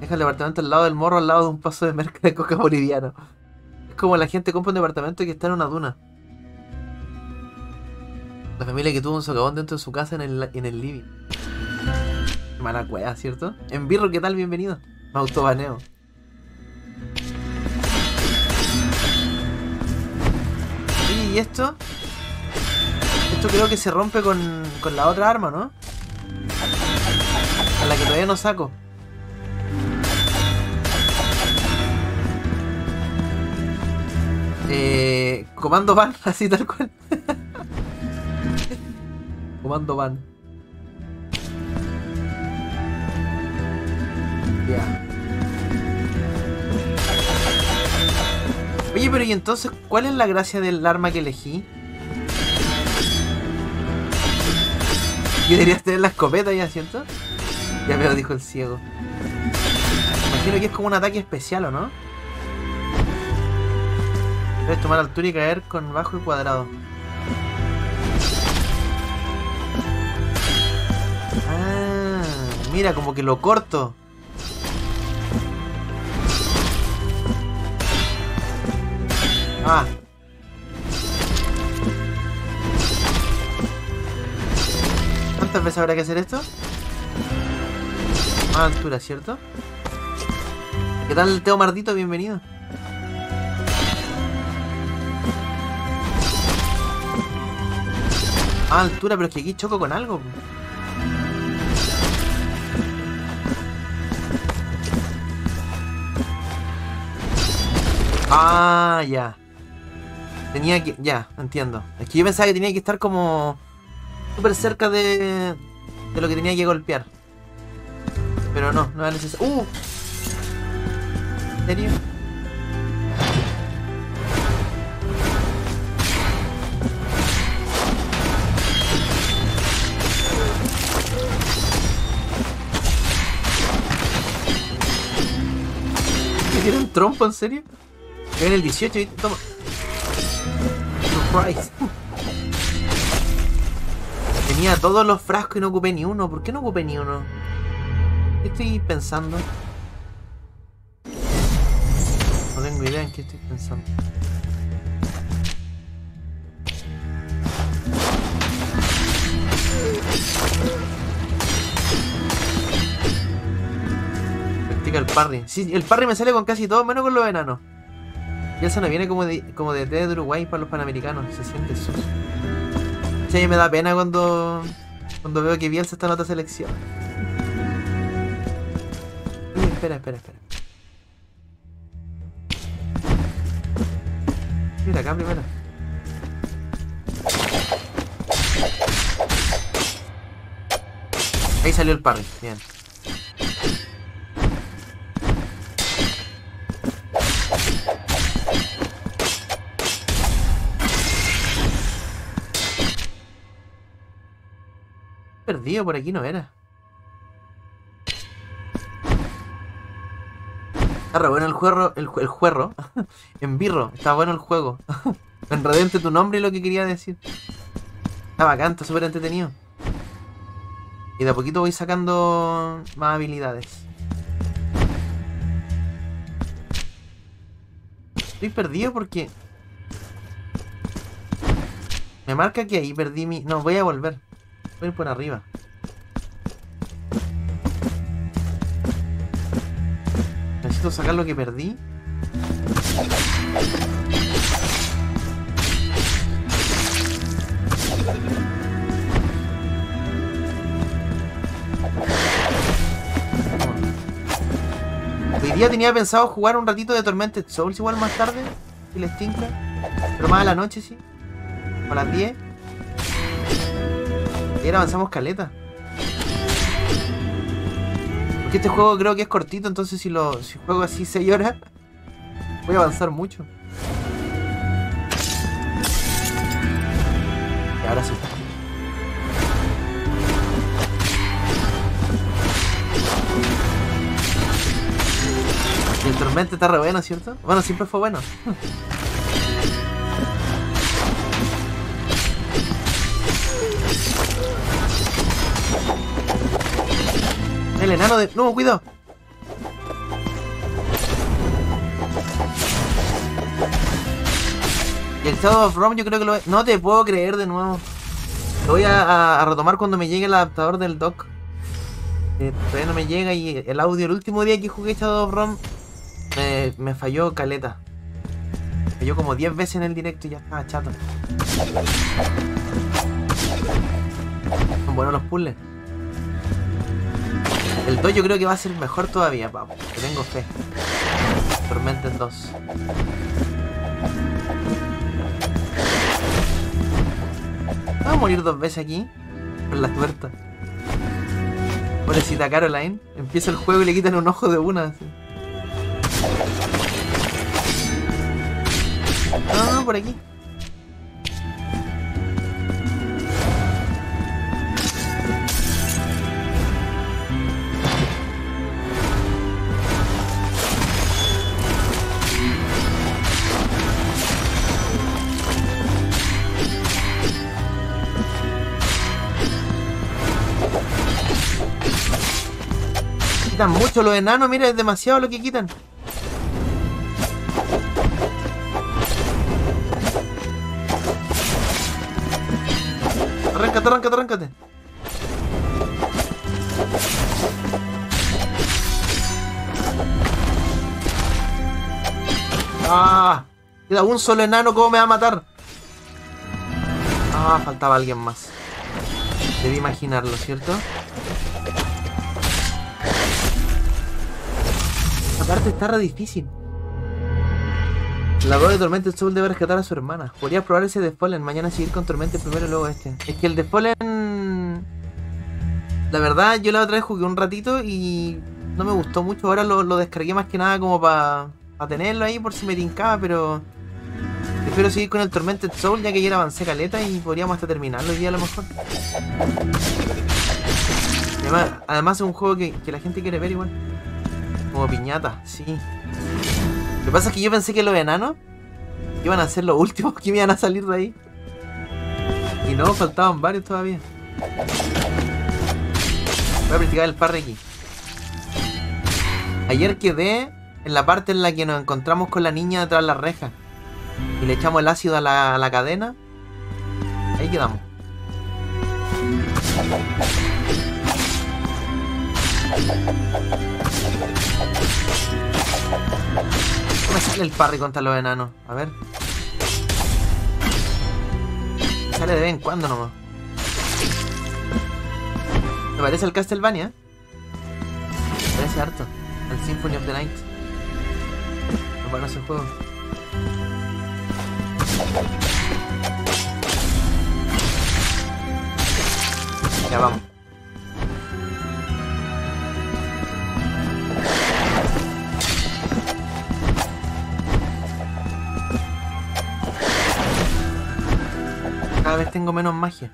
Deja el departamento al lado del morro, al lado de un paso de merca de coca boliviano. Es como la gente compra un departamento que está en una duna. La familia que tuvo un socavón dentro de su casa en el, en el living. Mala cueva, ¿cierto? En birro, ¿qué tal? Bienvenido. Me autobaneo. Y esto. Esto creo que se rompe con, con la otra arma, ¿no? A la que todavía no saco. Eh, comando van, así tal cual. comando van. Ya. Oye, pero ¿y entonces cuál es la gracia del arma que elegí? Yo deberías tener la escopeta ya, ¿cierto? Ya veo, dijo el ciego. Imagino que es como un ataque especial, ¿o no? Debes tomar altura y caer con bajo y cuadrado. Ah, mira, como que lo corto. Ah. ¿Cuántas veces habrá que hacer esto? Más altura, ¿cierto? ¿Qué tal, Teo Mardito? Bienvenido. Más altura, pero es que aquí choco con algo. Ah, ya. Tenía que... Ya, entiendo. Es que yo pensaba que tenía que estar como... Súper cerca de... De lo que tenía que golpear. Pero no, no era necesario. ¡Uh! ¿En serio? ¿Me tienen trompo en serio? En el 18, ¿viste? Toma. Tenía todos los frascos y no ocupé ni uno. ¿Por qué no ocupé ni uno? ¿Qué estoy pensando? No tengo idea en qué estoy pensando. Practica el parry. Sí, el parry me sale con casi todo, menos con los enanos. Y eso no viene como de, como de Uruguay para los panamericanos. Se siente sucio. Sí, me da pena cuando, cuando veo que Bielsa está en otra selección. Uy, espera, espera, espera. Mira acá primero. Ahí salió el parry, bien. Perdido, por aquí no era. Está re bueno el juego, el, el juego. en birro, está bueno el juego. Me enredé entre tu nombre y lo que quería decir. Está bacán, está súper entretenido. Y de a poquito voy sacando más habilidades. Estoy perdido porque... Me marca que ahí perdí mi... No, voy a volver. Ir por arriba. Necesito sacar lo que perdí. Hoy día tenía pensado jugar un ratito de Tormented Souls igual más tarde, si les tinca. Pero más a la noche, sí. A las 10. Ahora avanzamos caleta. Porque este juego creo que es cortito, entonces si lo si juego así 6 horas, voy a avanzar mucho. Y ahora sí. Y el tormento está re bueno, ¿cierto? Bueno, siempre fue bueno. El enano de... No, cuidado. Y el Shadow of Rome yo creo que lo... No te puedo creer de nuevo. Lo voy a, retomar cuando me llegue el adaptador del dock. Eh, todavía no me llega y el audio el último día que jugué Shadow of Rome me, me falló caleta. cayó como 10 veces en el directo y ya estaba chato. Son buenos los puzzles. El 2 yo creo que va a ser mejor todavía, vamos. Que tengo fe. Tormenten 2. Vamos a morir dos veces aquí. Por la tuerta. Pobrecita Caroline. Empieza el juego y le quitan un ojo de una. así. No, no, por aquí. Quitan mucho los enanos, mira, es demasiado lo que quitan. Arráncate, arráncate, arráncate. Ah, queda un solo enano, ¿cómo me va a matar? Ah, faltaba alguien más. Debí imaginarlo, ¿cierto? Esta parte está re difícil. La voz de Tormented Soul debe rescatar a su hermana. Podría probar ese de Fallen. Mañana seguir con Tormented primero y luego este. Es que el de Fallen. La verdad, yo la otra vez jugué un ratito y no me gustó mucho. Ahora lo, descargué más que nada como para tenerlo ahí por si me tincaba, pero. Prefiero seguir con el Tormented Soul ya que la avancé caleta y podríamos hasta terminarlo hoy día a lo mejor. Además, es un juego que la gente quiere ver igual. Como piñata, sí. Lo que pasa es que yo pensé que los enanos iban a ser los últimos que iban a salir de ahí. Y no, faltaban varios todavía. Voy a practicar el parry aquí. Ayer quedé en la parte en la que nos encontramos con la niña detrás de la reja. Y le echamos el ácido a la cadena. Ahí quedamos. Sale el parry contra los enanos? A ver. Sale de vez en cuando nomás. Me parece el Castlevania. Me parece harto. El Symphony of the Night. Es bueno ese juego. Ya vamos. Cada vez tengo menos magia.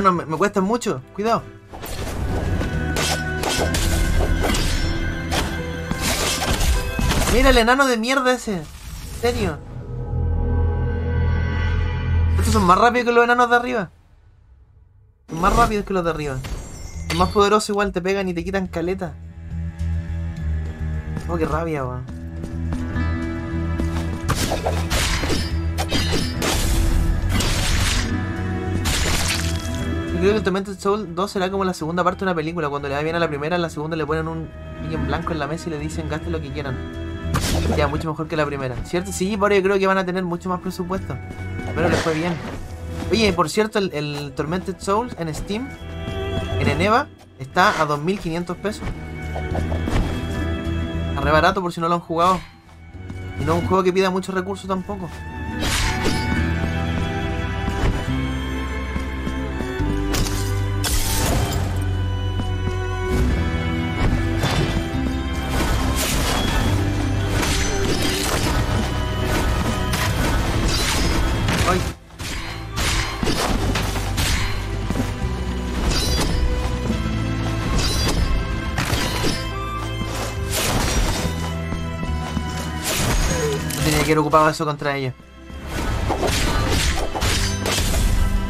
Los enanos me, me cuestan mucho. Cuidado. Mira el enano de mierda ese. En serio. Estos son más rápidos que los enanos de arriba. Son más rápidos que los de arriba. Son más poderosos igual te pegan y te quitan caleta. Oh, qué rabia, weón. Yo el Tormented Soul 2 será como la segunda parte de una película. Cuando le va bien a la primera, en la segunda le ponen un en blanco en la mesa y le dicen gaste lo que quieran. Ya, mucho mejor que la primera. ¿Cierto? Sí, por ahí creo que van a tener mucho más presupuesto. Pero les fue bien. Oye, por cierto, el, el Tormented Souls en Steam, en Eneva, está a 2.500 pesos. Re barato por si no lo han jugado. Y no es un juego que pida muchos recursos tampoco. Ocupado eso contra ellos.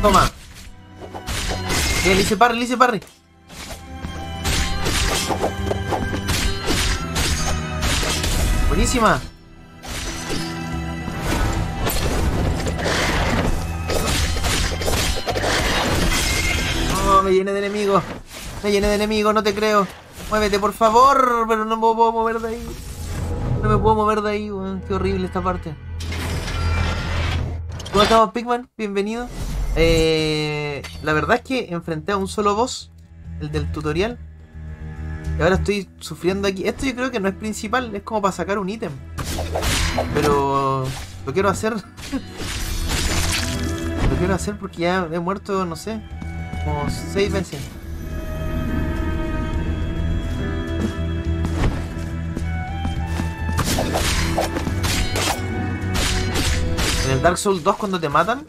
Toma. Bien, le hice parry, le hice parry. Buenísima. No, me llené de enemigos. Me llené de enemigos, no te creo. Muévete, por favor. Pero no me puedo mover de ahí. No me puedo mover de ahí, weón. Qué horrible esta parte. ¿Cómo estamos, Pigman? Bienvenido. Eh, la verdad es que enfrenté a un solo boss, el del tutorial. Y ahora estoy sufriendo aquí. Esto yo creo que no es principal, es como para sacar un ítem. Pero lo quiero hacer. lo quiero hacer porque ya he muerto, no sé, como seis veces. En el Dark Souls 2 cuando te matan,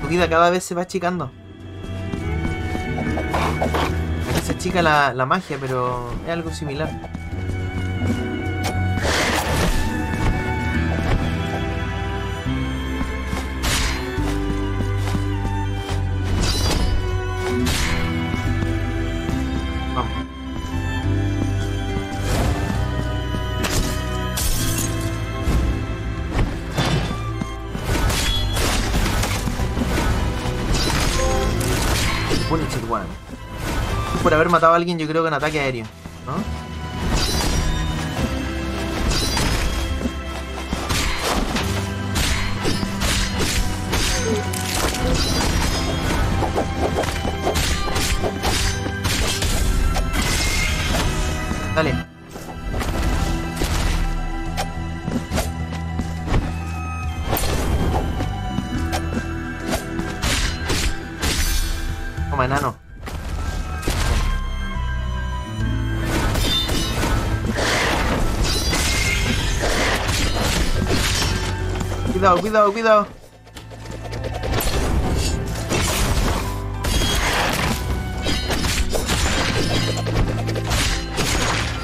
tu vida cada vez se va achicando. Se achica la, la magia, pero es algo similar. Haber matado a alguien, yo creo que en ataque aéreo, ¿no? Cuidado, cuidado.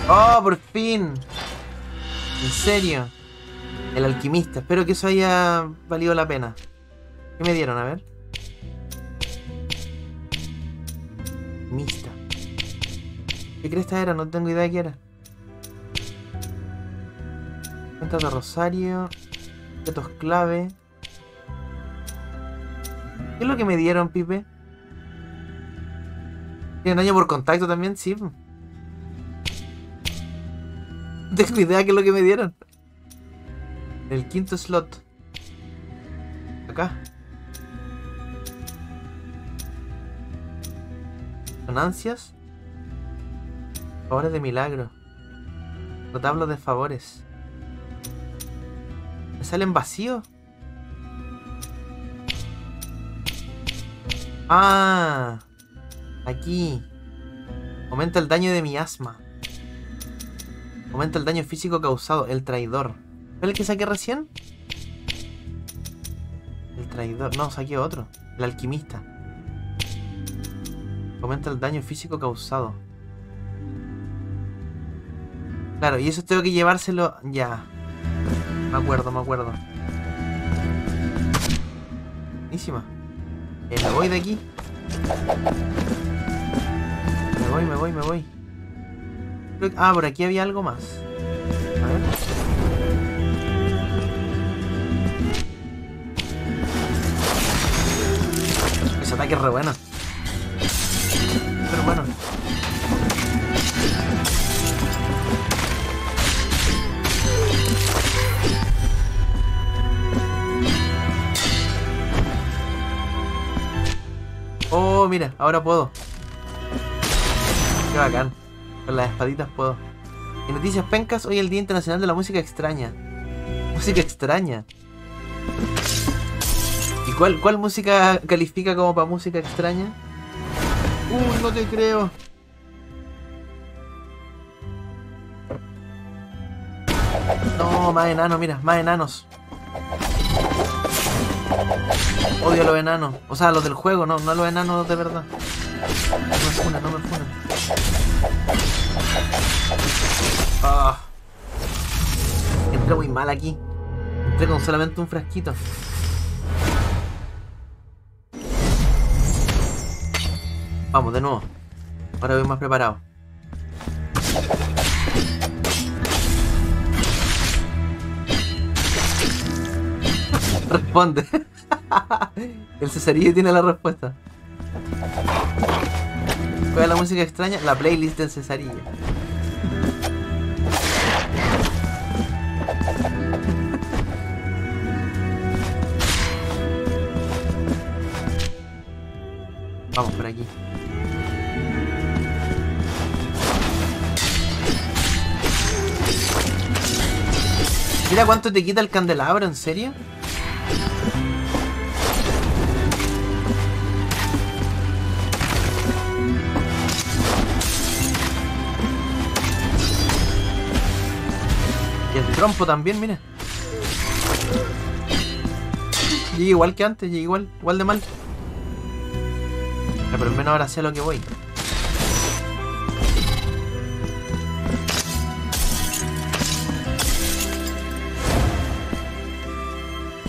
Oh, por fin. En serio. El alquimista. Espero que eso haya valido la pena. ¿Qué me dieron? A ver. Alquimista. ¿Qué cresta era? No tengo idea de qué era. Cuentas de Rosario. Objetos clave. ¿Qué es lo que me dieron, Pipe? ¿Tienen daño por contacto también? Sí. No tengo idea qué es lo que me dieron. El quinto slot. Acá. Ganancias. Favores de milagro. Notablos de favores. ¿Me salen vacíos? Ah. Aquí. Aumenta el daño de mi asma. Aumenta el daño físico causado. El traidor. ¿Fue el que saqué recién? El traidor. No, saqué otro. El alquimista. Aumenta el daño físico causado. Claro, y eso tengo que llevárselo ya. Me acuerdo, me acuerdo. Buenísima. Eh, me voy de aquí. Me voy, me voy, me voy. Ah, por aquí había algo más. A ver. Ese ataque es re bueno. Pero bueno. Oh, mira, ahora puedo. Qué bacán. Con las espaditas puedo. En noticias pencas, hoy el Día Internacional de la Música Extraña. Música extraña. ¿Y cuál, cuál música califica como para música extraña? Uy, no te creo. No, más enanos, mira, más enanos. Odio a los enanos. O sea, los del juego, no, no a los enanos de verdad. No me funan, no me funan. Ah. Entré muy mal aquí. Entré con solamente un frasquito. Vamos, de nuevo. Ahora voy más preparado. Responde. El Cesarillo tiene la respuesta. ¿Cuál es la música extraña? La playlist del Cesarillo. Vamos por aquí. Mira cuánto te quita el candelabro, ¿en serio? Trompo también, mira. Llega igual que antes, llega igual, igual de mal. Pero al menos ahora sé a lo que voy.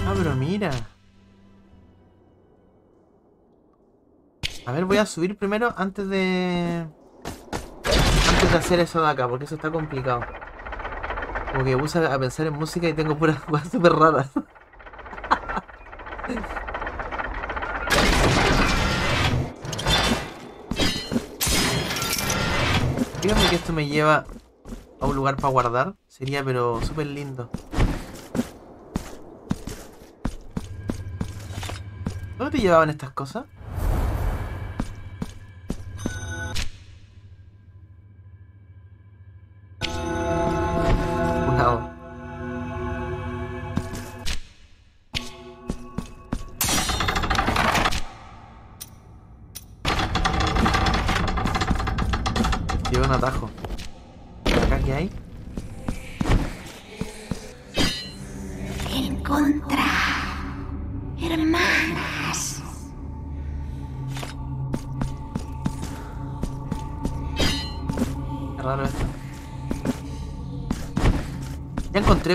Ah, pero mira. A ver, voy a subir primero antes de... Antes de hacer eso de acá, porque eso está complicado. Como que puse a pensar en música y tengo puras cosas súper raras. Dígame que esto me lleva a un lugar para guardar. Sería pero súper lindo. ¿Dónde te llevaban estas cosas?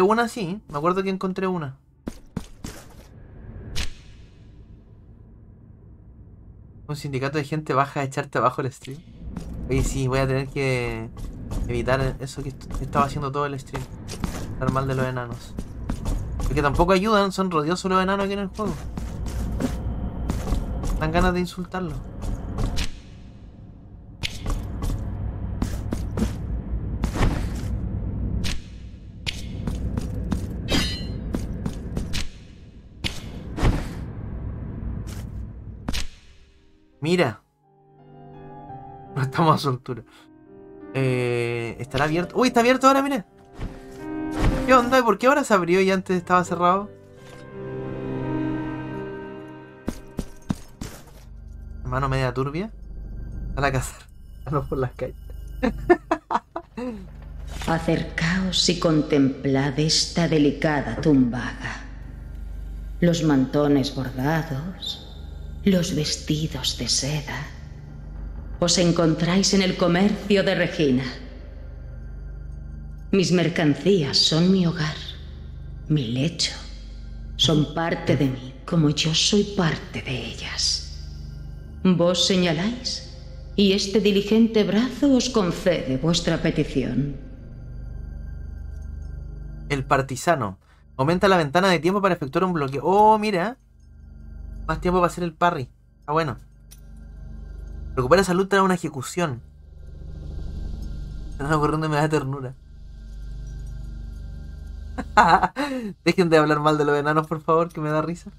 Una, sí. Me acuerdo que encontré una. Un sindicato de gente baja a echarte abajo el stream. Oye, sí, voy a tener que evitar eso que est- estaba haciendo todo el stream. Hablar mal de los enanos. Porque tampoco ayudan, son rodiosos los enanos aquí en el juego. Dan ganas de insultarlos. Mira. No estamos a su altura. Eh, ¿Estará abierto? ¡Uy, está abierto ahora, mira! ¿Qué onda? ¿Y por qué ahora se abrió y antes estaba cerrado? Mano media turbia. A la cazar. A no por las calles. Acercaos y contemplad esta delicada tumbaga. Los mantones bordados, los vestidos de seda. Os encontráis en el comercio de Regina. Mis mercancías son mi hogar, mi lecho. Son parte de mí como yo soy parte de ellas. Vos señaláis y este diligente brazo os concede vuestra petición. El partisano. Aumenta la ventana de tiempo para efectuar un bloqueo. Oh, mira. Más tiempo para hacer el parry. Está bueno. Recupera salud tras una ejecución. Están corriendo me da ternura. Dejen de hablar mal de los enanos, por favor, que me da risa.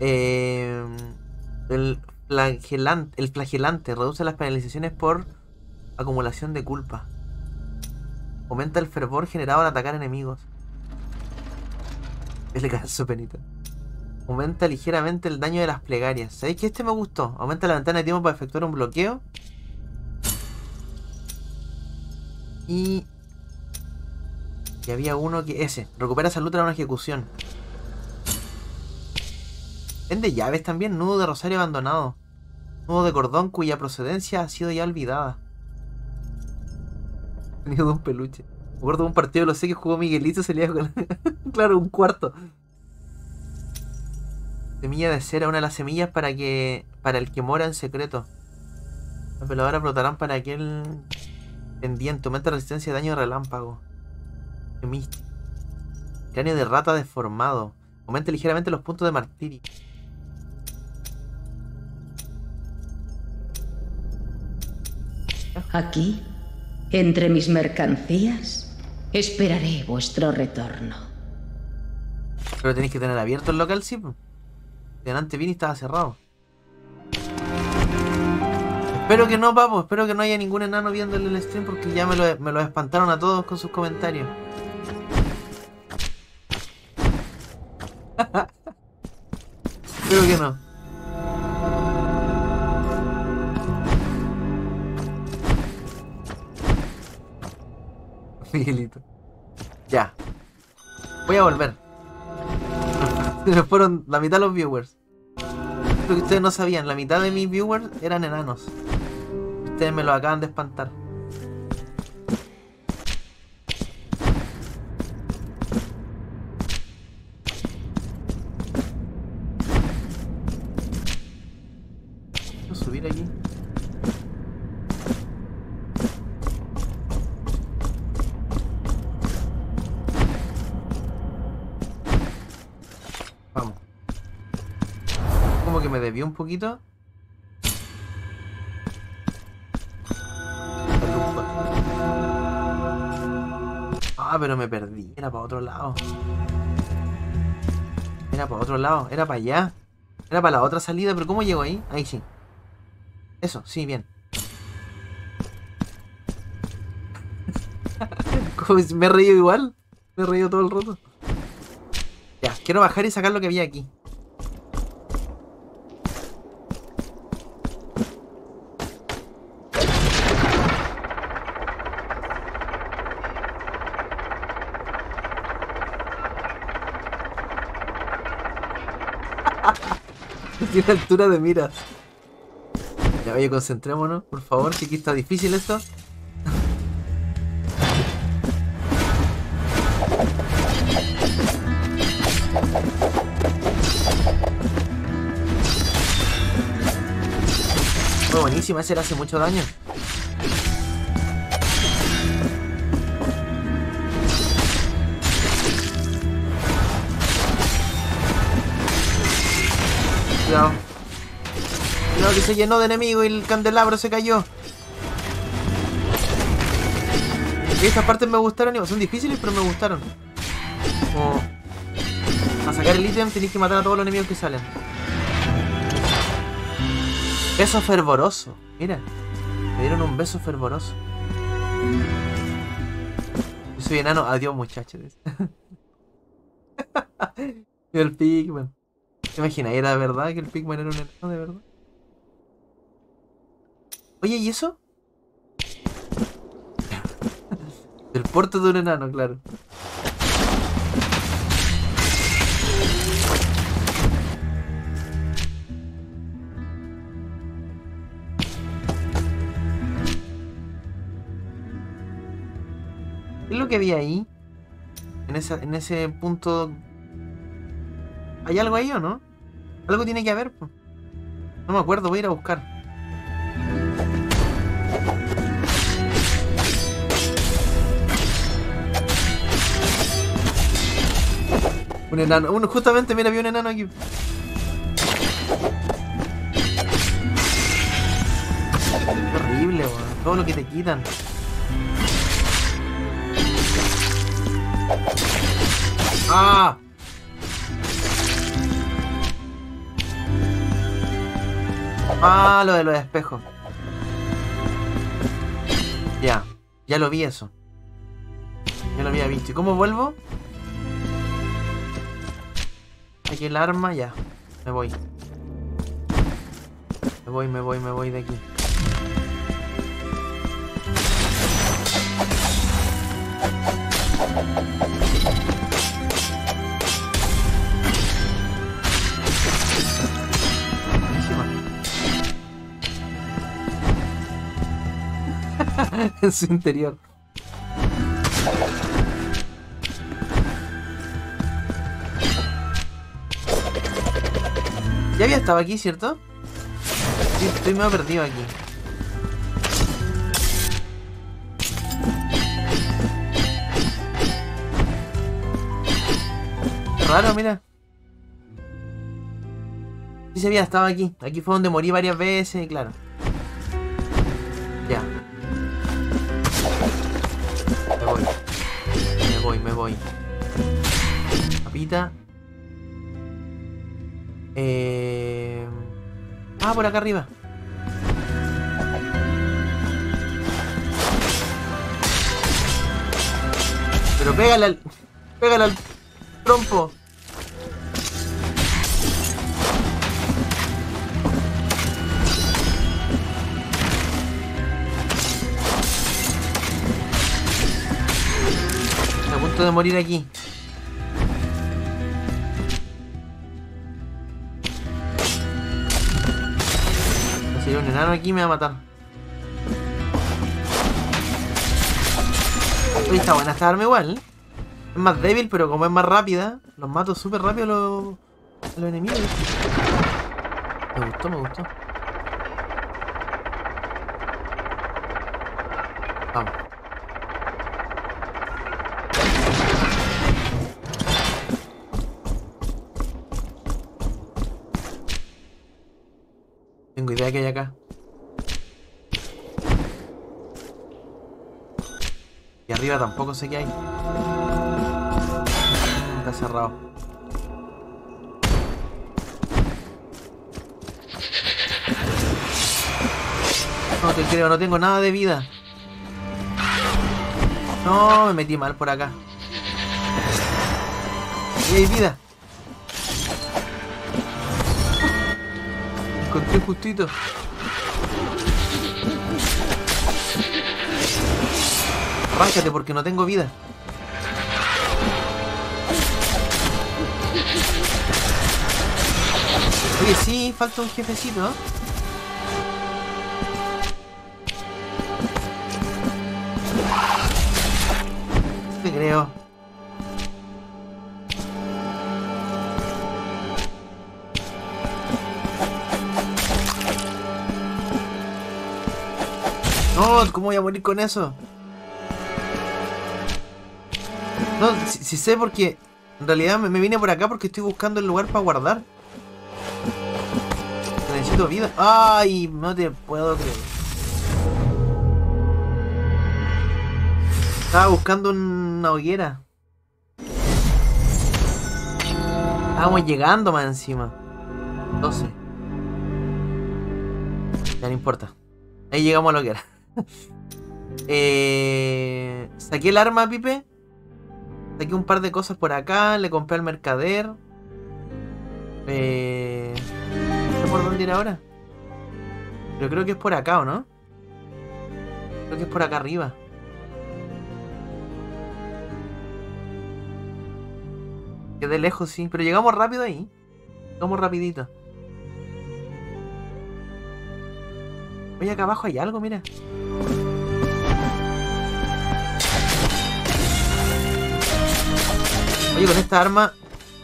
Eh, el, flagelante, el flagelante reduce las penalizaciones por acumulación de culpa. Aumenta el fervor generado al atacar enemigos. Es le cae su penita. Aumenta ligeramente el daño de las plegarias. ¿Sabéis que este me gustó? Aumenta la ventana de tiempo para efectuar un bloqueo. Y... Y había uno que... Ese. Recupera salud tras una ejecución. Vende llaves también. Nudo de rosario abandonado. Nudo de cordón cuya procedencia ha sido ya olvidada. Venido de un peluche. Me acuerdo de un partido, lo sé que jugó Miguelito, salía con. claro, un cuarto. Semilla de cera, una de las semillas para que. para el que mora en secreto. Las veladoras brotarán para aquel pendiente. Aumenta resistencia de daño de relámpago. Místico. Cráneo de rata deformado. Aumenta ligeramente los puntos de martirio. Aquí, entre mis mercancías, esperaré vuestro retorno. Pero tenéis que tener abierto el local, sí. Delante vine y estaba cerrado. Espero que no, papo. Espero que no haya ningún enano viendo el stream porque ya me lo, me lo espantaron a todos con sus comentarios. Espero que no. Miguelito. Ya. Voy a volver. Se fueron la mitad los viewers. Lo que ustedes no sabían, la mitad de mis viewers eran enanos. Ustedes me lo acaban de espantar. Voy a subir aquí. Vamos. Como que me desvió poquito. Ah, pero me perdí. Era para otro lado. Era para otro lado. Era para allá. Era para la otra salida. Pero ¿cómo llego ahí? Ahí sí. Eso, sí, bien. Me he reído igual. Me he reído todo el rato. Ya, quiero bajar y sacar lo que había aquí. Altura de miras. Ya, oye, concentrémonos, por favor, que aquí está difícil esto. Fue buenísima, ese le hace mucho daño. Cuidado. Cuidado que se llenó de enemigos y el candelabro se cayó. Ok, Estas partes me gustaron, son difíciles pero me gustaron. Como... Para sacar el ítem tenéis que matar a todos los enemigos que salen. Beso fervoroso. Mira. Me dieron un beso fervoroso. Yo soy enano. Adiós muchachos. y el Pigman. ¿Te imaginas? ¿Era verdad que el Pigman era un enano de verdad? Oye, ¿y eso? el porte de un enano, claro. ¿Qué es lo que había ahí? En, esa, en ese punto... ¿Hay algo ahí o no? Algo tiene que haber. po. No me acuerdo, voy a ir a buscar. Un enano. Uno, justamente, mira, vi un enano aquí. Horrible, weón. Todo lo que te quitan. ¡Ah! Ah, lo de los espejos. Ya, ya lo vi eso. Ya lo había visto. ¿Y cómo vuelvo? Aquí el arma, ya. Me voy. Me voy, me voy, me voy de aquí. en su interior. Ya había estado aquí, ¿cierto? Sí, estoy medio perdido aquí. Raro, mira. Sí se había estado aquí. Aquí fue donde morí varias veces, y claro. Ya. Voy. Eh... Ah, por acá arriba. Pero pégale al... Pégale al trompo. Punto de morir aquí. Si hay un enano aquí me va a matar. Uy, buena esta arma igual. Es más débil, pero como es más rápida, los mato súper rápido los, los enemigos. Me gustó, me gustó. Vamos. Que hay acá. Y arriba tampoco sé qué hay. Está cerrado. No te creo, no tengo nada de vida. No, me metí mal por acá. Y hay vida. Encontré justito. Arráncate porque no tengo vida. Oye, sí, falta un jefecito. Te creo. No, ¿cómo voy a morir con eso? No, si, si sé porque en realidad me, me vine por acá porque estoy buscando el lugar para guardar. Necesito vida. Ay, no te puedo creer. Estaba buscando una hoguera. Estábamos llegando más encima. 12. Ya no importa. Ahí llegamos a la hoguera. eh, saqué el arma, Pipe. Saqué un par de cosas por acá. Le compré al mercader. Eh, no sé por dónde ir ahora. Pero creo que es por acá, ¿o no? Creo que es por acá arriba. Quedé lejos, sí. Pero llegamos rápido ahí. Llegamos rapidito. Oye, acá abajo hay algo, mira. Oye, con esta arma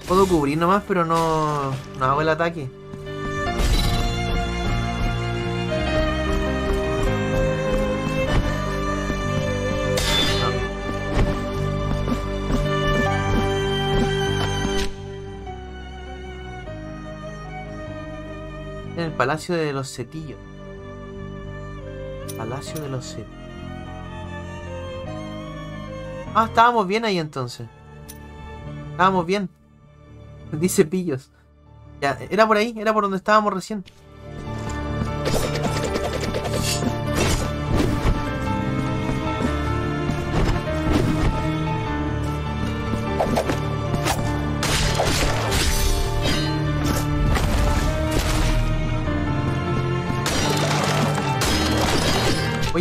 puedo cubrir nomás, pero no, no hago el ataque. En el Palacio de los Cetillos. Palacio de los Cetillos. Ah, estábamos bien ahí entonces. Estábamos bien. Dice pillos. Ya, era por ahí, era por donde estábamos recién.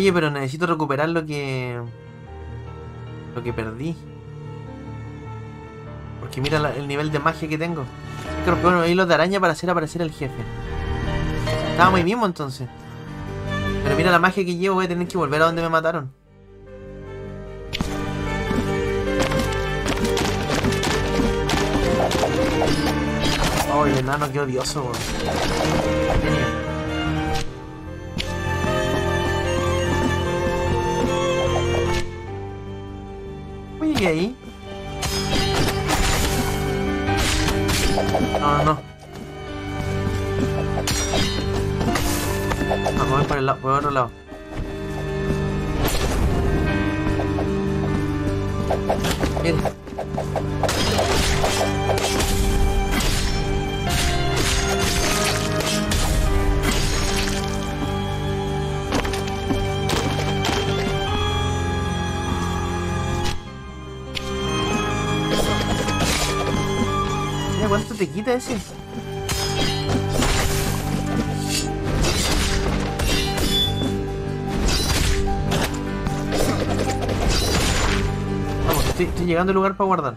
Oye, pero necesito recuperar lo que... Lo que perdí. Porque mira el nivel de magia que tengo. Unos hilos de araña para hacer aparecer al jefe. Estábamos ahí mismo entonces. Pero mira la magia que llevo, voy a tener que volver a donde me mataron. Oh, el enano, qué odioso, weón. Genio. ¿Cómo llegué ahí? No, no. Vamos a ver por el lado, por otro lado. Mira, te quita ese? Vamos, estoy, llegando al lugar para guardar.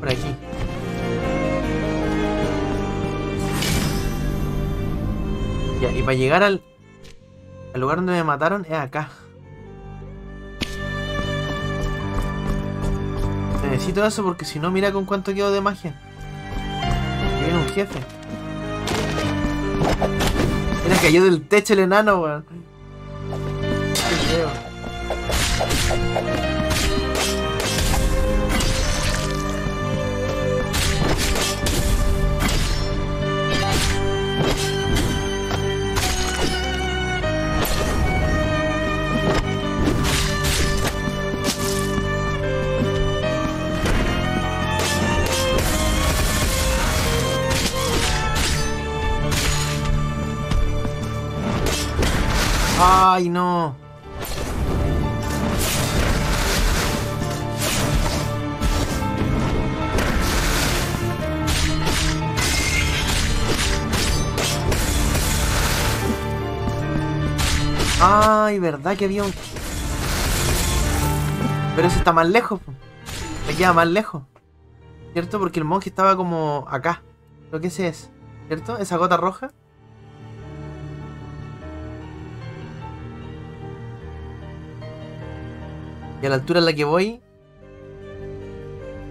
Por aquí. Ya, y para llegar al, al lugar donde me mataron es acá. Necesito eso porque si no, mira con cuánto quedo de magia. Viene un jefe. Mira, cayó del techo el enano, weón. Qué feo. Ay, no. Ay, verdad que había un... Pero ese está más lejos. Me queda más lejos. ¿Cierto? Porque el monje estaba como acá. Lo que ese es. ¿Cierto? Esa gota roja. Y a la altura en la que voy...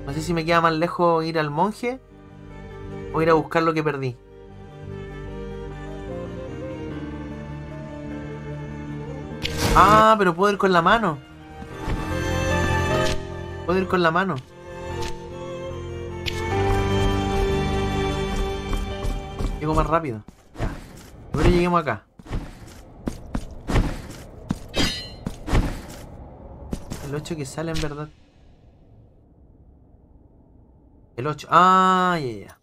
No sé si me queda más lejos ir al monje o ir a buscar lo que perdí. Ah, pero puedo ir con la mano. Puedo ir con la mano. Llego más rápido. Ya. Pero lleguemos acá. El 8 que sale en verdad. El 8. Ah, ya, ya.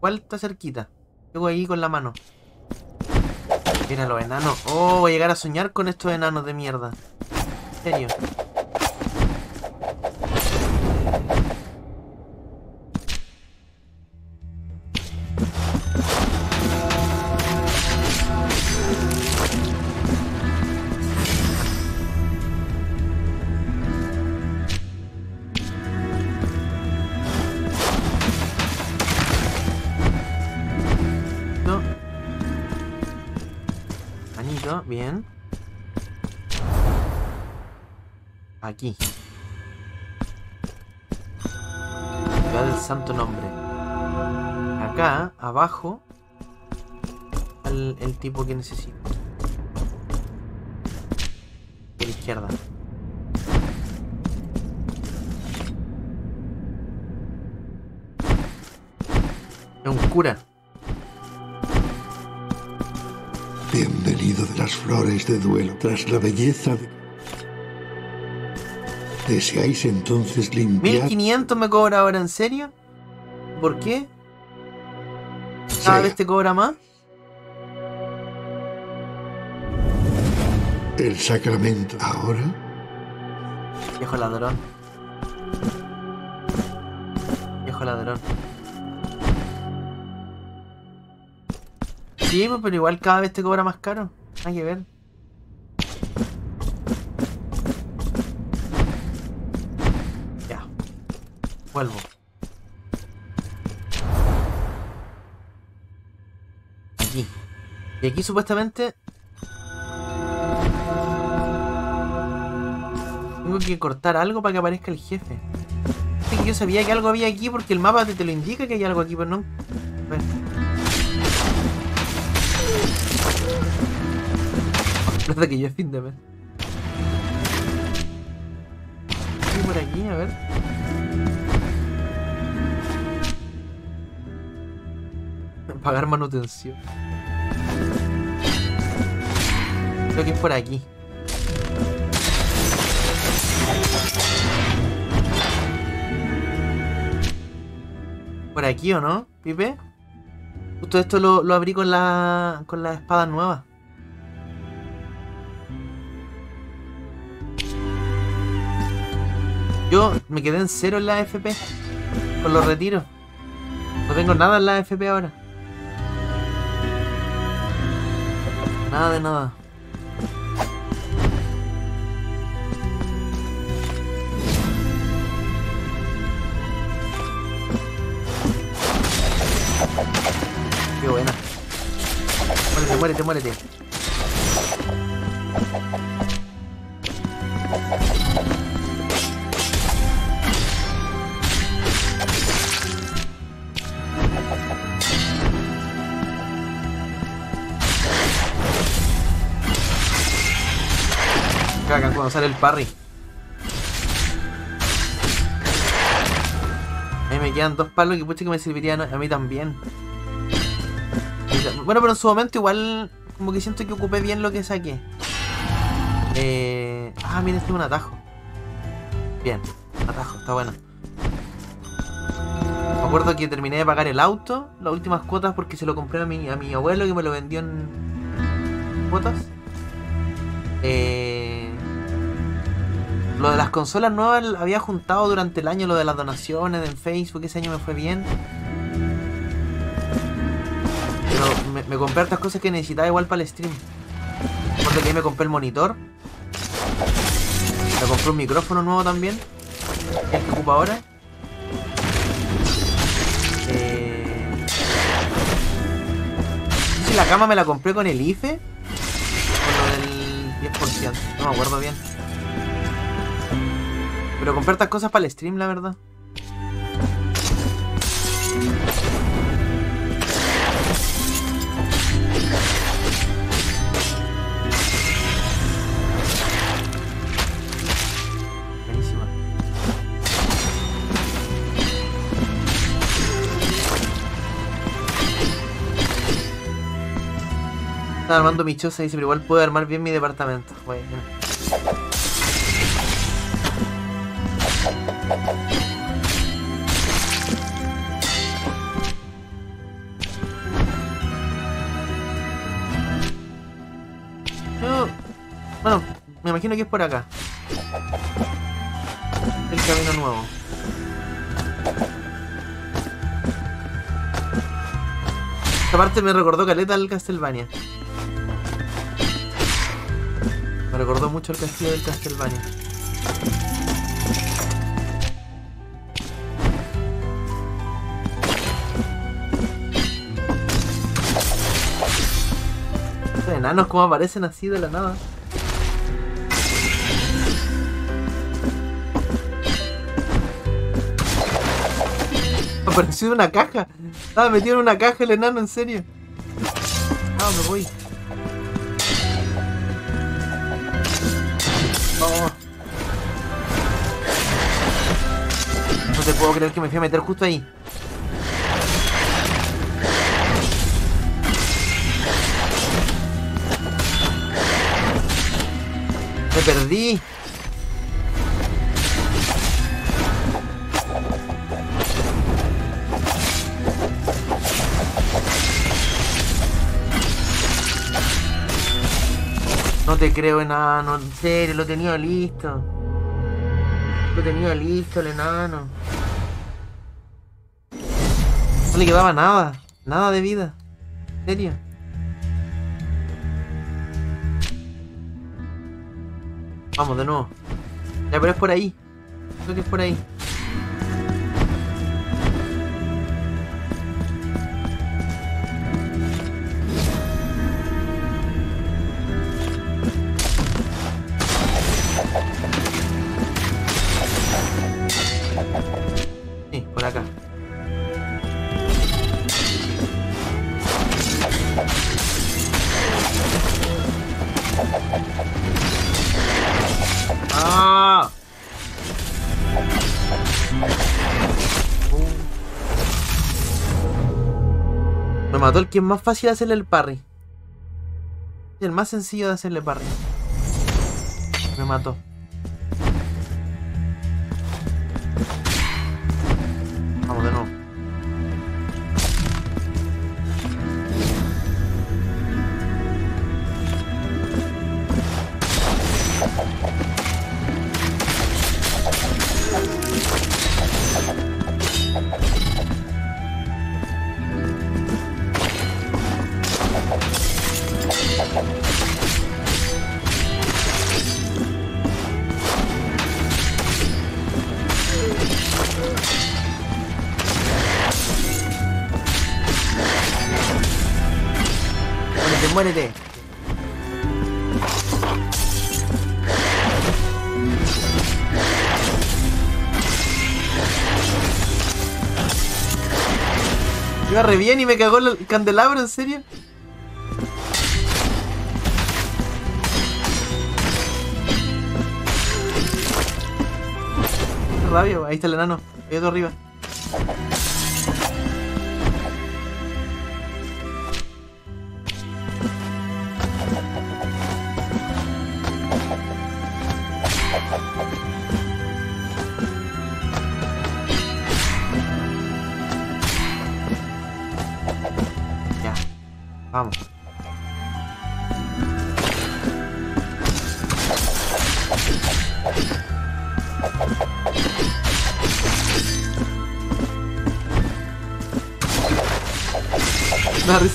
¿Cuál está cerquita? Llego ahí con la mano. Mira los enanos. Oh, voy a llegar a soñar con estos enanos de mierda. En serio. Aquí. Ciudad del Santo Nombre. Acá, abajo, el, tipo que necesito. A la izquierda. Es un cura. Bienvenido de las flores de duelo, tras la belleza de... ¿Deseáis entonces limpiar? 1500 me cobra ahora, ¿en serio? ¿Por qué? ¿Cada Sí. vez te cobra más? el sacramento? ¿Ahora? Viejo ladrón. Viejo ladrón. Sí, pues, pero igual cada vez te cobra más caro. Hay que ver. Vuelvo. Aquí. Y aquí supuestamente... Tengo que cortar algo para que aparezca el jefe. Yo sabía que algo había aquí porque el mapa te, te lo indica que hay algo aquí, pero no. Ver. Verdad que yo es fin de mes. ¿Qué hay por aquí? A ver. Pagar manutención. Creo que es por aquí. ¿Por aquí o no, Pipe? Justo esto lo, lo abrí con la con la espada nueva. Yo me quedé en cero en la FP. Con los retiros. No tengo nada en la FP ahora. Nada de nada. Qué buena. Muérete, muérete, muérete. Cagan cuando sale el parry. A mí me quedan dos palos que pucha que me servirían a mí también. Bueno, pero en su momento igual como que siento que ocupé bien lo que saqué. Eh... Ah, mira, este es un atajo. Bien, atajo, está bueno. Me acuerdo que terminé de pagar el auto, las últimas cuotas, porque se lo compré a mi, a mi abuelo que me lo vendió en cuotas. Eh... Lo de las consolas nuevas había juntado durante el año lo de las donaciones en Facebook, ese año me fue bien. Pero me, me compré otras cosas que necesitaba igual para el stream. Porque que ahí me compré el monitor. Me compré un micrófono nuevo también. El que ocupa ahora. Eh... no sé si la cama me la compré con el IFE. Con lo del 10%. No me acuerdo bien. Pero compré estas cosas para el stream, la verdad. Estaba armando mi choza y dice, pero igual puedo armar bien mi departamento. Bueno. Imagino que es por acá. El camino nuevo. Esta parte me recordó caleta al Castlevania. Me recordó mucho el castillo del Castlevania. Enanos como aparecen así de la nada. Apareció una caja. Estaba metido en una caja el enano, en serio. Ah, me voy. No. No te puedo creer que me fui a meter justo ahí. Me perdí. No te creo, enano. En serio, lo tenía listo. Lo tenía listo el enano. No le quedaba nada. Nada de vida. En serio. Vamos, de nuevo. Ya, pero es por ahí. Creo que es por ahí. Que es más fácil hacerle el parry. El más sencillo de hacerle parry. Me mató. Iba re bien y me cagó el candelabro, ¿en serio? Qué rabia, ahí está el enano. Hay otro arriba.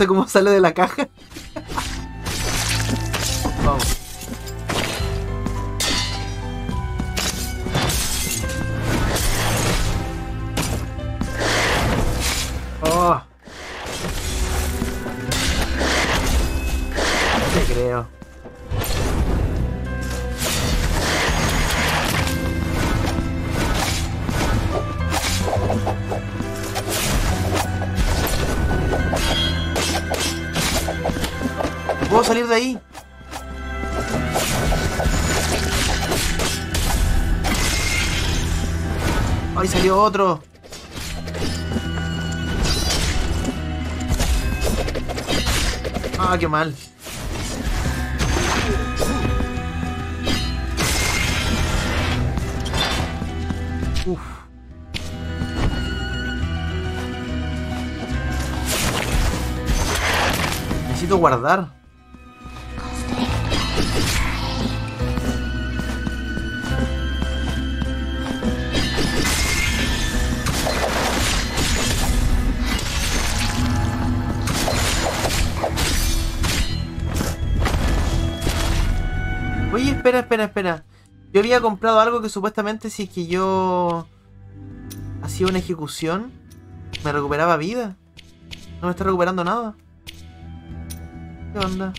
Risa cómo sale de la caja. Otro. Ah, qué mal. Necesito guardar. Oye, espera, espera, espera. Yo había comprado algo que supuestamente si es que yo hacía una ejecución, me recuperaba vida. No me está recuperando nada. ¿Qué onda?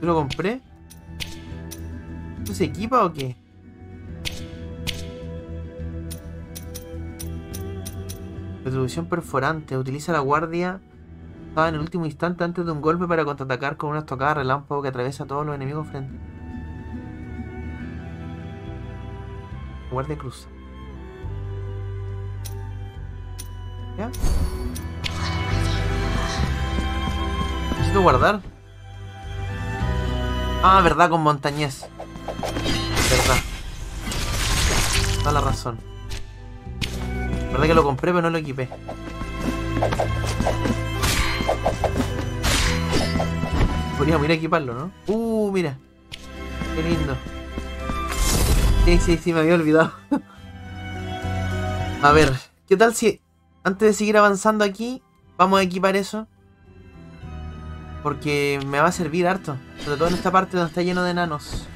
¿Yo lo compré? ¿Esto se equipa o qué? Retribución perforante. Utiliza la guardia estaba en el último instante antes de un golpe para contraatacar con una estocada relámpago que atraviesa a todos los enemigos frente. Guardia cruza. ¿Ya? Necesito guardar. Ah, verdad, con montañés. Verdad. Da la razón. Verdad que lo compré pero no lo equipé. Podríamos ir a equiparlo, ¿no? Uh, mira. Qué lindo. Sí, sí, sí, me había olvidado. a ver, ¿qué tal si antes de seguir avanzando aquí, vamos a equipar eso? Porque me va a servir harto. Sobre todo en esta parte donde está lleno de enanos.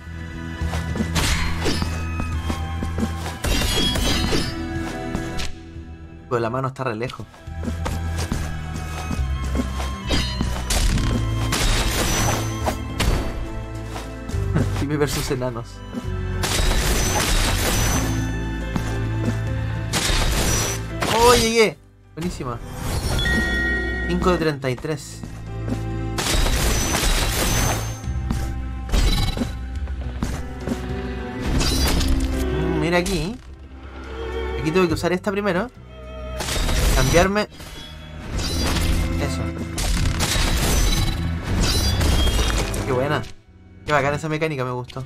Pues la mano está re lejos. Versus enanos. ¡Oh, llegué! Buenísima. 5 de 33. Mm, Mira aquí. Aquí tengo que usar esta primero. Cambiarme. Eso. Qué buena. Qué bacana esa mecánica, me gustó.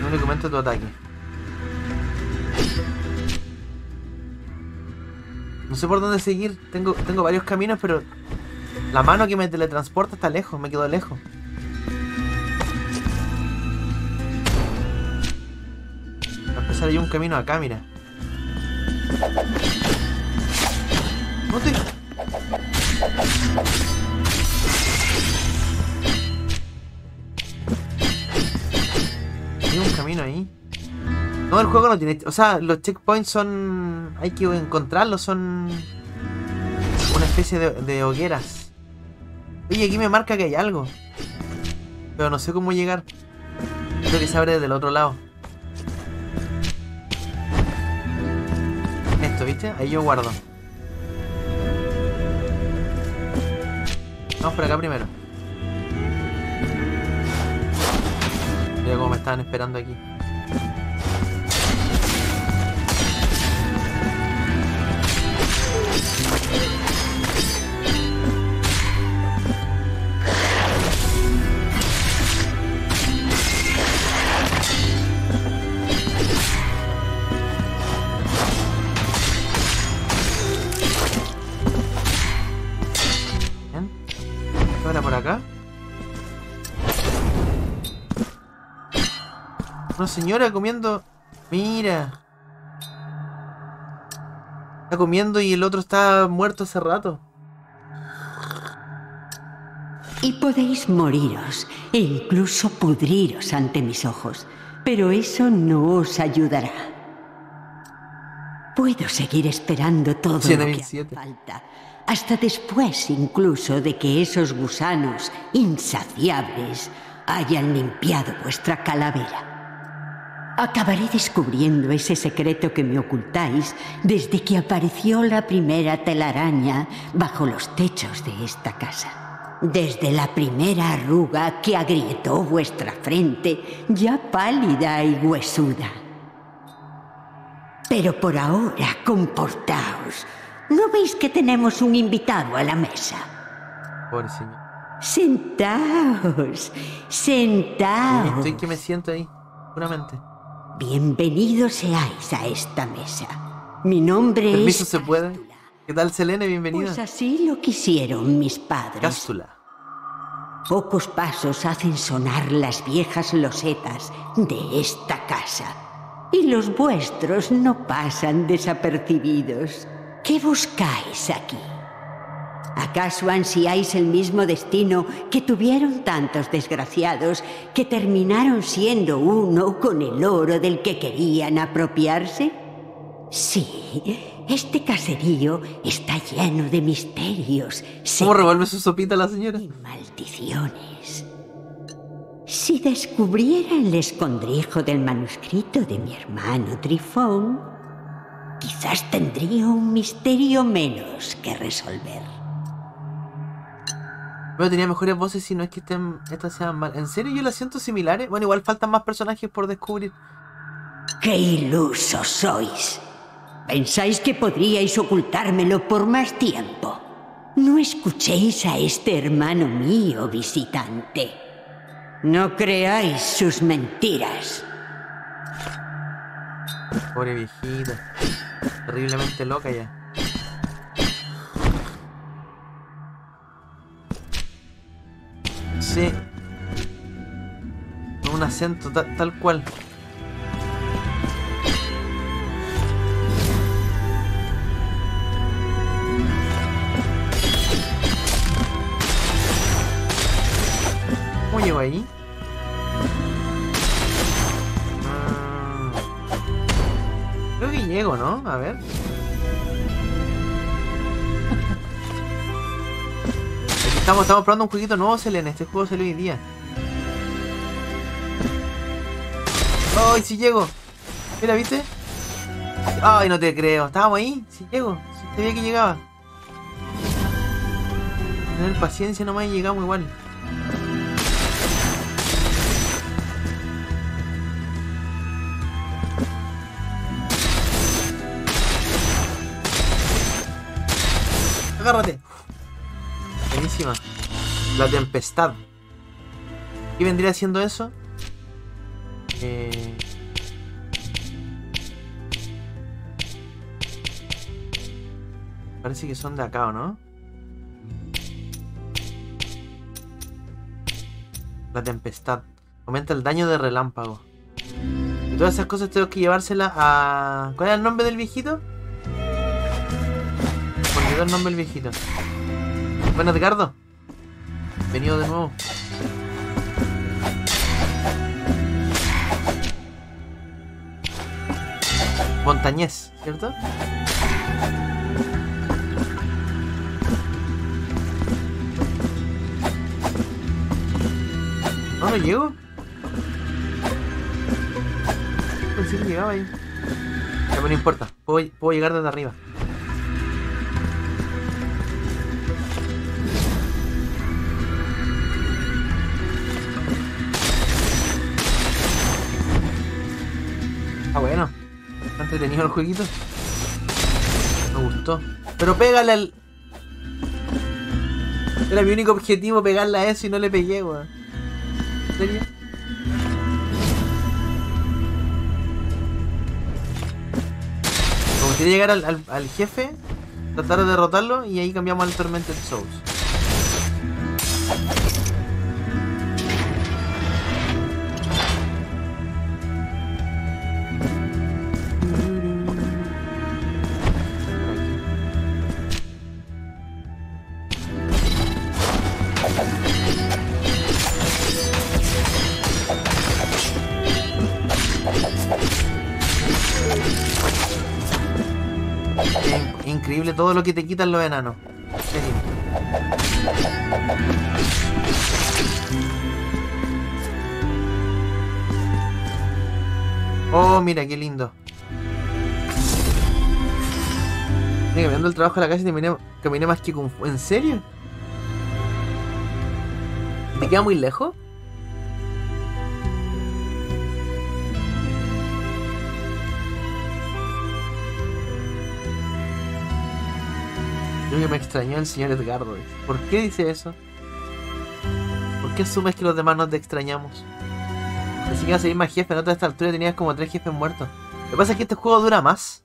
No le comento tu ataque. No sé por dónde seguir. Tengo, tengo varios caminos, pero la mano que me teletransporta está lejos, me quedo lejos. A empezar hay un camino acá, mira. No te... Hay un camino ahí. No, el juego no tiene... O sea, los checkpoints son... Hay que encontrarlos, son... Una especie de, hogueras. Oye, aquí me marca que hay algo. Pero no sé cómo llegar. Creo que se abre desde el otro lado. Esto, ¿viste? Ahí yo guardo. Vamos por acá primero. Mira cómo me estaban esperando aquí. Una señora comiendo. Mira. Está comiendo y el otro está muerto hace rato. Y podéis moriros e incluso pudriros ante mis ojos, pero eso no os ayudará. Puedo seguir esperando todo lo que haga 7007. falta, hasta después incluso de que esos gusanos insaciables hayan limpiado vuestra calavera. Acabaré descubriendo ese secreto que me ocultáis desde que apareció la primera telaraña bajo los techos de esta casa. Desde la primera arruga que agrietó vuestra frente, ya pálida y huesuda. Pero por ahora, comportaos. ¿No veis que tenemos un invitado a la mesa? Pobre señor. Sentaos, sentaos. Estoy que me siento ahí. Puramente. Bienvenidos seáis a esta mesa. Mi nombre Permiso es... se puede. ¿Qué tal, Selene? Bienvenida. Pues así lo quisieron mis padres. Cápsula. Pocos pasos hacen sonar las viejas losetas de esta casa. Y los vuestros no pasan desapercibidos. ¿Qué buscáis aquí? ¿Acaso ansiáis el mismo destino que tuvieron tantos desgraciados que terminaron siendo uno con el oro del que querían apropiarse? Sí, este caserío está lleno de misterios. ¿Cómo revuelve su sopita la señora? Y maldiciones. Si descubriera el escondrijo del manuscrito de mi hermano Trifón, quizás tendría un misterio menos que resolver. Pero tenía mejores voces si no es que estén, estas sean mal. ¿En serio yo las siento similares? Bueno, igual faltan más personajes por descubrir. ¡Qué ilusos sois! ¿Pensáis que podríais ocultármelo por más tiempo? No escuchéis a este hermano mío visitante. No creáis sus mentiras. Pobre viejita. Terriblemente loca ya. Sí. Un acento ta- tal cual. ¿Cómo llego ahí? Mm. Creo que llego, ¿no? A ver. Estamos, estamos probando un jueguito nuevo, Selene. Este juego salió hoy día. ¡Ay, si llego! Mira, ¿viste? ¡Ay, no te creo! Estábamos ahí. Si llego. Si sabía que llegaba. Tener paciencia nomás y llegamos igual. Agárrate. Buenísima. La tempestad. ¿Qué vendría siendo eso? Eh... Parece que son de acá, ¿o no? La tempestad. Aumenta el daño de relámpago. Y todas esas cosas tengo que llevárselas a... ¿Cuál es el nombre del viejito? Olvidó el nombre del viejito. Bueno, Edgardo. Venido de nuevo. Montañés, ¿cierto? ¿No no llego? Pensé que llegaba ahí. Ya, pero no importa. Puedo, puedo llegar desde arriba. Entretenido el jueguito. Me gustó. Pero pégale al... Era mi único objetivo pegarle a eso y no le pegué, weón. ¿En serio? Me gustaría llegar al jefe, tratar de derrotarlo y ahí cambiamos al Tormented Souls. Todo lo que te quitan los enanos. Oh, mira, qué lindo. Mira, cambiando el trabajo a la y terminé, caminé más que Kung Fu. ¿En serio? ¿Te queda muy lejos? Creo que me extrañó el señor Edgardo. ¿Por qué dice eso? ¿Por qué asumes que los demás no te extrañamos? Así que vas a seguir más jefes. En otra esta altura tenías como tres jefes muertos. Lo que pasa es que este juego dura más.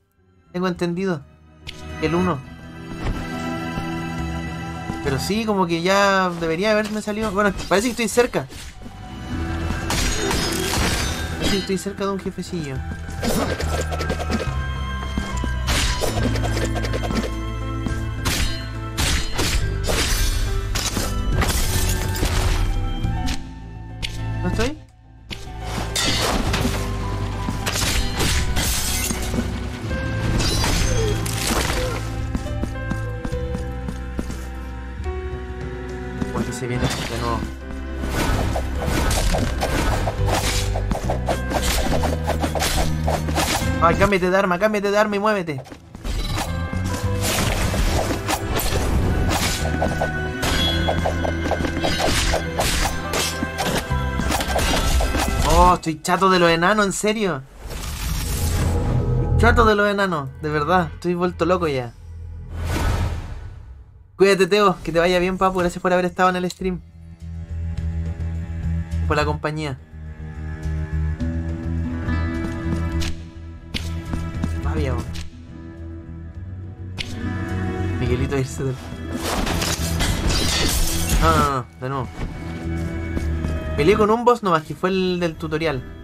Tengo entendido. El 1. Pero sí, como que ya debería haberme salido. Bueno, parece que estoy cerca. Parece que estoy cerca de un jefecillo. Cámbiate de arma, cámbiate de arma y muévete. Oh, estoy chato de los enanos, en serio. Chato de los enanos, de verdad. Estoy vuelto loco ya. Cuídate, Teo. Que te vaya bien, papu. Gracias por haber estado en el stream. Por la compañía. Miguelito irse del... No, no, no, de nuevo. Peleé con un boss nomás, que fue el del tutorial.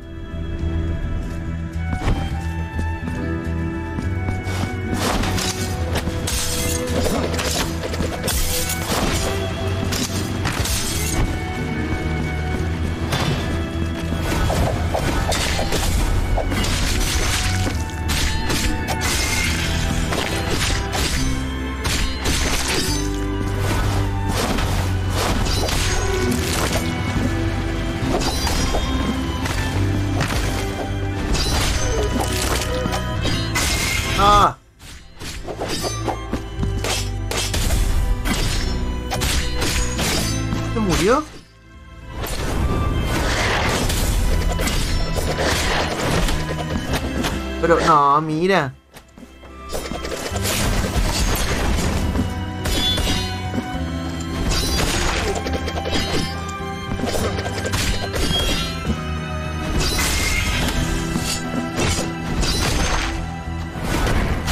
Mira.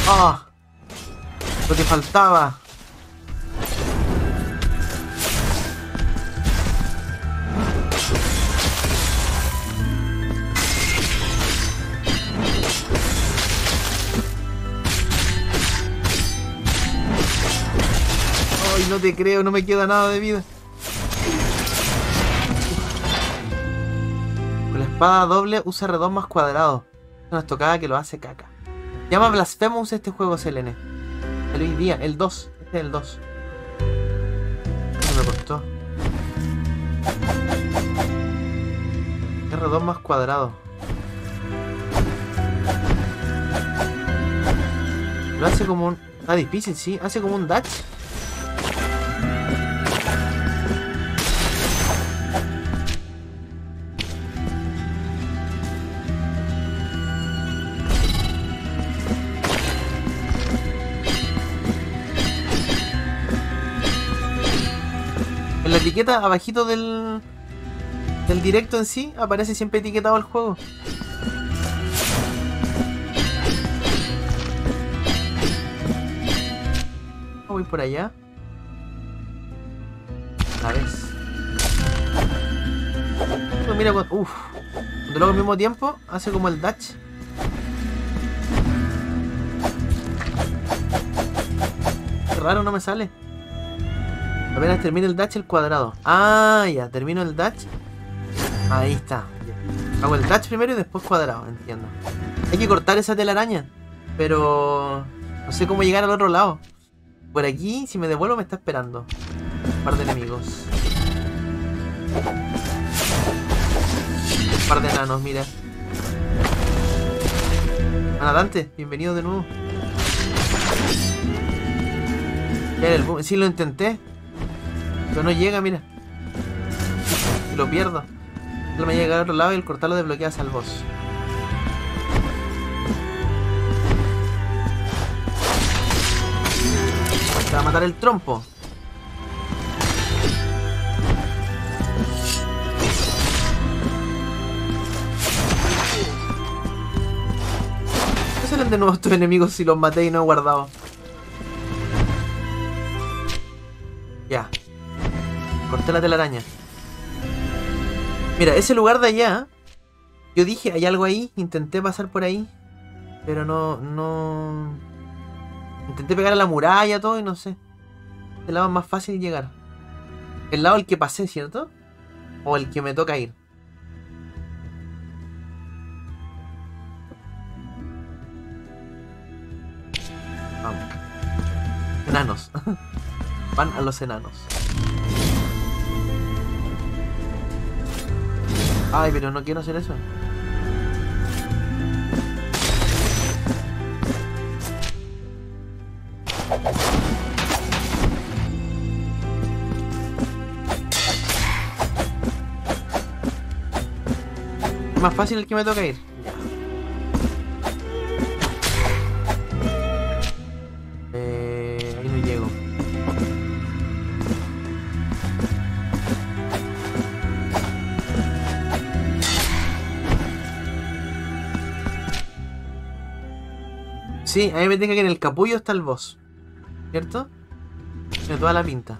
¡Ah! Lo que faltaba. Te creo, no me queda nada de vida. Con la espada doble usa redón más cuadrado. Una estocada que lo hace caca. Llama Blasphemous este juego, Selene. El día, el 2. Este es el 2. No me costó. Qué redón más cuadrado. Lo hace como un. Está difícil, sí. Hace como un dash. Etiqueta abajito del del directo en sí aparece siempre etiquetado el juego. Voy por allá. A ver. Mira, cuando, uf, cuando lo al mismo tiempo, hace como el dash. Qué raro, no me sale. Apenas termina el dash, el cuadrado. Ah, ya, termino el dash. Ahí está. Hago el dash primero y después cuadrado, entiendo. Hay que cortar esa telaraña. Pero no sé cómo llegar al otro lado. Por aquí, si me devuelvo, me está esperando. Un par de enemigos. Un par de enanos, mira. Ana Dante, bienvenido de nuevo. Boom. Sí, lo intenté. Pero no llega, mira. Y lo pierdo. Solo me llega al otro lado y el cortarlo desbloqueas al boss. Te va a matar el trompo. ¿Qué salen de nuevo estos enemigos si los maté y no he guardado? Ya. Corté la telaraña. Mira, ese lugar de allá. Yo dije, hay algo ahí. Intenté pasar por ahí. Pero no. no. Intenté pegar a la muralla todo y no sé. Este lado más fácil llegar. El lado al que pasé, ¿cierto? O el que me toca ir. Vamos. Enanos. Van a los enanos. Ay, pero no quiero hacer eso. Es más fácil el que me toca ir. Sí, a mí me tenga que en el capullo está el boss. ¿Cierto? Tiene toda la pinta.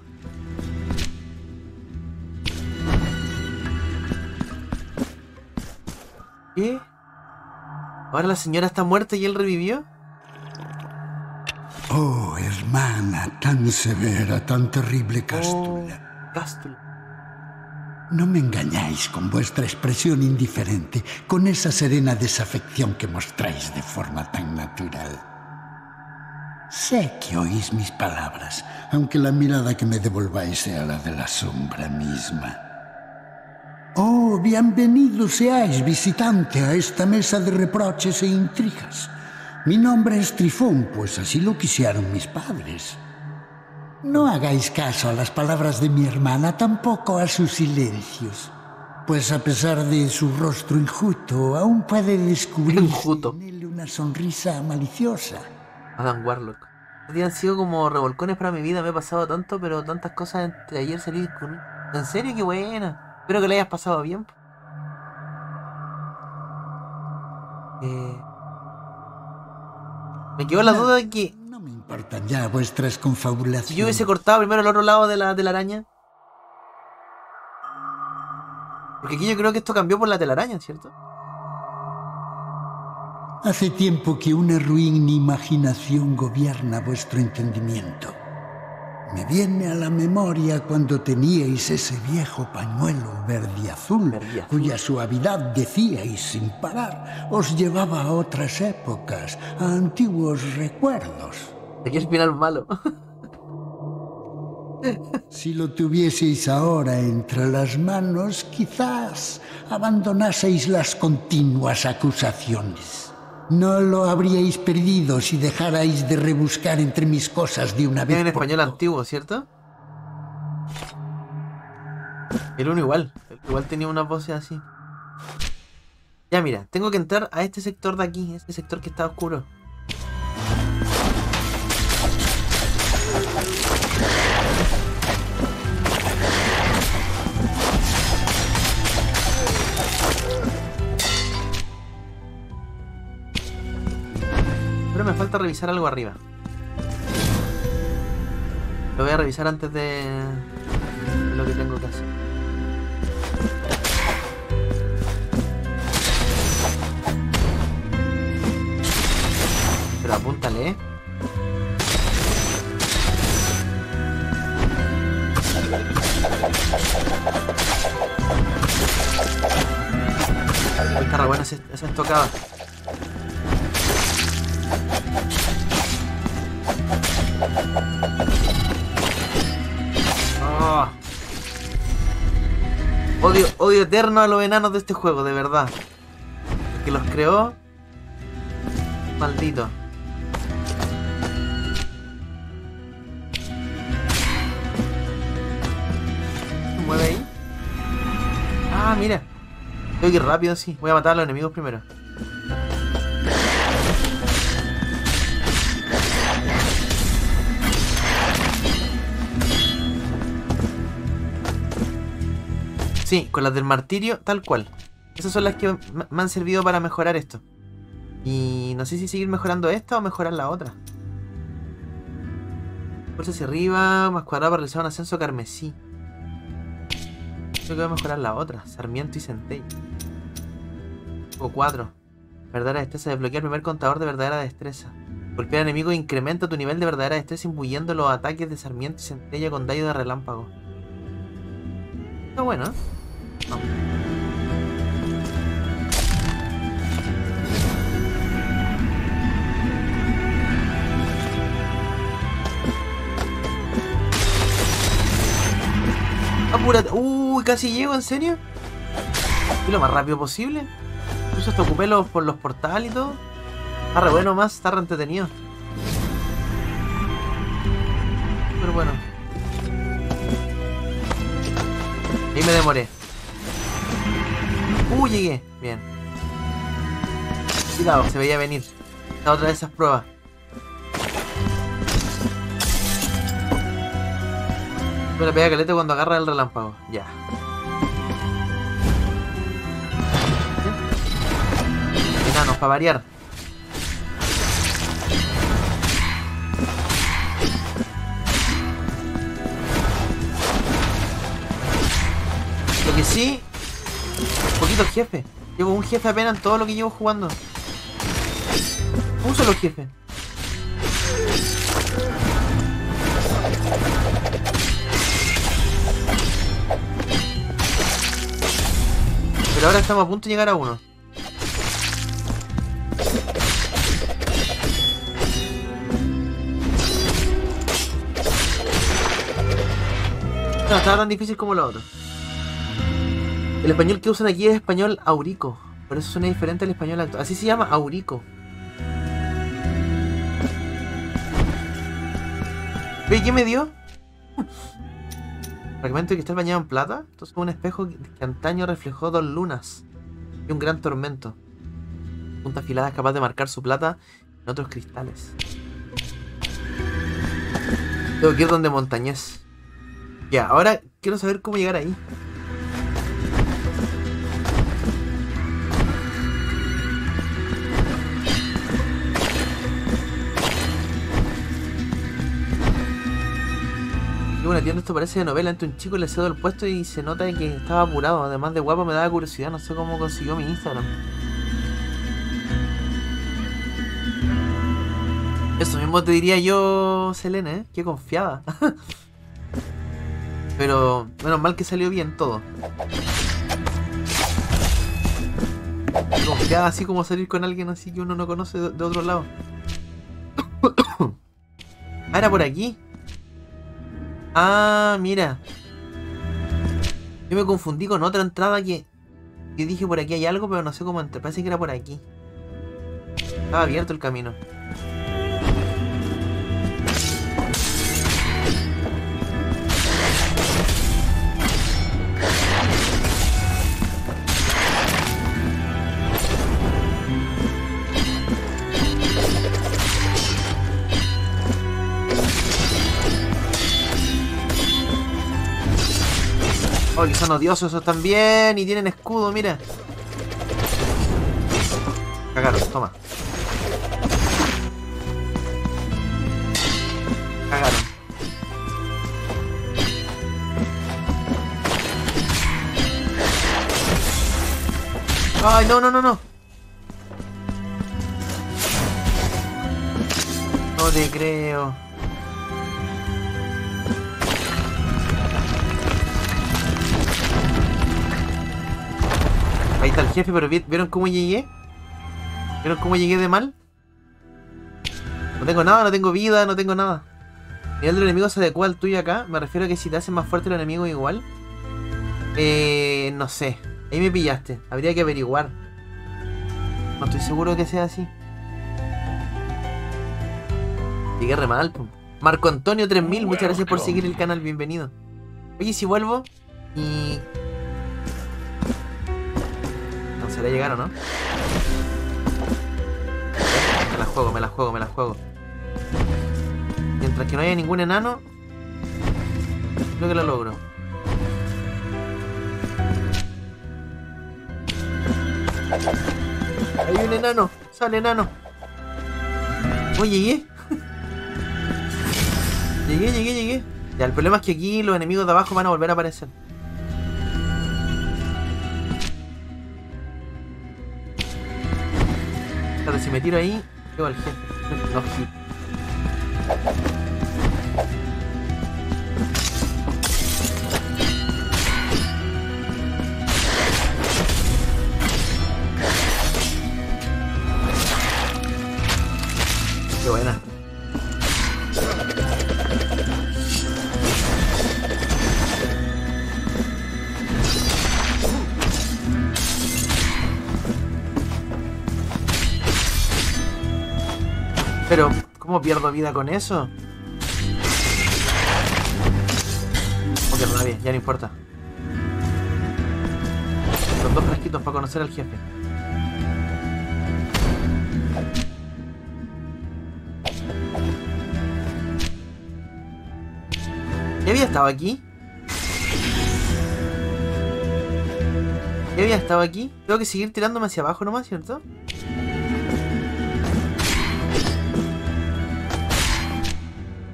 ¿Qué? ¿Ahora la señora está muerta y él revivió? Oh, hermana, tan severa, tan terrible cástula. Cástula. No me engañáis con vuestra expresión indiferente, con esa serena desafección que mostráis de forma tan natural. Sé que oís mis palabras, aunque la mirada que me devolváis sea la de la sombra misma. Oh, bienvenido seáis, visitante, a esta mesa de reproches e intrigas. Mi nombre es Trifón, pues así lo quisieron mis padres. No hagáis caso a las palabras de mi hermana, tampoco a sus silencios. Pues a pesar de su rostro enjuto, aún puede descubrir en él una sonrisa maliciosa. Adam Warlock. Días han sido como revolcones para mi vida, me he pasado tanto, pero tantas cosas entre ayer salí con... En serio, qué buena. Espero que le hayas pasado bien. Eh... Me quedó la duda de que Importan ya vuestras confabulaciones. si yo hubiese cortado primero el otro lado de la telaraña. Porque aquí yo creo que esto cambió por la telaraña, ¿cierto? Hace tiempo que una ruin imaginación gobierna vuestro entendimiento. Me viene a la memoria cuando teníais ese viejo pañuelo verde y azul, cuya suavidad decíais sin parar os llevaba a otras épocas, a antiguos recuerdos. Aquí es final malo. Si lo tuvieseis ahora entre las manos, quizás abandonaseis las continuas acusaciones. No lo habríais perdido si dejarais de rebuscar entre mis cosas de una vez. En por español antiguo, ¿cierto? El uno igual. el Igual tenía una voz así. Ya mira, tengo que entrar a este sector de aquí, este sector que está oscuro. Revisar algo arriba. Lo voy a revisar antes de, lo que tengo que hacer. Pero apúntale, ¿eh? Re buena esa, esa Ah. Odio, odio eterno a los enanos de este juego, de verdad. Que los creó. Maldito. ¿Se mueve ahí? Ah, mira. Tengo que ir rápido, sí. Voy a matar a los enemigos primero. Sí, con las del martirio, tal cual. Esas son las que me han servido para mejorar esto. Y no sé si seguir mejorando esta o mejorar la otra. Fuerza hacia arriba, más cuadrado para realizar un ascenso carmesí. Creo que voy a mejorar la otra. Sarmiento y centella. O 4. Verdadera destreza. Desbloquea el primer contador de verdadera destreza. Golpea al enemigo e incrementa tu nivel de verdadera destreza imbuyendo los ataques de Sarmiento y centella con daño de relámpago. Está bueno, ¿eh? Apúrate. Uy, casi llego, ¿en serio? Fui lo más rápido posible. Incluso hasta ocupé los, por los portales y todo. Está re bueno más, está re entretenido. Pero bueno. Ahí me demoré. Uh, llegué. Bien. Cuidado, se veía venir. Esta otra de esas pruebas. Me la pega caleta cuando agarra el relámpago. Ya. Enanos, para variar. Lo que sí, poquito jefe. Llevo un jefe apenas en todo lo que llevo jugando. Un solo jefe. Pero ahora estamos a punto de llegar a uno. No, estaba tan difícil como lo otro. El español que usan aquí es español aurico. Por eso suena diferente al español actual. Así se llama aurico. ¿Ve qué me dio? Fragmento de cristal bañado en plata. Esto es un espejo que antaño reflejó dos lunas y un gran tormento. Punta afilada es capaz de marcar su plata en otros cristales. Tengo que ir donde Montañés. Ya, ahora quiero saber cómo llegar ahí. Una tienda, esto parece de novela. Ante un chico le cedo el puesto y se nota que estaba apurado. Además de guapo, me daba curiosidad. No sé cómo consiguió mi Instagram. Eso mismo te diría yo, Selene, ¿eh? Qué confiada. Pero menos mal que salió bien todo. Qué confiada así como salir con alguien así que uno no conoce de, de otro lado. ah, era por aquí. Ah, mira. Yo me confundí con otra entrada que... Yo dije por aquí hay algo, pero no sé cómo entrar. Parece que era por aquí. Estaba abierto el camino. Son odiosos esos también. Y tienen escudo, mira. Cagaron, toma. Cagaron. Ay, no, no, no, no. No te creo. Ahí está el jefe, pero vi- ¿vieron cómo llegué? ¿Vieron cómo llegué de mal? No tengo nada, no tengo vida, no tengo nada. El nivel del enemigo se adecua al tuyo acá. Me refiero a que si te hacen más fuerte el enemigo igual. Eh, no sé. Ahí me pillaste. Habría que averiguar. No estoy seguro que sea así. Llegué re mal. Marco Antonio 3000, muchas gracias por seguir el canal, bienvenido. Oye, si vuelvo y... Será llegar no. Me la juego, me la juego, me la juego. Mientras que no haya ningún enano, creo que lo logro. Hay un enano, sale enano. Oye, llegué. llegué, llegué, llegué. Ya, el problema es que aquí los enemigos de abajo van a volver a aparecer. Claro, si me tiro ahí, llego al jefe. No hit. Qué buena. ¿Cómo pierdo vida con eso? Ok, rabia, ya no importa. Los dos frasquitos para conocer al jefe. ¿Ya había estado aquí? ¿Ya había estado aquí? Tengo que seguir tirándome hacia abajo nomás, ¿cierto?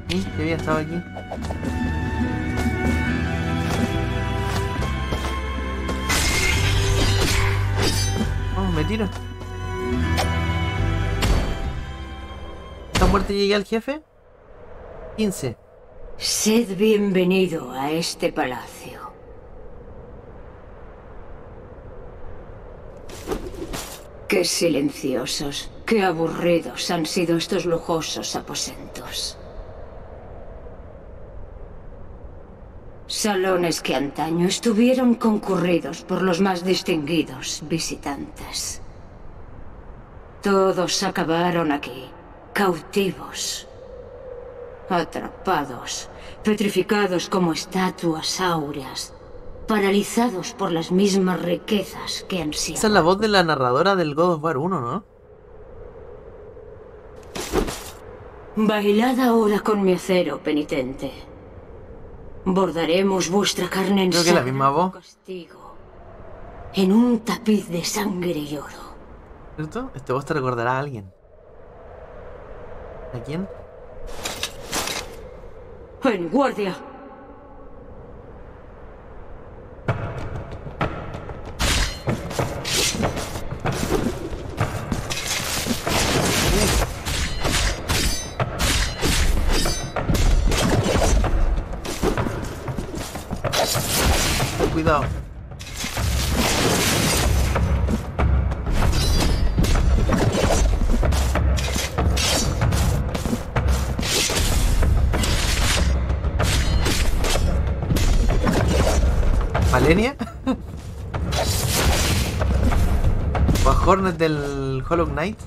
Sí, ya había estado aquí. Vamos, me tiro. ¿Esta muerte llegué al jefe? 15. Sed bienvenido a este palacio. Qué silenciosos, qué aburridos han sido estos lujosos aposentos. Salones que antaño estuvieron concurridos por los más distinguidos visitantes. Todos acabaron aquí, cautivos. Atrapados, petrificados como estatuas áureas, paralizados por las mismas riquezas que ansían. Esa es la voz de la narradora del God of War 1, ¿no? Bailad ahora con mi acero, penitente. Bordaremos vuestra carne en Creo que la sangre misma voz. castigo, en un tapiz de sangre y oro. ¿Cierto? Este voz te recordará a alguien. ¿A quién? En guardia. Cuidado. ¿Malenia? ¿O a Hornet del Hollow Knight?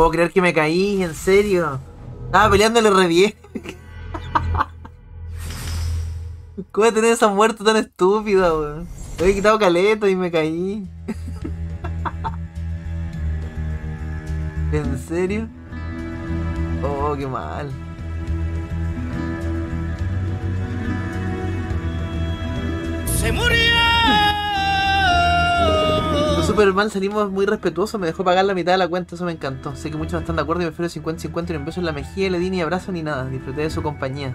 Puedo creer que me caí, en serio. Estaba peleándole re bien. ¿Cómo voy a tener esa muerte tan estúpida, weón? Me había quitado caleta y me caí. ¿En serio? Oh, qué mal. ¡Se murió! Fue súper mal, salimos muy respetuosos, me dejó pagar la mitad de la cuenta, eso me encantó. Sé que muchos no están de acuerdo y me prefiero 50-50 y un beso en la mejilla, le di ni abrazo ni nada, disfruté de su compañía.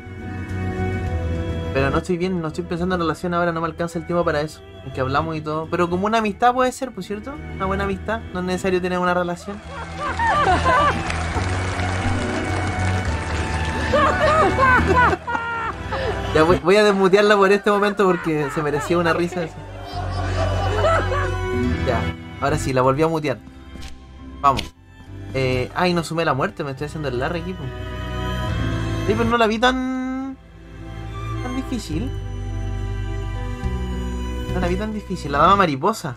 Pero no estoy bien, no estoy pensando en relación ahora, no me alcanza el tiempo para eso. Aunque hablamos y todo. Pero como una amistad puede ser, pues cierto, una buena amistad, no es necesario tener una relación. Ya voy, voy a desmutearla por este momento porque se merecía una risa eso. Ya, ahora sí, la volví a mutear. Vamos. Eh, ay, no sumé la muerte, me estoy haciendo el largo equipo. Sí, pero no la vi tan. tan difícil. No la vi tan difícil. La dama mariposa.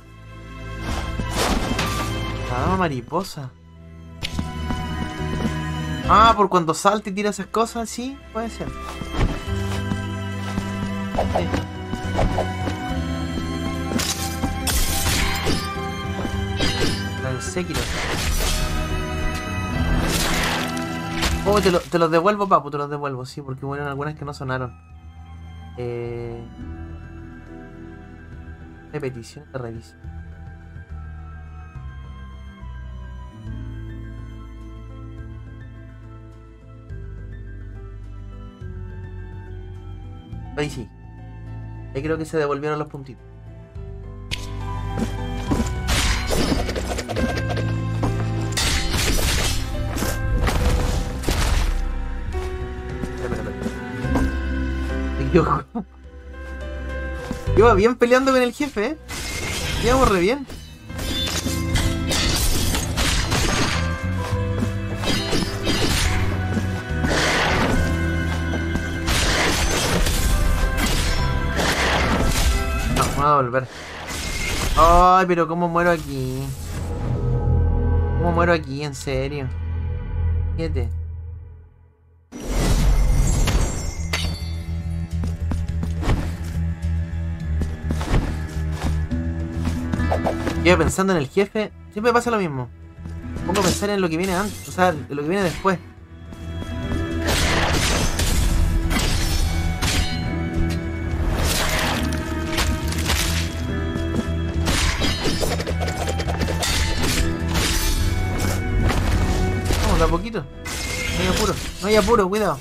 La dama mariposa. Ah, por cuando salta y tira esas cosas, sí, puede ser. Sí. Sekiro. Oh, te, lo- te los devuelvo, papu, te los devuelvo, sí, porque hubo algunas que no sonaron. Eh... Repetición de revisión. Ahí sí. Ahí creo que se devolvieron los puntitos. Equivoco. Iba bien peleando con el jefe, eh. Íbamos re bien. No, vamos a volver. Ay, pero ¿cómo muero aquí? ¿Cómo muero aquí? En serio. Fíjate. Yo pensando en el jefe, siempre pasa lo mismo. Pongo a pensar en lo que viene antes, o sea, en lo que viene después. Vamos, de poquito. No hay apuro, no hay apuro, cuidado.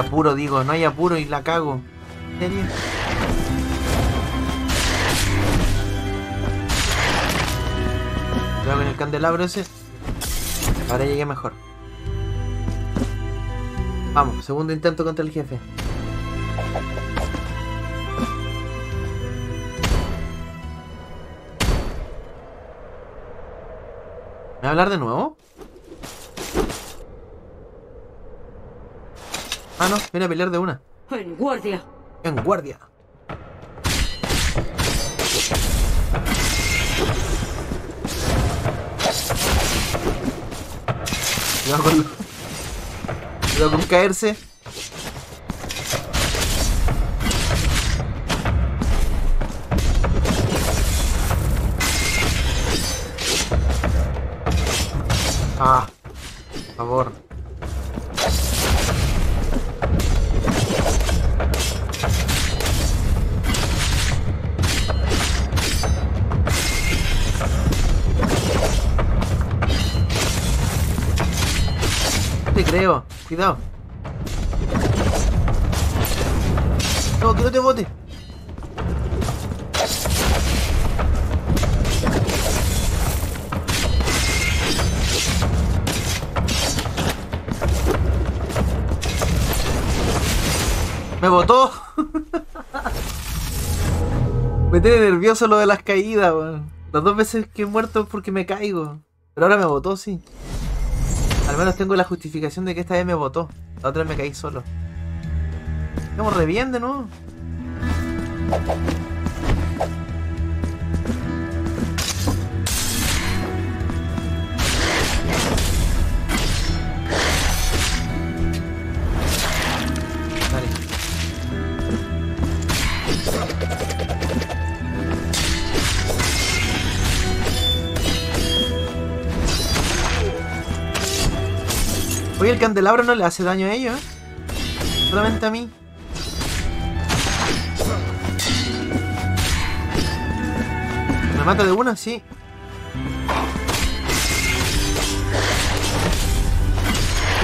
apuro, digo, no hay apuro y la cago. ¿En serio? Cuidado con el candelabro ese. Ahora llegué mejor. Vamos, segundo intento contra el jefe. ¿Me va a hablar de nuevo? Ah, no, viene a pelear de una. En guardia. En guardia. Cuidado con, Cuidado con caerse. Ah, por favor. Creo, cuidado. No, que no te bote. Me botó. me tiene nervioso lo de las caídas, weón. Las dos veces que he muerto es porque me caigo. Pero ahora me botó, sí. Menos tengo la justificación de que esta vez me botó. La otra me caí solo. Estamos re bien de nuevo. El candelabro no le hace daño a ellos, ¿eh? Solamente a mí. ¿Me mata de una? Sí.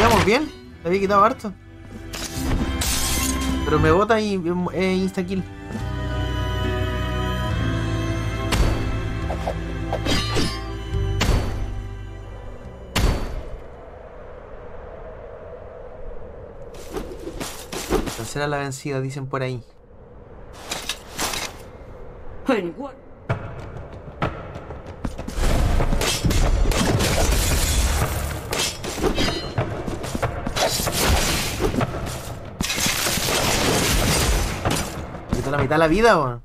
¿Vamos bien? Le había quitado harto. Pero me bota y eh, insta kill. Será la vencida, dicen por ahí. La mitad de la vida, weón.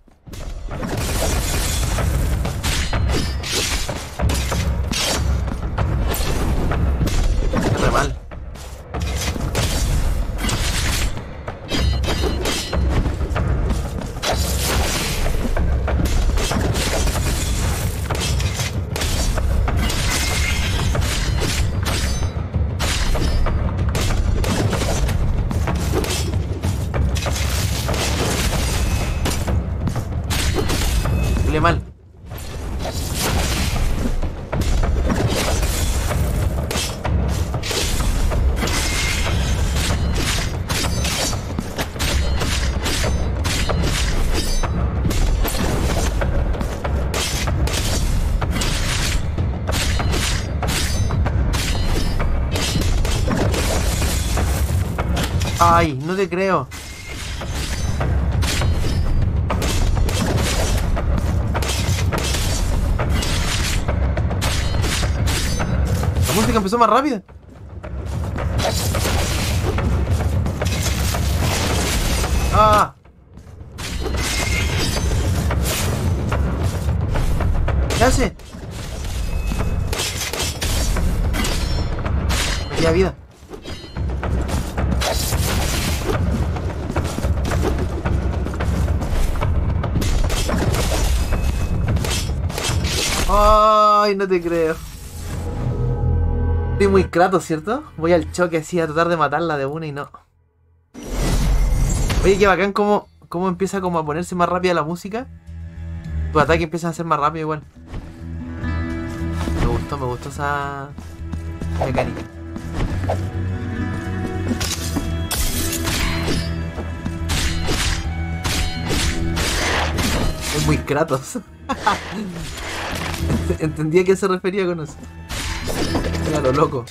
No te creo. La música empezó más rápida. No te creo. Estoy muy Kratos, ¿cierto? Voy al choque así a tratar de matarla de una y no. Oye, qué bacán cómo, cómo empieza como a ponerse más rápida la música. Tu ataque empieza a ser más rápido igual. Me gustó, me gustó esa mecánica. Es muy Kratos. Entendía a qué se refería con eso. Mira lo loco.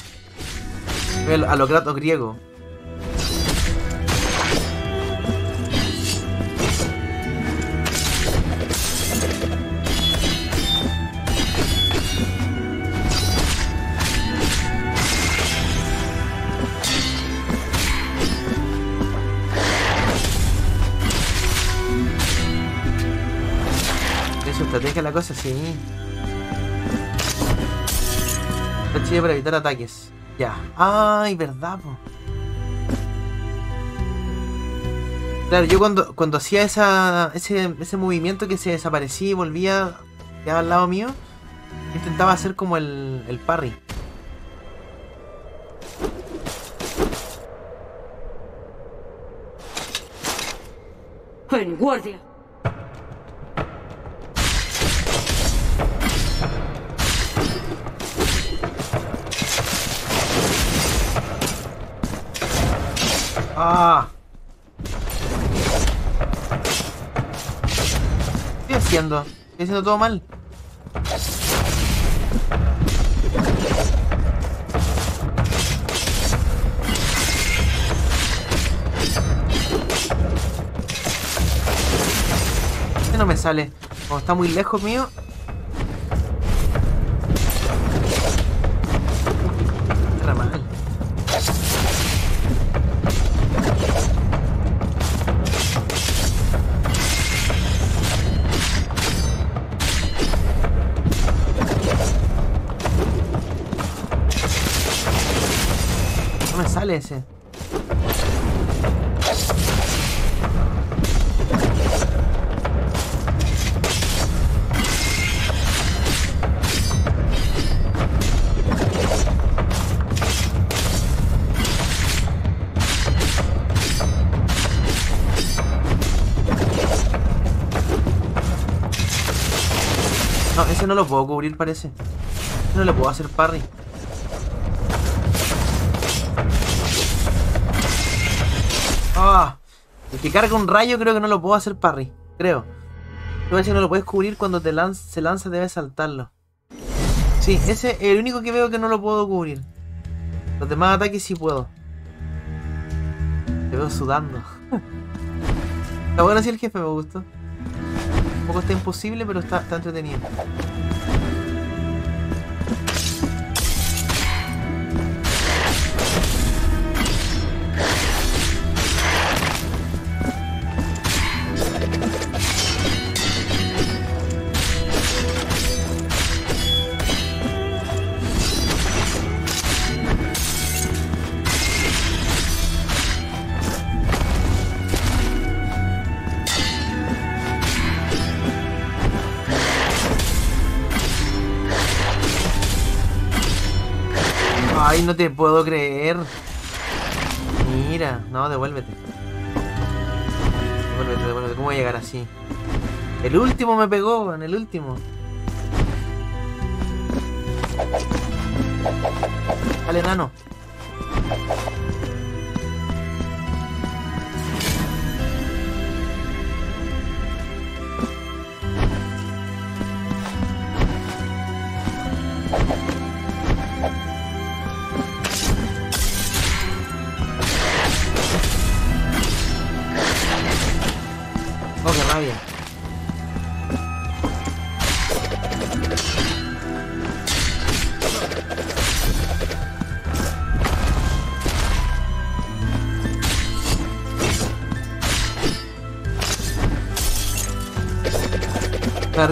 Mira, a lo Kratos griego. estrategia la cosa, sí. Para evitar ataques. Ya. Ay, verdad, po. Claro, yo cuando, cuando hacía esa, ese, ese movimiento que se desaparecía y volvía al lado mío, intentaba hacer como el, el parry. En guardia. ¡Ah! ¿Qué estoy haciendo? Estoy haciendo todo mal. ¿Por qué no me sale? Como está muy lejos mío. Lo puedo cubrir, parece. No le puedo hacer parry. Ah, el que carga un rayo creo que no lo puedo hacer parry. Creo. A decir, no lo puedes cubrir cuando te se lanza, debes saltarlo. Sí, ese es el único que veo que no lo puedo cubrir. Los demás ataques sí puedo. Te veo sudando. Está bueno así el jefe, me gustó. Un poco está imposible, pero está, está entretenido. No te puedo creer. Mira, no, devuélvete. Devuélvete, devuélvete. ¿Cómo voy a llegar así? El último me pegó, en el último. Dale.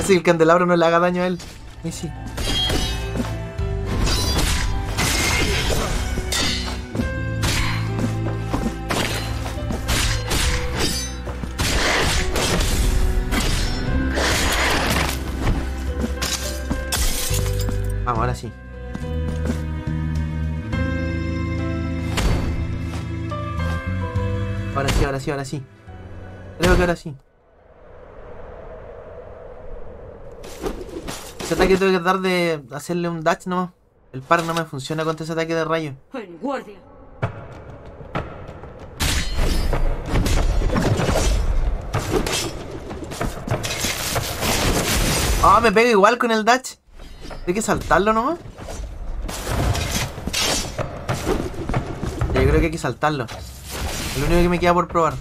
Si el candelabro no le haga daño a él. Y sí. Vamos, ahora sí. Ahora sí, ahora sí, ahora sí. Creo que ahora sí. Ese ataque tengo que tratar de hacerle un dash nomás. El par no me funciona contra ese ataque de rayo. En guardia. Ah, me pega igual con el dash. Hay que saltarlo nomás. Yo creo que hay que saltarlo. Es lo único que me queda por probar.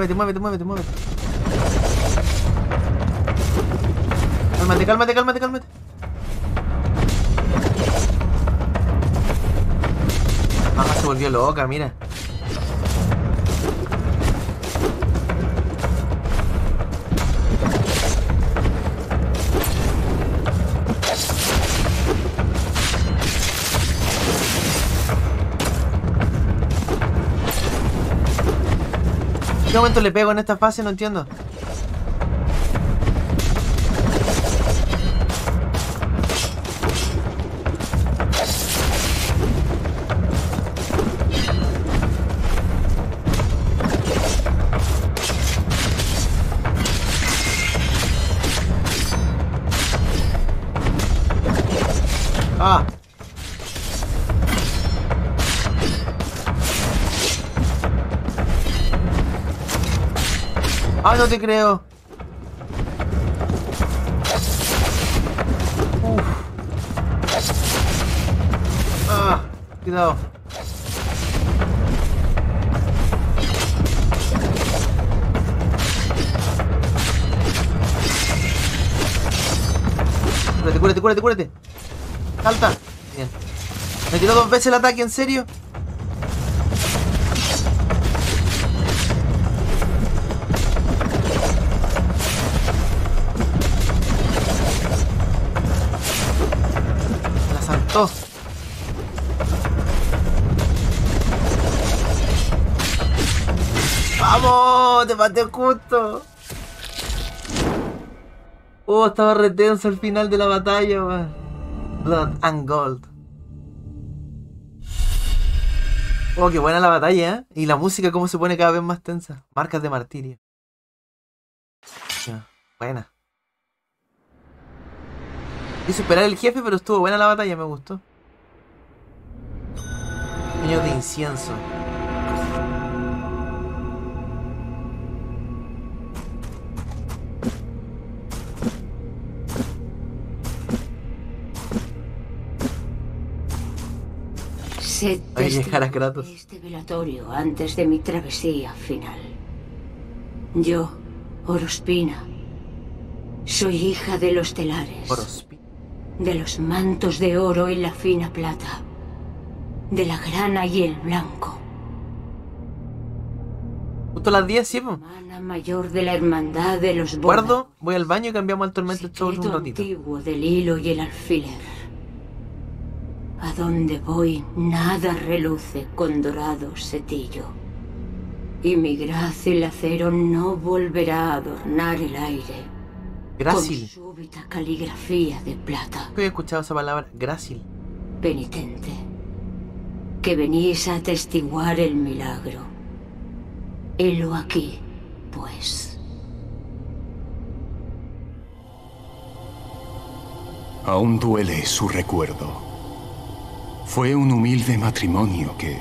Muévete, muévete, muévete, muévete. Cálmate, cálmate, cálmate, cálmate. Ah, se volvió loca, mira. Qué momento le pego en esta fase? No entiendo. Te creo. Uf. Ah, cuidado. Cúrate, cúrate, cúrate. Salta. Bien. Me tiró dos veces el ataque, ¿en serio? Maté justo! Oh, estaba retenso al final de la batalla, weón. Blood and Gold. Oh, qué buena la batalla, ¿eh? Y la música cómo se pone cada vez más tensa. Marcas de martirio. Buena. Quise esperar el jefe, pero estuvo buena la batalla, me gustó. Niño de incienso. Hay que testigo dejar a Kratos. de este velatorio antes de mi travesía final. Yo, Orospina, soy hija de los telares. Orospina. De los mantos de oro y la fina plata. De la grana y el blanco. Justo las 10, sí. Hermana mayor de la hermandad de los. Guardo, voy al baño y cambiamos al tormento Soul un Secreto ratito. antiguo del hilo y el alfiler. A donde voy nada reluce con dorado setillo. Y mi grácil acero no volverá a adornar el aire. Grácil. Con súbita caligrafía de plata. Había escuchado esa palabra, grácil. Penitente. Que venís a atestiguar el milagro. Helo aquí, pues. Aún duele su recuerdo. Fue un humilde matrimonio que,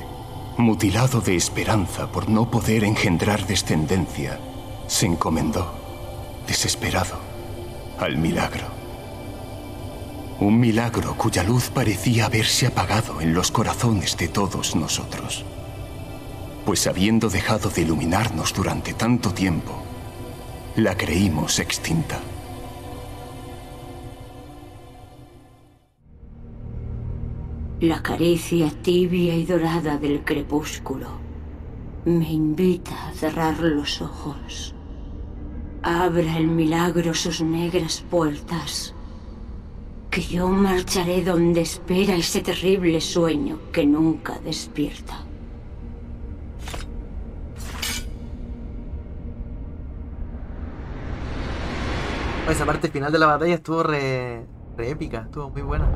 mutilado de esperanza por no poder engendrar descendencia, se encomendó, desesperado, al milagro. Un milagro cuya luz parecía haberse apagado en los corazones de todos nosotros. Pues habiendo dejado de iluminarnos durante tanto tiempo, la creímos extinta. La caricia tibia y dorada del crepúsculo me invita a cerrar los ojos. Abra el milagro sus negras puertas, que yo marcharé donde espera ese terrible sueño que nunca despierta. Esa parte final de la batalla estuvo re, re épica, estuvo muy buena.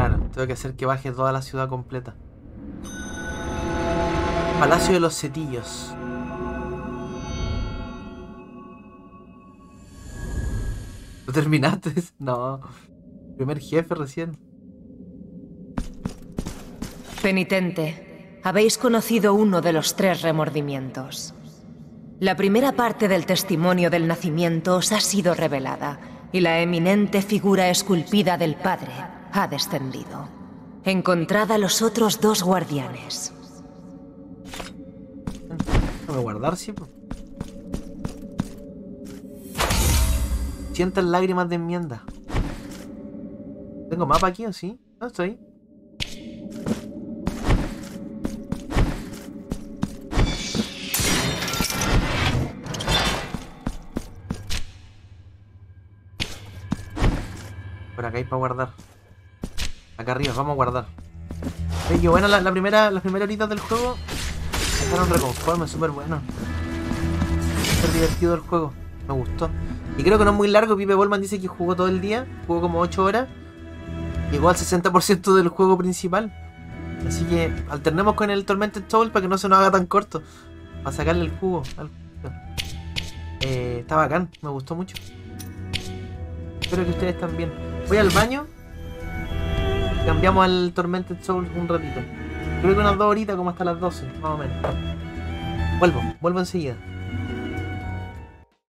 Claro, tengo que hacer que baje toda la ciudad completa. Palacio de los Cetillos. ¿Lo terminaste? No. Primer jefe recién. Penitente, habéis conocido uno de los tres remordimientos. La primera parte del testimonio del nacimiento os ha sido revelada, y la eminente figura esculpida del Padre ha descendido. Encontrad a los otros dos guardianes. Déjame guardar, sí. po. Sientan lágrimas de enmienda. ¿Tengo mapa aquí o sí? No estoy. Por acá hay para guardar. Acá arriba, vamos a guardar. Oye, qué buena la, la las primeras horitas del juego. Dejaron reconforme, súper bueno. Súper divertido el juego. Me gustó. Y creo que no es muy largo. Pipe Bolman dice que jugó todo el día. Jugó como 8 horas. Llegó al 60% del juego principal. Así que alternemos con el Tormented Soul para que no se nos haga tan corto. Para sacarle el jugo. al- Eh, está bacán, me gustó mucho. Espero que ustedes también. Voy al baño. Cambiamos al Tormented Soul un ratito. Creo que unas dos horitas como hasta las 12, más o menos. Vuelvo, vuelvo enseguida.